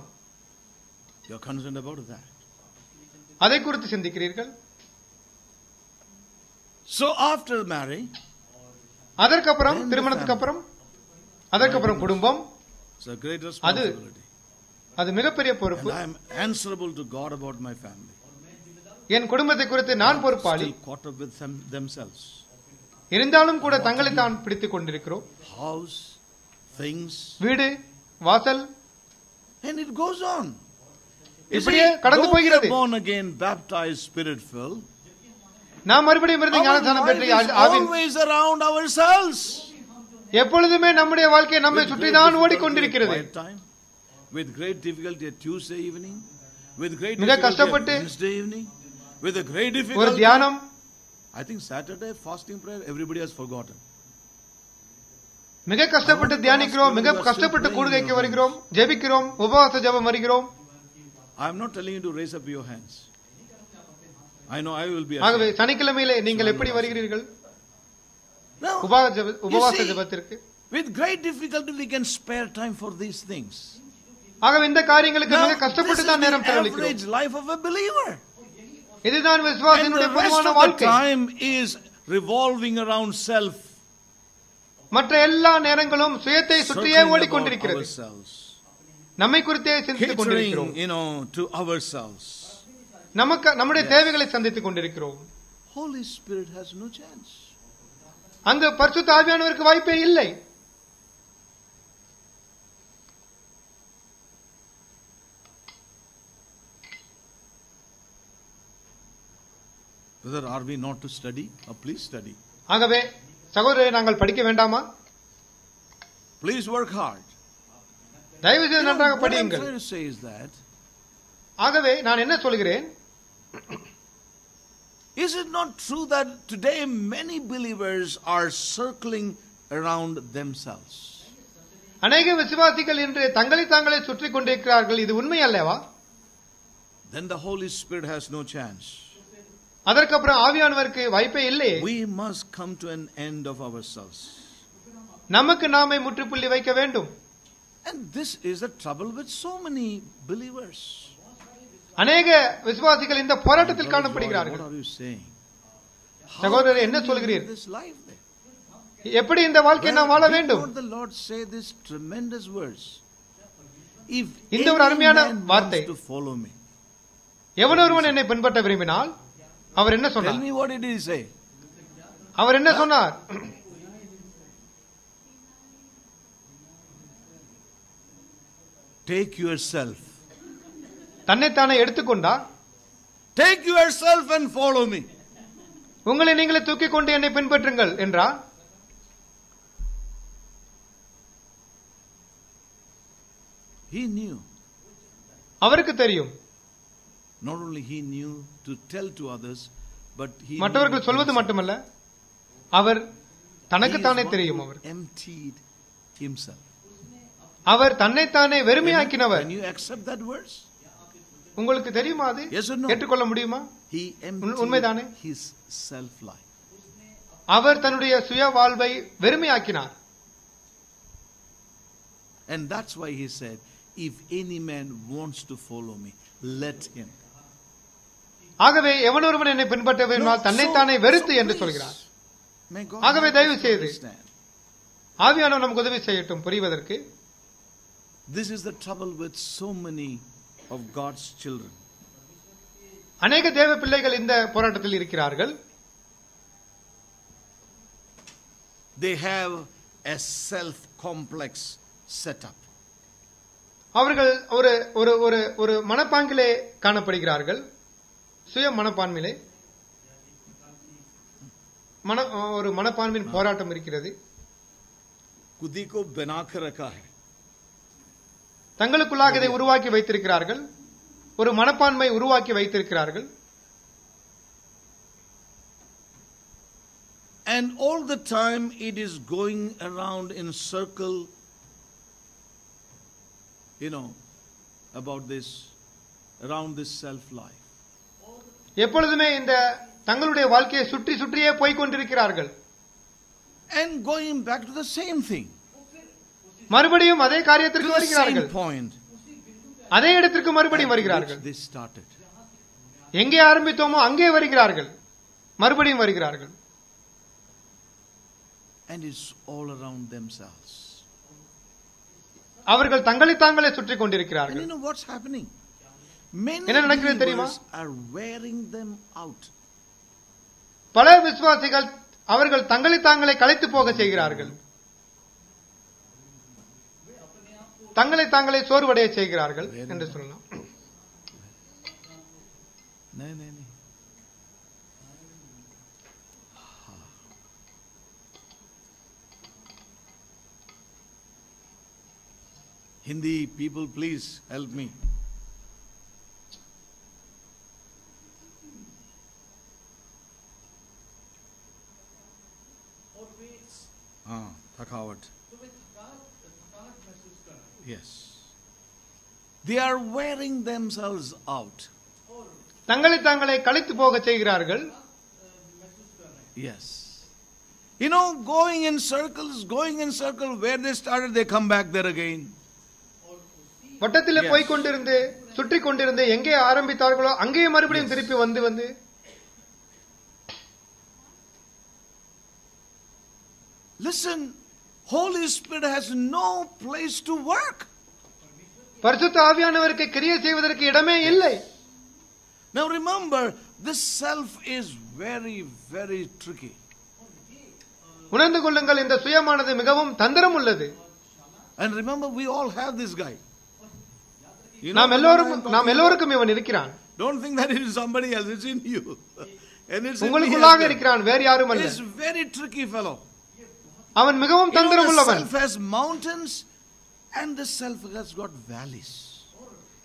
A: You're concerned about that.
B: அதை குறித்து சிந்திக்கிறீர்கள்
A: So after marrying,
B: அதற்கப்புறம்
A: Then the
B: திருமணத்துக்கு
A: family.
B: அப்புறம் அதற்கப்புறம் குடும்பம்
A: it's a great responsibility.
B: அது மிகப்பெரிய பொறுப்பு.
A: I am answerable to God about my family
B: என் குடும்பத்தை குறித்து நான் பொறுப்பாளி.
A: Caught up with themselves.
B: இருந்தாலும் கூட தங்களை தான் பிடித்துக் கொண்டிருக்கிறோம்.
A: ஹவுஸ் திங்ஸ்
B: வீடு வாசல்.
A: And it goes on.
B: இப்படியே கடந்து போகிறது.
A: born again baptized spirit filled.
B: நாம் மறுபடியும் இருந்து
A: ஞானதானம்
B: பெற்று
A: always around ourselves.
B: எப்பொழுதுமே நம்முடைய வாழ்க்கை நம்மை சுற்றி தான் ஓடிக்கொண்டிருக்கிறது.
A: with great difficulty at Tuesday evening, with great
B: மிக
A: difficulty
B: கஷ்டப்பட்டு
A: at Wednesday evening, with a great
B: ஒரு
A: difficulty.
B: தியானம்
A: I think Saturday fasting prayer, everybody has forgotten.
B: மிக கஷ்டப்பட்டு தியானிக்கிறோம் மிக கஷ்டப்பட்டு கூடுகைக்கு வருகிறோம் ஜெபிக்கிறோம் உபவாச ஜெபம் வருகிறோம்
A: I am not telling you to raise up your hands. I know I will be
B: ஆகவே
A: ashamed.
B: சனிக்கிழமையிலே நீங்கள் எப்படி வருகிறீர்கள்
A: No.
B: உபவாச ஜெப- உபவாச
A: see,
B: ஜெபத்திற்கு
A: With great difficulty we can spare time for these things.
B: ஆகவே இந்த காரியங்களுக்கு மிக கஷ்டப்பட்டு தான் நேரம் செலவழிக்கிறோம்
A: life of a believer.
B: இதுதான்
A: rest
B: பொதுவான வாழ்க்கை
A: time is revolving around self.
B: மற்ற எல்லா நேரங்களும் சுயத்தை சுற்றியே ஓடிக்கொண்டிருக்கிறது. நம்மை குறித்தே சிந்தித்துக் கொண்டிருக்கிறோம்
A: you know, to ourselves.
B: நமக்கு நம்முடைய தேவைகளை சந்தித்துக் கொண்டிருக்கிறோம்
A: Holy Spirit has no chance.
B: அங்க பரிசுத்த ஆவியானவருக்கு வாய்ப்பே இல்லை
A: Whether are we not to study? Or please study.
B: ஆகவே சகோதரரை நாங்கள் படிக்க வேண்டாமா
A: Please work hard.
B: தயவு
A: You
B: செய்து
A: know,
B: நன்றாக
A: what I'm
B: படியுங்கள்
A: trying to say is that
B: ஆகவே நான் என்ன சொல்கிறேன்
A: Is it not true that today many believers are circling around themselves?
B: அநேக விசுவாசிகள் இன்று தங்களை தாங்களே சுற்றி கொண்டிருக்கிறார்கள் இது உண்மை அல்லவா
A: Then the Holy Spirit has no chance.
B: அதற்கப்புறம் ஆவியானவருக்கு வாய்ப்பே இல்லை
A: We must come to an end of ourselves.
B: நமக்கு நாமே முற்றுப்புள்ளி வைக்க வேண்டும்
A: And this is the trouble with so many believers.
B: அநேக விசுவாசிகள் இந்த போராட்டத்தில் காணப்படுகிறார்கள் சகோதரரே, என்ன
A: we
B: சொல்கிறீர்?
A: live this life then?
B: எப்படி இந்த வாழ்க்கை நாம் வாழ வேண்டும்
A: the Lord say this tremendous words? If
B: இந்த ஒரு அருமையான வார்த்தை.
A: to follow me,
B: எவனொருவன் என்னை பின்பற்ற விரும்பினால் அவர் என்ன
A: tell
B: சொன்னார்
A: me what did he say?
B: அவர் என்ன சொன்னார்
A: Take yourself.
B: தன்னைத்தானே எடுத்துக்கொண்டார்
A: Take yourself and follow me.
B: உங்களை நீங்களே தூக்கிக் கொண்டு என்னை பின்பற்றுங்கள் என்றார்
A: He knew.
B: அவருக்கு தெரியும்
A: Not only he knew to tell to others, but he knew
B: மற்றவர்கள்
A: it
B: சொல்வது
A: himself.
B: மட்டுமல்ல அவர்
A: He is
B: தனக்குத்தானே
A: one
B: தெரியும்
A: who
B: அவர்
A: emptied himself.
B: அவர் தன்னைத்தானே வெறுமையாக்கினவர்
A: Can you accept that verse?
B: உங்களுக்கு தெரியுமா அது
A: Yes or no?
B: ஏற்றுக்கொள்ள முடியுமா
A: He emptied
B: உண்மைதானே?
A: his self life.
B: அவர் தன்னுடைய சுய வாழ்வை வெறுமையாக்கினார்
A: And that's why he said, if any man wants to follow me, let him.
B: ஆகவே எவனொருவன் என்னை பின்பற்ற விரும்பினால் தன்னைத்தானே வெறுத்து என்று சொல்கிறார் ஆகவே தயவு செய்து. ஆவியானவர் நமக்கு உதவி செய்யட்டும் புரிவதற்கு
A: This is the trouble with so many of God's children.
B: அநேக தேவ பிள்ளைகள் இந்த போராட்டத்தில் இருக்கிறார்கள்
A: They have a self complex setup.
B: அவர்கள் ஒரு ஒரு ஒரு ஒரு மனப்பாங்கிலே காணப்படுகிறார்கள் சுய மனப்பான்மையிலே மன ஒரு மனப்பான்மையின் போராட்டம் இருக்கிறது.
A: குதிகோ பெனாக்கரக்காக
B: தங்களுக்குள்ளாக இதை உருவாக்கி வைத்திருக்கிறார்கள். ஒரு மனப்பான்மை உருவாக்கி வைத்திருக்கிறார்கள்.
A: And all the time it is going around in circle you know about this around this self
B: எப்பொழுதுமே இந்த தங்களுடைய வாழ்க்கையை சுற்றி சுற்றியே போய்க் கொண்டிருக்கிறார்கள்.
A: And going back to the same thing,
B: மறுபடியும் அதே காரியத்திற்கு வருகிறார்கள்.
A: point.
B: அதே இடத்திற்கு மறுபடியும் வருகிறார்கள்.
A: they started.
B: எங்கே ஆரம்பித்தோமோ அங்கே வருகிறார்கள். மறுபடியும் வருகிறார்கள்.
A: And it's all around themselves.
B: அவர்கள் தங்களை தாங்களே சுற்றி
A: And you
B: கொண்டிருக்கிறார்கள்.
A: know what's happening?
B: என்ன நடக்கிறது தெரியுமா? பல விசுவாசிகள் அவர்கள் தங்களை தாங்களை கலைத்து போக செய்கிறார்கள். தங்களை தாங்களை சோர்வடைய செய்கிறார்கள் என்று சொல்லலாம்.
A: Hindi people please help me Ah, thakawat. Yes. They are wearing themselves out.
B: தங்களை தாங்களே களைத்து போக செய்கிறார்கள்
A: Yes. You know, going in circles, going in circle, where they started, they come back there again.
B: வட்டத்திலே. போய் கொண்டிருந்து சுற்றி கொண்டிருந்து எங்கே ஆரம்பித்தார்களோ அங்கேயே மறுபடியும் திருப்பி வந்து வந்து
A: Listen, Holy Spirit has no place to work.
B: பரிசுத்த ஆவியானவருக்கு கிரியை செய்வதற்கு இடமே இல்லை
A: Now remember, this self is very, very tricky.
B: உணர்ந்து கொள்ளுங்கள் இந்த சுயமானது மிகவும் தந்திரம் உள்ளது
A: And remember, we all have this guy. You know
B: நாம்
A: the
B: எல்லோரும்
A: one I'm
B: நாம்
A: talking
B: எல்லோருக்கும் இவன் இருக்கிறான்
A: about? Don't think that it is somebody else, it's in you. and it's in me
B: உங்களுக்குள்ளாக
A: as well.
B: இருக்கிறான் வேறு யாரும் அல்ல
A: He's a very tricky fellow.
B: அவன் மிகவும்
A: You know,
B: தந்திரம்
A: the
B: உள்ளவன்
A: self has mountains and the self has got valleys.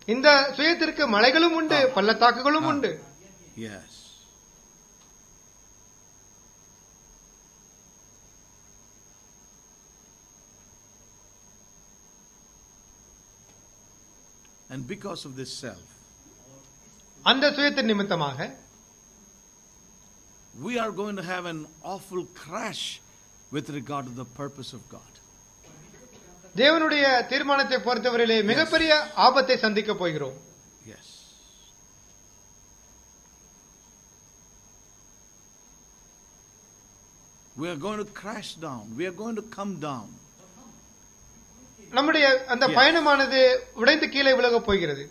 B: இந்த சுயத்திற்கு மலைகளும் உண்டு பள்ளத்தாக்குகளும் உண்டு
A: Yes. And because of this self,
B: அந்த சுயத்தின் நிமித்தமாக
A: we are going to have an awful crash with regard to the purpose of God.
B: தேவனுடைய தீர்மானத்தை பொறுத்தவரையிலே மிகப்பெரிய ஆபத்தை சந்திக்க போகிறோம்
A: Yes. We are going to crash down. We are going to come down.
B: நம்முடைய அந்த
A: Yes.
B: பயணமானது உடைந்து கீழே விலகப் போகிறது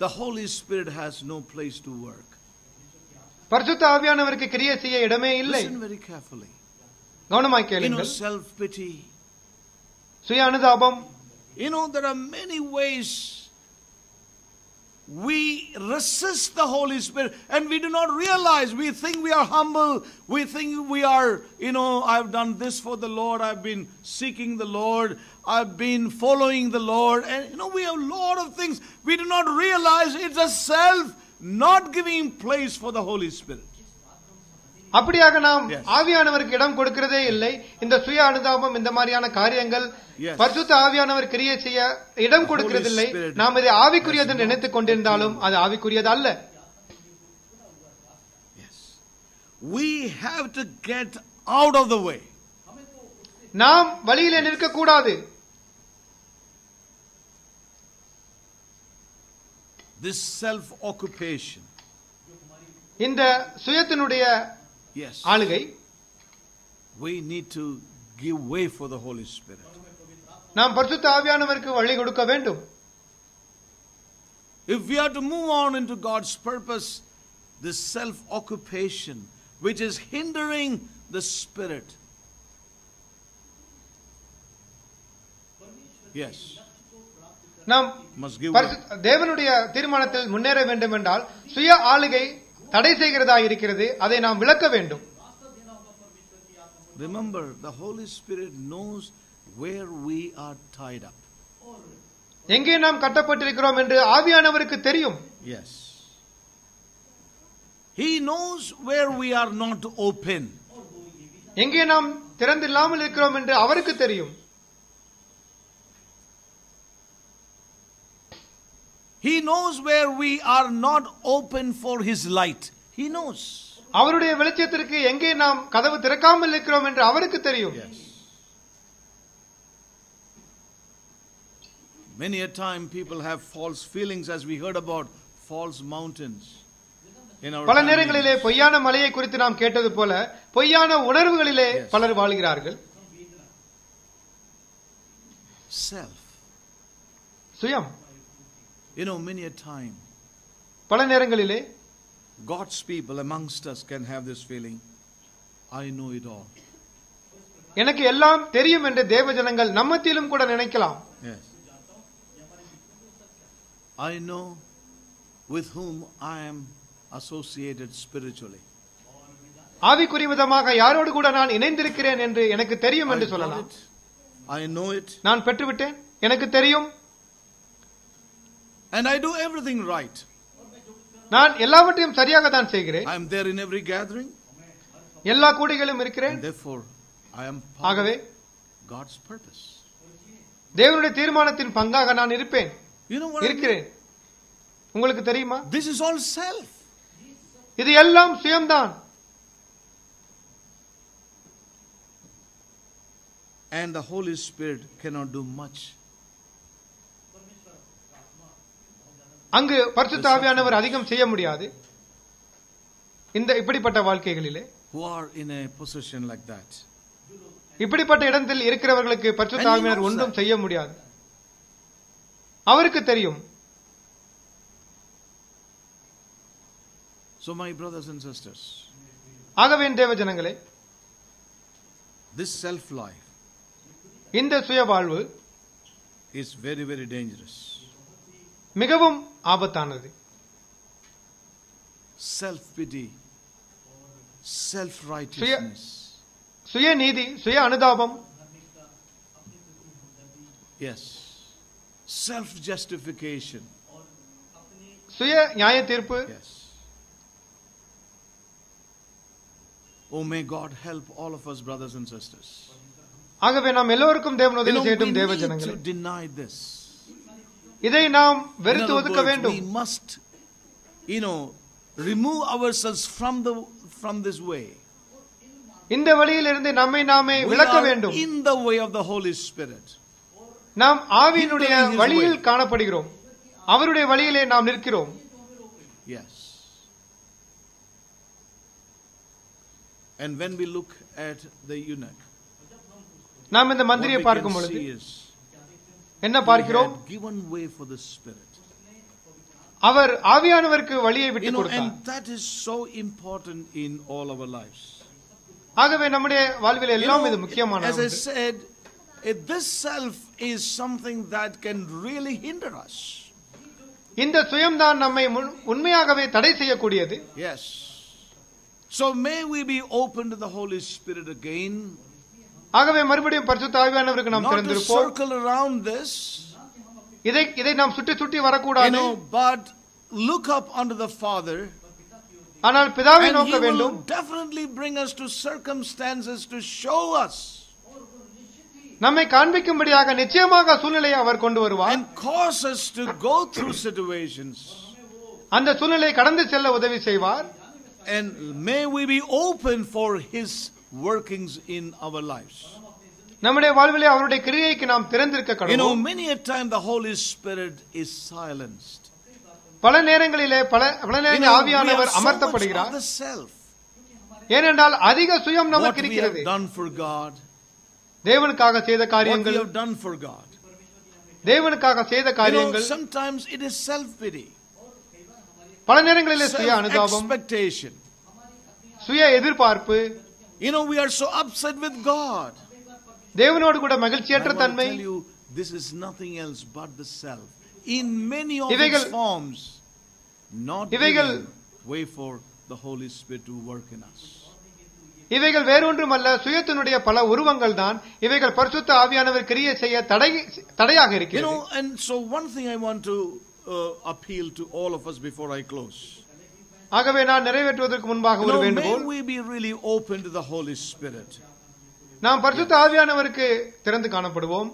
A: The Holy Spirit has no place to work.
B: பரிசுத்த ஆவியானவருக்கு கிரியை செய்ய இடமே இல்லை
A: Listen very carefully.
B: கவனமாய்
A: You know,
B: கேளுங்கள்
A: self pity.
B: சுய அனுதாபம்
A: You know, there are many ways we resist the Holy Spirit and we do not realize. We think we are humble. We think we are, you know, I've done this for the Lord. I've been seeking the Lord. I've been following the Lord. And, you know, we have a lot of things. We do not realize it's a self not giving place for the Holy Spirit.
B: அப்படியாக நாம். ஆவியானவருக்கு இடம் கொடுக்கிறதே இல்லை இந்த சுய அனுதாபம் இந்த மாதிரியான காரியங்கள். பரிசுத்த ஆவியானவர் கிரியை செய்ய இடம் கொடுக்கிறதில்லை நாம் இதை ஆவிக்குரியது நினைத்துக் கொண்டிருந்தாலும் அது ஆவிக்குரியது அல்ல.
A: We have to get out of the way.
B: நாம் வழியிலே நிற்கக்கூடாது
A: This self occupation.
B: இந்த சுயத்தினுடைய
A: Yes.
B: ஆளுகை
A: We need to give way for the Holy Spirit.
B: நாம் பரிசுத்த ஆவியானவருக்கு வழி கொடுக்க வேண்டும்
A: If we are to move on into God's purpose, this self occupation, which is hindering the Spirit. Yes,
B: நாம் தேவனுடைய தீர்மானத்தில் முன்னேற வேண்டும் என்றால் சுய ஆளுகை தடை செய்கிறதா இருக்கிறது அதை நாம் விளக்க வேண்டும்
A: Remember, the Holy Spirit knows where we are tied up.
B: எங்கே நாம் கட்டப்பட்டிருக்கிறோம் என்று ஆவியானவருக்கு தெரியும்
A: Yes. He knows where we are not open.
B: எங்கே நாம் திறந்தில்லாமல் இருக்கிறோம் என்று அவருக்கு தெரியும்
A: He knows where we are not open for His light. He knows.
B: அவருடைய வெளிச்சத்திற்கு எங்கே நாம் கதவு திறக்காமல் இருக்கிறோம் என்று அவருக்கு தெரியும்
A: Yes. Many a time people have false feelings as we heard about false mountains in our
B: பல
A: families.
B: நேரங்களிலே பொய்யான மலையை குறித்து நாம் கேட்டது போல பொய்யான உணர்வுகளிலே
A: Yes.
B: பலர் வாழ்கிறார்கள்
A: Self.
B: சுயம்
A: You know, many a time
B: பல நேரங்களிலே
A: God's people amongst us can have this feeling. I know it all.
B: எனக்கு எல்லாம் தெரியும் என்று தேவ ஜனங்கள் நம்மத்திலும் கூட நினைக்கலாம்
A: Yes. I know with whom I am associated spiritually.
B: ஆவிக்குரிய விதமாக யாரோடு கூட நான் இணைந்திருக்கிறேன் என்று எனக்கு தெரியும்
A: I
B: என்று
A: got
B: சொல்லலாம்
A: it. I know it.
B: நான் பெற்றுவிட்டேன் எனக்கு தெரியும்
A: And I do everything right.
B: நான் எல்லாவற்றையும் சரியாக தான் செய்கிறேன்
A: I am there in every gathering.
B: எல்லா கூடிகளும் இருக்கிறேன்
A: And therefore, I am part
B: ஆகவே
A: of God's purpose.
B: தேவனுடைய தீர்மானத்தின் பங்காக நான் இருப்பேன்
A: You know what? I mean?
B: இருக்கிறேன் உங்களுக்கு தெரியுமா
A: This is all self.
B: இது எல்லாம் சுயம்தான்
A: And the Holy Spirit cannot do much.
B: அங்கு பரிசுத்த ஆவியானவர் அதிகம் செய்ய முடியாது இந்த இப்படிப்பட்ட வாழ்க்கைகளிலே
A: Who are in a position like that.
B: இப்படிப்பட்ட இடத்தில் இருக்கிறவர்களுக்கு ஆவியானவர்
A: knows
B: ஒன்றும். செய்ய முடியாது அவருக்கு தெரியும்
A: So, my brothers and sisters,
B: ஆகவே தேவ ஜனங்களே
A: this self life
B: இந்த சுய வாழ்வு
A: is very, very dangerous.
B: மிகவும் ஆபத்தானது
A: Self pity, self righteousness.
B: சுய நீதி சுய அனுதாபம்
A: Yes. Self justification.
B: சுய நியாய தீர்ப்பு
A: Yes. Oh, may God help all of us, brothers and sisters.
B: ஆகவே நாம் எல்லோருக்கும் தேவன்
A: You
B: உதவி
A: know, we
B: செய்யட்டும் தேவ
A: need
B: Janangale
A: to deny this.
B: இதை நாம் வெறுத்து ஒதுக்க வேண்டும்
A: we must, you know, remove ourselves from the from this way.
B: இந்த வழியிலிருந்து நம்மை நாமே விளக்க வேண்டும்
A: in the way of the Holy Spirit.
B: நாம் ஆவியினுடைய. வழியில் காணப்படுகிறோம் அவருடைய வழியிலே நாம் நிற்கிறோம்
A: Yes. And when we look at the eunuch,
B: நாம் இந்த மந்திரியை பார்க்கும் பொழுது என்ன
A: he
B: பார்க்கிறோம்
A: had given way for the Spirit.
B: அவர் ஆவியானவருக்கு வழியை
A: You
B: விட்டு
A: know,
B: கொடுத்தார்
A: and that is so important in all our lives.
B: ஆகவே நம்முடைய வாழ்வில்
A: You
B: எல்லாம்
A: know,
B: இது முக்கியமான
A: as I
B: ஒன்று.
A: said, eh, this self is something that can really hinder us.
B: இந்த சுயம்தான் நம்மை முன்- உண்மையாகவே தடை செய்யக்கூடியது
A: Yes. So may we be open to the Holy Spirit again,
B: ஆகவே மறுபடியும் பரிசுத்த ஆவியானவருக்கு நாம்
A: not to
B: திறந்திருப்போம்
A: circle around this,
B: இதை இதை நாம் சுற்றி சுற்றி
A: you
B: வரக்கூடாது
A: know, but look up unto the Father,
B: ஆனால் பிதாவை
A: and He
B: நோக்க
A: will
B: வேண்டும்
A: definitely bring us to circumstances to show us
B: நம்மை காண்பிக்கும்படியாக நிச்சயமாக சூழ்நிலையை அவர் கொண்டு வருவார்
A: and cause us to go through situations.
B: அந்த சூழ்நிலையை கடந்து செல்ல உதவி செய்வார்
A: And may we be open for His workings in our lives.
B: நம்முடைய வாழ்விலே அவருடைய கிரியைக்கு நாம் திறந்திருக்க
A: You know,
B: கடவுள்
A: many a time the Holy Spirit is silenced.
B: பல நேரங்களிலே பல பல
A: You
B: நேரங்களில்
A: know, we have
B: ஆவியானவர்
A: so much
B: அமர்த்தப்படுகிறார்
A: of the self.
B: ஏனென்றால் அதிக சுயம்
A: What
B: நமக்கு
A: we
B: இருக்கிறது
A: have done for God,
B: தேவனுக்காக செய்த
A: what we
B: காரியங்கள்
A: have done for God.
B: தேவனுக்காக செய்த
A: You know,
B: காரியங்கள்
A: sometimes it is self-pity,
B: பல நேரங்களிலே சுய அனுதாபம்
A: self-expectation.
B: சுய எதிர்பார்ப்பு
A: You know, we are so upset with God.
B: தேவனோடு கூட
A: I
B: மகிழ்ச்சியற்ற
A: want to
B: தன்மை
A: tell you, this is nothing else but the self. In many of its
B: இவைகள்-
A: forms, not
B: இவைகள்-
A: giving way for the Holy Spirit to work in us.
B: இவைகள் வேறொன்றுமல்ல சுயத்தினுடைய பல உருவங்கள் தான் இவைகள் பரிசுத்த ஆவியானவர் கிரியை செய்ய தடை தடையாக
A: You
B: இருக்கிறது
A: know, and so one thing I want to uh, appeal to all of us before I close.
B: ஆகவே நான் நிறைவேற்றுவதற்கு முன்பாக
A: You
B: ஒரு
A: know, may
B: வேண்டுகோள்
A: we be really open to the Holy Spirit.
B: நாம் பரிசுத்த ஆவியானவருக்கு திறந்து காணப்படுவோம்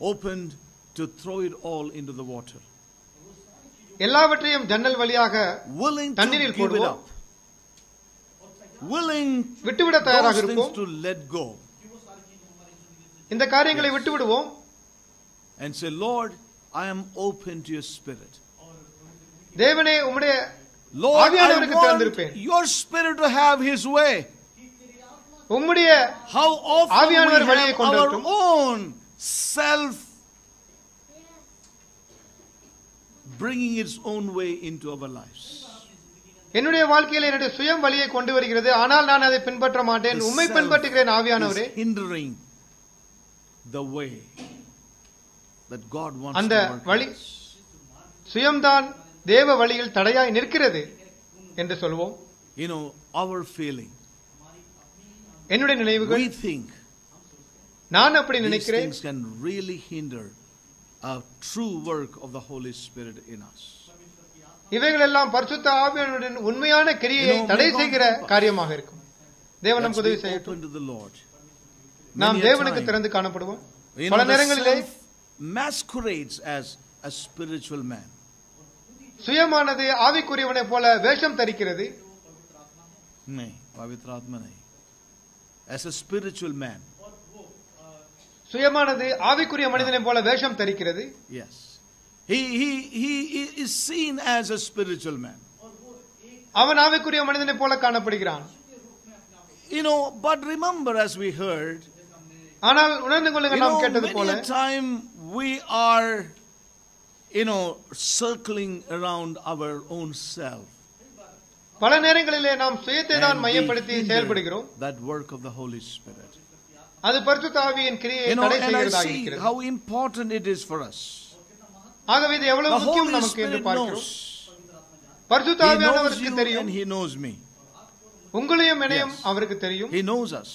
A: Opened to throw it all into the water.
B: எல்லாவற்றையும் ஜன்னல் வழியாக
A: Willing to
B: தண்ணீரில்
A: give it
B: போடுவோம்.
A: up. Willing
B: விட்டுவிட தயாராக
A: those things
B: இருப்போம்
A: to let go.
B: இந்த காரியங்களை விட்டு விடுவோம்
A: And say, Lord, I am open to your spirit.
B: தேவனே உம்முடைய
A: Lord, I
B: ஆவியானவருக்கு
A: want
B: திறந்திருப்பேன்.
A: your spirit to have his way.
B: உம்முடைய
A: How often we
B: ஆவியானவர் வழியை
A: have
B: கொண்டு
A: our
B: வரட்டும்.
A: own self bringing its own way into our lives.
B: என்னுடைய வாழ்க்கையில் என்னுடைய சுயம் வழியை கொண்டு வருகிறது ஆனால் நான் அதை பின்பற்ற மாட்டேன் உம்மை பின்பற்றுகிறேன் ஆவியானவரே
A: hindering the way that God wants
B: அந்த வழி-. சுயம்தான் தேவ வழியில் தடையாய் நிற்கிறது என்று சொல்வோம்
A: You know, our feeling.
B: என்னுடைய நினைவுகள்
A: We think
B: நான் அப்படி நினைக்கிறேன்
A: things can really hinder a true work of the Holy Spirit in us.
B: இவைகள் எல்லாம் பரிசுத்த ஆவியானவரின் உண்மையான கிரியையை தடை செய்கிற. காரியமாக இருக்கும் தேவன் நமக்கு உதவி செய்யட்டும். நாம் தேவனுக்கு திறந்து காணப்படுவோம் பல நேரங்களிலே
A: masquerades as a spiritual man.
B: சுயமானது ஆவிக்குரியவனை போல வேஷம் தரிக்கிறது.
A: பவித்ர ஆத்மா as a
B: சுயமானது ஆவிக்குரிய மனிதனை போல வேஷம் தரிக்கிறது.
A: Yes. He he he is seen as a spiritual man.
B: அவன் ஆவிக்குரிய மனிதனை போல காணப்படுகிறான்.
A: You know but remember as we heard
B: ஆனால் உணர்ந்து கொள்ளுங்க நாம் கேட்டது போல
A: time we are you know circling around our own self
B: பல நேரங்களிலே நாம் சுயத்தை தான்
A: and we
B: மையப்படுத்தி
A: hinder
B: செயல்படுகிறோம்
A: that work of the holy spirit
B: அது பரிசுத்த ஆவியின் கிரியை
A: you know
B: தடை
A: and i
B: செய்கிறதாக
A: see
B: இருக்கிறது
A: how important it is for us
B: ஆகவே இது
A: the
B: எவ்வளவு முக்கியம்
A: holy
B: நமக்கு என்று
A: spirit
B: பார்க்கிறோம்
A: knows
B: பரிசுத்த
A: he knows
B: ஆவியானவருக்கு
A: you
B: தெரியும்
A: and he knows me
B: உங்களையும் என்னையும்
A: Yes.
B: அவருக்கு தெரியும்
A: he knows us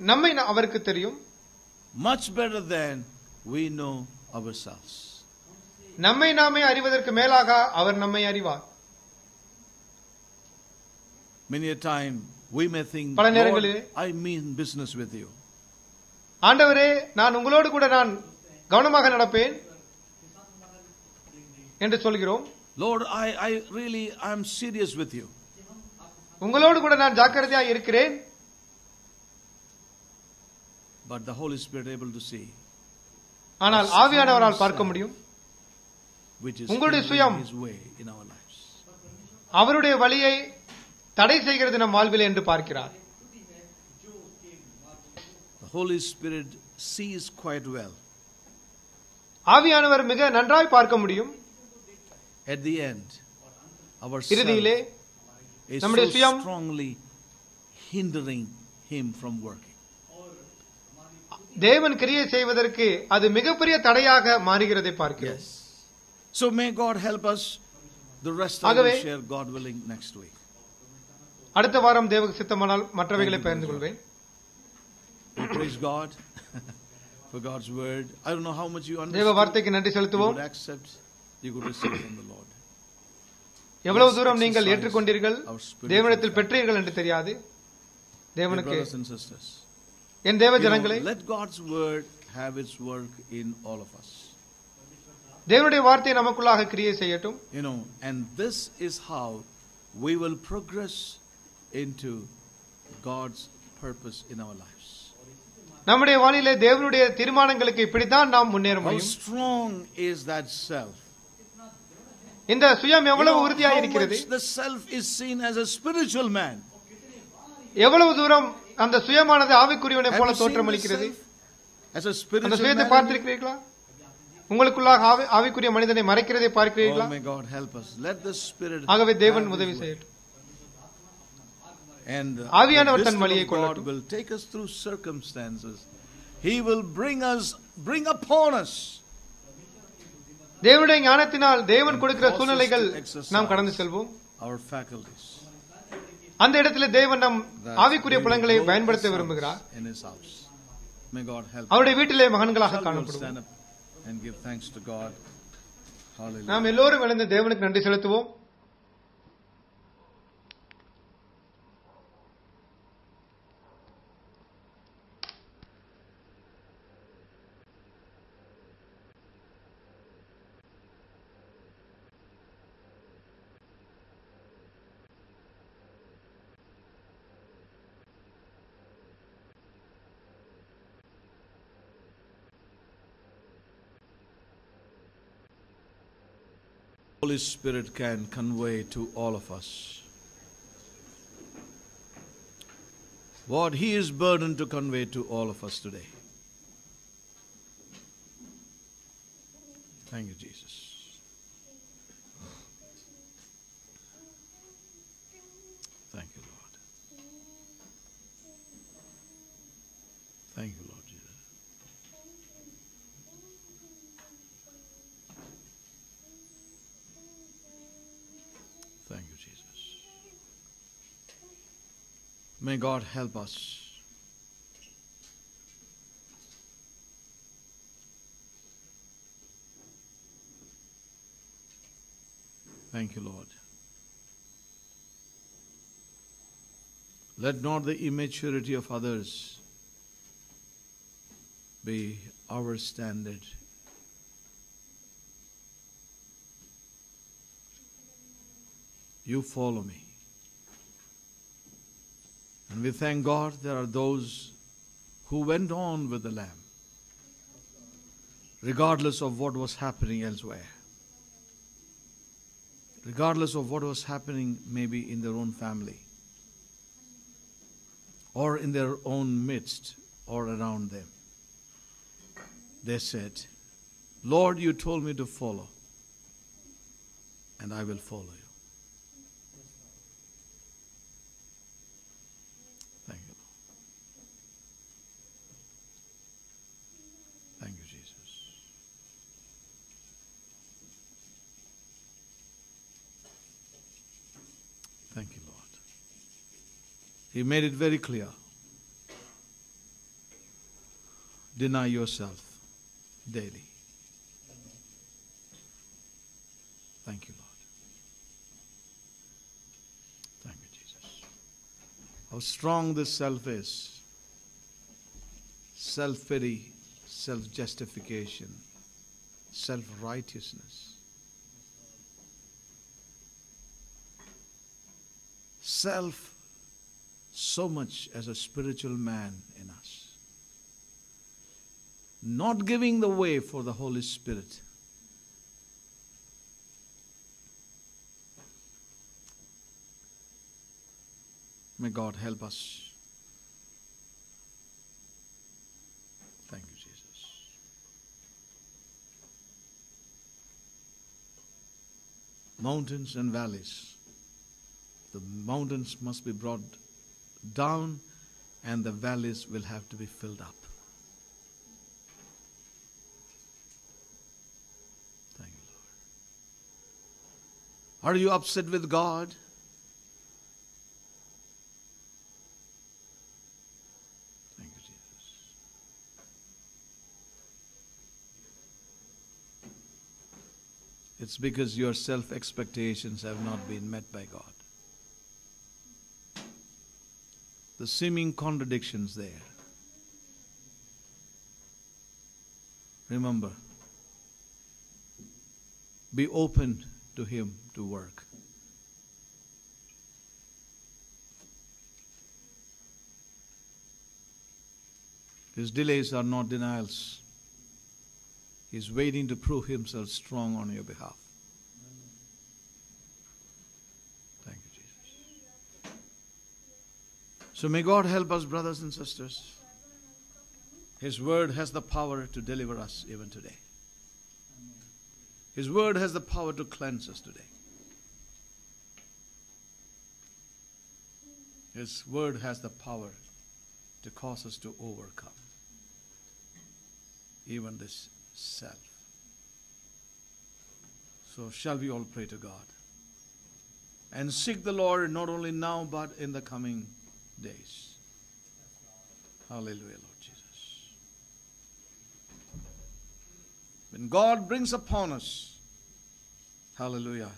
B: நம்மை ந- அவருக்கு தெரியும்
A: much better than we know ourselves.
B: நம்மை நாமே அறிவதற்கு மேலாக அவர் நம்மை அறிவார்.
A: Many a time we may think,
B: பல நேரங்களிலே-
A: I mean business with you.
B: ஆண்டவரே நான் உங்களோடு கூட நான் கவனமாக நடப்பேன் என்று சொல்கிறோம்.
A: Lord, I, I really, I'm serious with you.
B: உங்களோடு கூட நான் ஜாக்கிரதையா இருக்கிறேன்.
A: But the Holy Spirit able to see,
B: ஆனால் ஆவியானவரால் பார்க்க முடியும். உங்களுடைய சுயம். அவருடைய வழியை தடை செய்கிறது நம் வாழ்வில் என்று பார்க்கிறார்
A: The Holy Spirit sees quite well.
B: ஆவியானவர் மிக நன்றாய் பார்க்க முடியும்
A: At the end, our
B: இறுதியிலே நம்முடைய சுயம்
A: strongly hindering Him from working.
B: தேவன் கிரியை செய்வதற்கு அது மிகப்பெரிய தடையாக மாறுகிறதை பார்க்கிறோம்.
A: So may God help us. The rest I will
B: ஆகவே-
A: share, God willing, next week.
B: அடுத்த வாரம் தேவ சித்தமானால் மற்றவைகளை பகிர்ந்து கொள்வேன்
A: We praise God for God's word. I don't know how much you
B: தேவ
A: understand.
B: வார்த்தைக்கு நன்றி
A: You
B: செலுத்துவோம்
A: could accept, you could receive from the Lord.
B: எவ்வளவு
A: Let's
B: தூரம் நீங்கள்
A: exercise
B: ஏற்றுக்கொண்டீர்கள்
A: our spiritual
B: தேவனிடத்தில்
A: faith.
B: பெற்றீர்கள் என்று தெரியாது
A: Dear
B: தேவனுக்கு
A: brothers and sisters,
B: என் தேவ
A: you know,
B: Janangale
A: let God's word have its work in all of us.
B: us தேவனுடைய வார்த்தை நமக்குள்ளாக கிரியை செய்யட்டும்
A: You know, and this is how we will progress into God's purpose in our lives.
B: நம்முடைய வாழ்க்கையிலே தேவனுடைய தீர்மானங்களுக்கு இப்படித்தான் நாம் முன்னேற
A: How
B: முடியும்
A: strong is that self?
B: இந்த சுயம்
A: You
B: எவ்வளவு
A: know,
B: உறுதியாக
A: how
B: இருக்கிறது
A: much the self is seen as a spiritual man.
B: எவ்வளவு தூரம் அந்த சுயமானது ஆவிக்குரியவனை
A: Have
B: போல
A: you seen the
B: தோற்றமளிக்கிறது
A: self as a
B: அந்த
A: spiritual
B: சுயத்தை
A: man?
B: பார்த்திருக்கிறீர்களா உங்களுக்குள்ளாக ஆவி- ஆவிக்குரிய மனிதனை மறைக்கிறதை பார்க்கிறீர்களா
A: Oh, may God help us. Let the Spirit
B: ஆகவே தேவன் உதவி. செய்யட்டும்
A: And uh,
B: ஆவியானவர் தன் வழியை
A: God
B: கொள்ளட்டும்.
A: will take us through circumstances. He will bring us, bring upon us.
B: தேவனுடைய ஞானத்தினால் தேவன் கொடுக்கிற சூழ்நிலைகள். நாம் கடந்து செல்வோம்
A: Our faculties.
B: அந்த இடத்துல தேவன் நம் ஆவிக்குரிய புலங்களை பயன்படுத்த விரும்புகிறார். அவருடைய வீட்டிலே மகன்களாக
A: Shall and give thanks to God? Hallelujah.
B: நாம் எல்லோரும் எழுந்து தேவனுக்கு நன்றி செலுத்துவோம்
A: Holy Spirit can convey to all of us what He is burdened to convey to all of us today. Thank you, Jesus. Thank you, Lord. Thank you, Lord Jesus. Thank you, Jesus. May God help us. Thank you, Lord. Let not the immaturity of others be our standard. You follow me. And we thank God there are those who went on with the Lamb, regardless of what was happening elsewhere, regardless of what was happening maybe in their own family, or in their own midst, or around them. They said, Lord, you told me to follow, and I will follow you. Thank you, Lord. Thank you, Jesus. Thank you, Lord. He made it very clear. Deny yourself daily. Thank you, Lord. Thank you, Jesus. How strong this self is self pity, self justification, self righteousness. Self so much as a spiritual man in us. Not giving the way for the Holy Spirit. May God help us. Thank you, Jesus. Mountains and valleys. The mountains must be brought down and the valleys will have to be filled up. Thank you, Lord. Are you upset with God? Thank you, Jesus. It's because your self expectations have not been met by God. The seeming contradictions there. Remember, be open to Him to work. His delays are not denials. He's waiting to prove himself strong on your behalf. Thank you, Jesus. So may God help us, brothers and sisters. His word has the power to deliver us even today. His word has the power to cleanse us today. His word has the power to cause us to overcome even this self. So, shall we all pray to God and seek the Lord not only now but in the coming days? Hallelujah, Lord Jesus. When God brings upon us, hallelujah,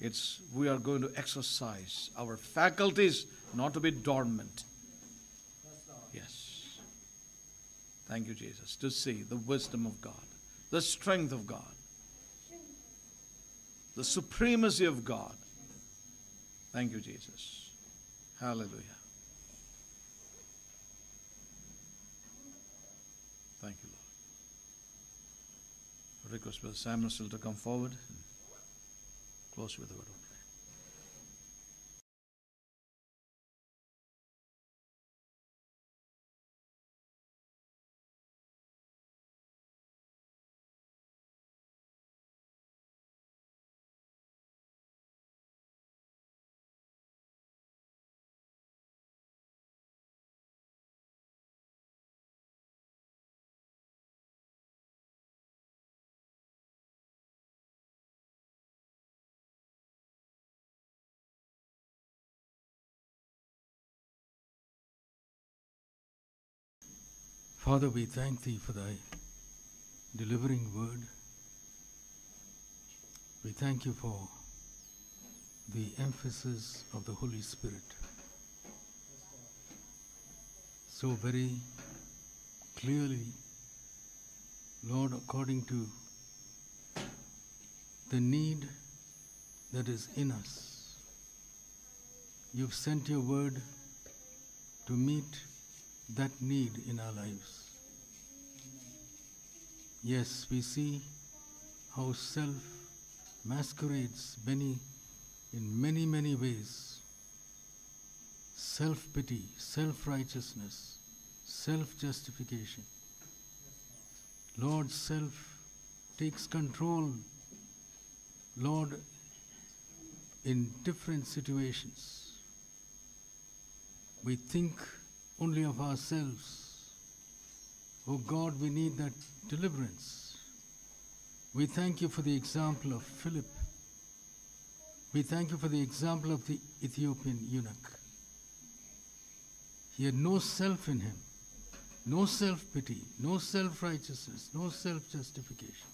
A: it's we are going to exercise our faculties not to be dormant. Yes. Thank you, Jesus, to see the wisdom of God, the strength of God, the supremacy of God. Thank you, Jesus. Hallelujah. Thank you, Lord. I request Brother Samuel to come forward and close with the word
C: Father, we thank thee for thy delivering word. We thank you for the emphasis of the Holy Spirit. So very clearly, Lord, according to the need that is in us, you've sent your word to meet that need in our lives. Yes, we see how self masquerades many in many, many ways. Self pity, self righteousness, self justification. Lord, self takes control, Lord, in different situations. We think only of ourselves. Oh God, we need that deliverance. We thank you for the example of Philip. We thank you for the example of the Ethiopian eunuch. He had no self in him, no self pity, no self righteousness, no self justification.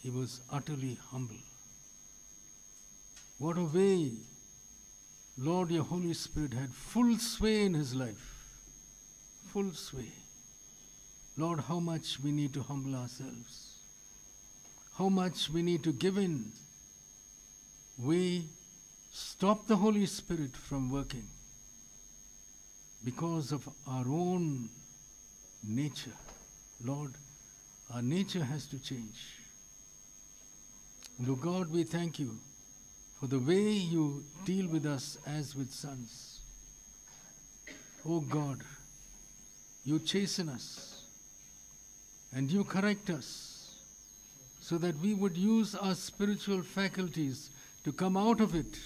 C: He was utterly humble. What a way Lord, your Holy Spirit had full sway in his life. Full sway. Lord, how much we need to humble ourselves. How much we need to give in. We stop the Holy Spirit from working because of our own nature. Lord, our nature has to change. Oh God, we thank you for the way you deal with us as with sons. Oh God, you chasten us and you correct us so that we would use our spiritual faculties to come out of it.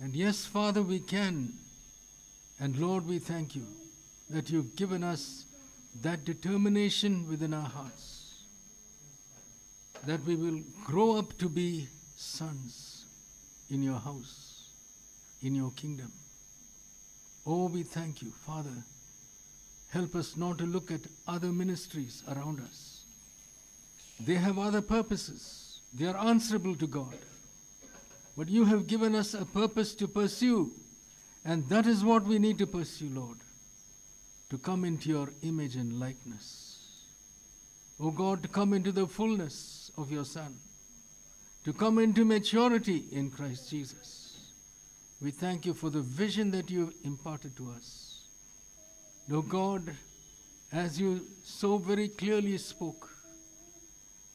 C: And yes, Father, we can. And Lord, we thank you that you've given us that determination within our hearts that we will grow up to be sons in your house, in your kingdom. Oh, we thank you, Father. Help us not to look at other ministries around us. They have other purposes, they are answerable to God. But you have given us a purpose to pursue, and that is what we need to pursue, Lord, to come into your image and likeness. O God, to come into the fullness of your Son, to come into maturity in Christ Jesus. We thank you for the vision that you have imparted to us. Though God, as you so very clearly spoke,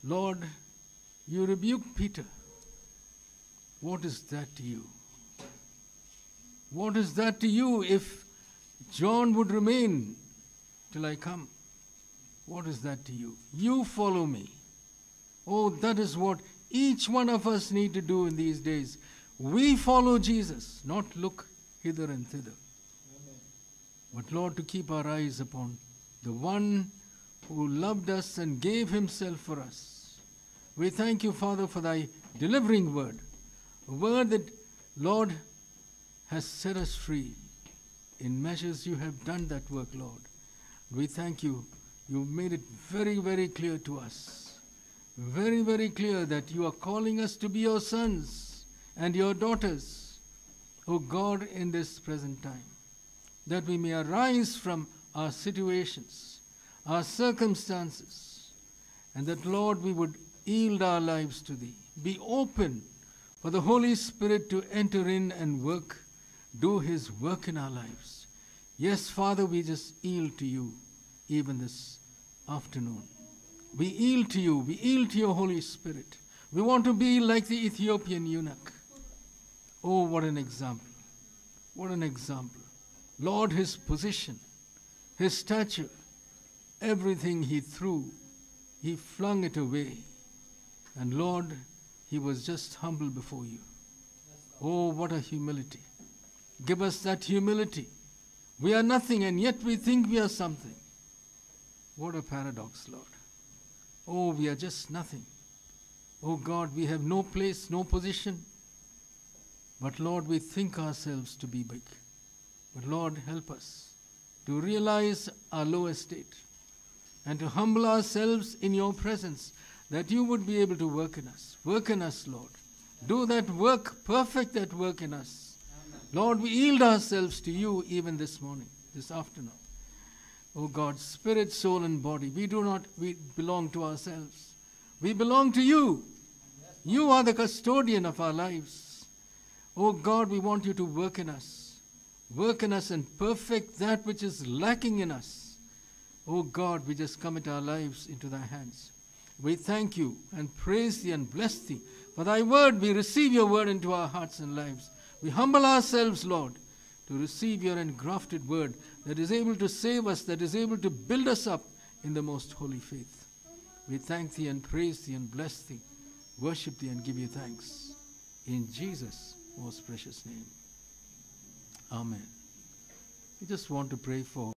C: Lord, you rebuked Peter. What is that to you? What is that to you if John would remain till I come? What is that to you? You follow me. Oh, that is what each one of us need to do in these days. We follow Jesus, not look hither and thither. But Lord, to keep our eyes upon the one who loved us and gave himself for us. We thank you, Father, for thy delivering word, a word that, Lord, has set us free. In measures you have done that work, Lord. We thank you. You've made it very, very clear to us. Very, very clear that you are calling us to be your sons and your daughters, O God, in this present time. That we may arise from our situations, our circumstances, and that, Lord, we would yield our lives to Thee. Be open for the Holy Spirit to enter in and work, do His work in our lives. Yes, Father, we just yield to you even this afternoon. We yield to you, we yield to your Holy Spirit. We want to be like the Ethiopian eunuch. Oh, what an example! What an example. Lord, his position, his stature, everything he threw, he flung it away. And Lord, he was just humble before you. Oh, what a humility. Give us that humility. We are nothing and yet we think we are something. What a paradox, Lord. Oh, we are just nothing. Oh God, we have no place, no position. But Lord, we think ourselves to be big. But Lord, help us to realize our low estate and to humble ourselves in your presence that you would be able to work in us. Work in us, Lord. Do that work, perfect that work in us. Lord, we yield ourselves to you even this morning, this afternoon. Oh God, spirit, soul, and body, we do not we belong to ourselves. We belong to you. You are the custodian of our lives. Oh God, we want you to work in us. Work in us and perfect that which is lacking in us. Oh God, we just commit our lives into thy hands. We thank you and praise thee and bless thee. For thy word, we receive your word into our hearts and lives. We humble ourselves, Lord, to receive your engrafted word that is able to save us, that is able to build us up in the most holy faith. We thank thee and praise thee and bless thee, worship thee and give you thanks. In Jesus' most precious name. Amen. We just want to pray for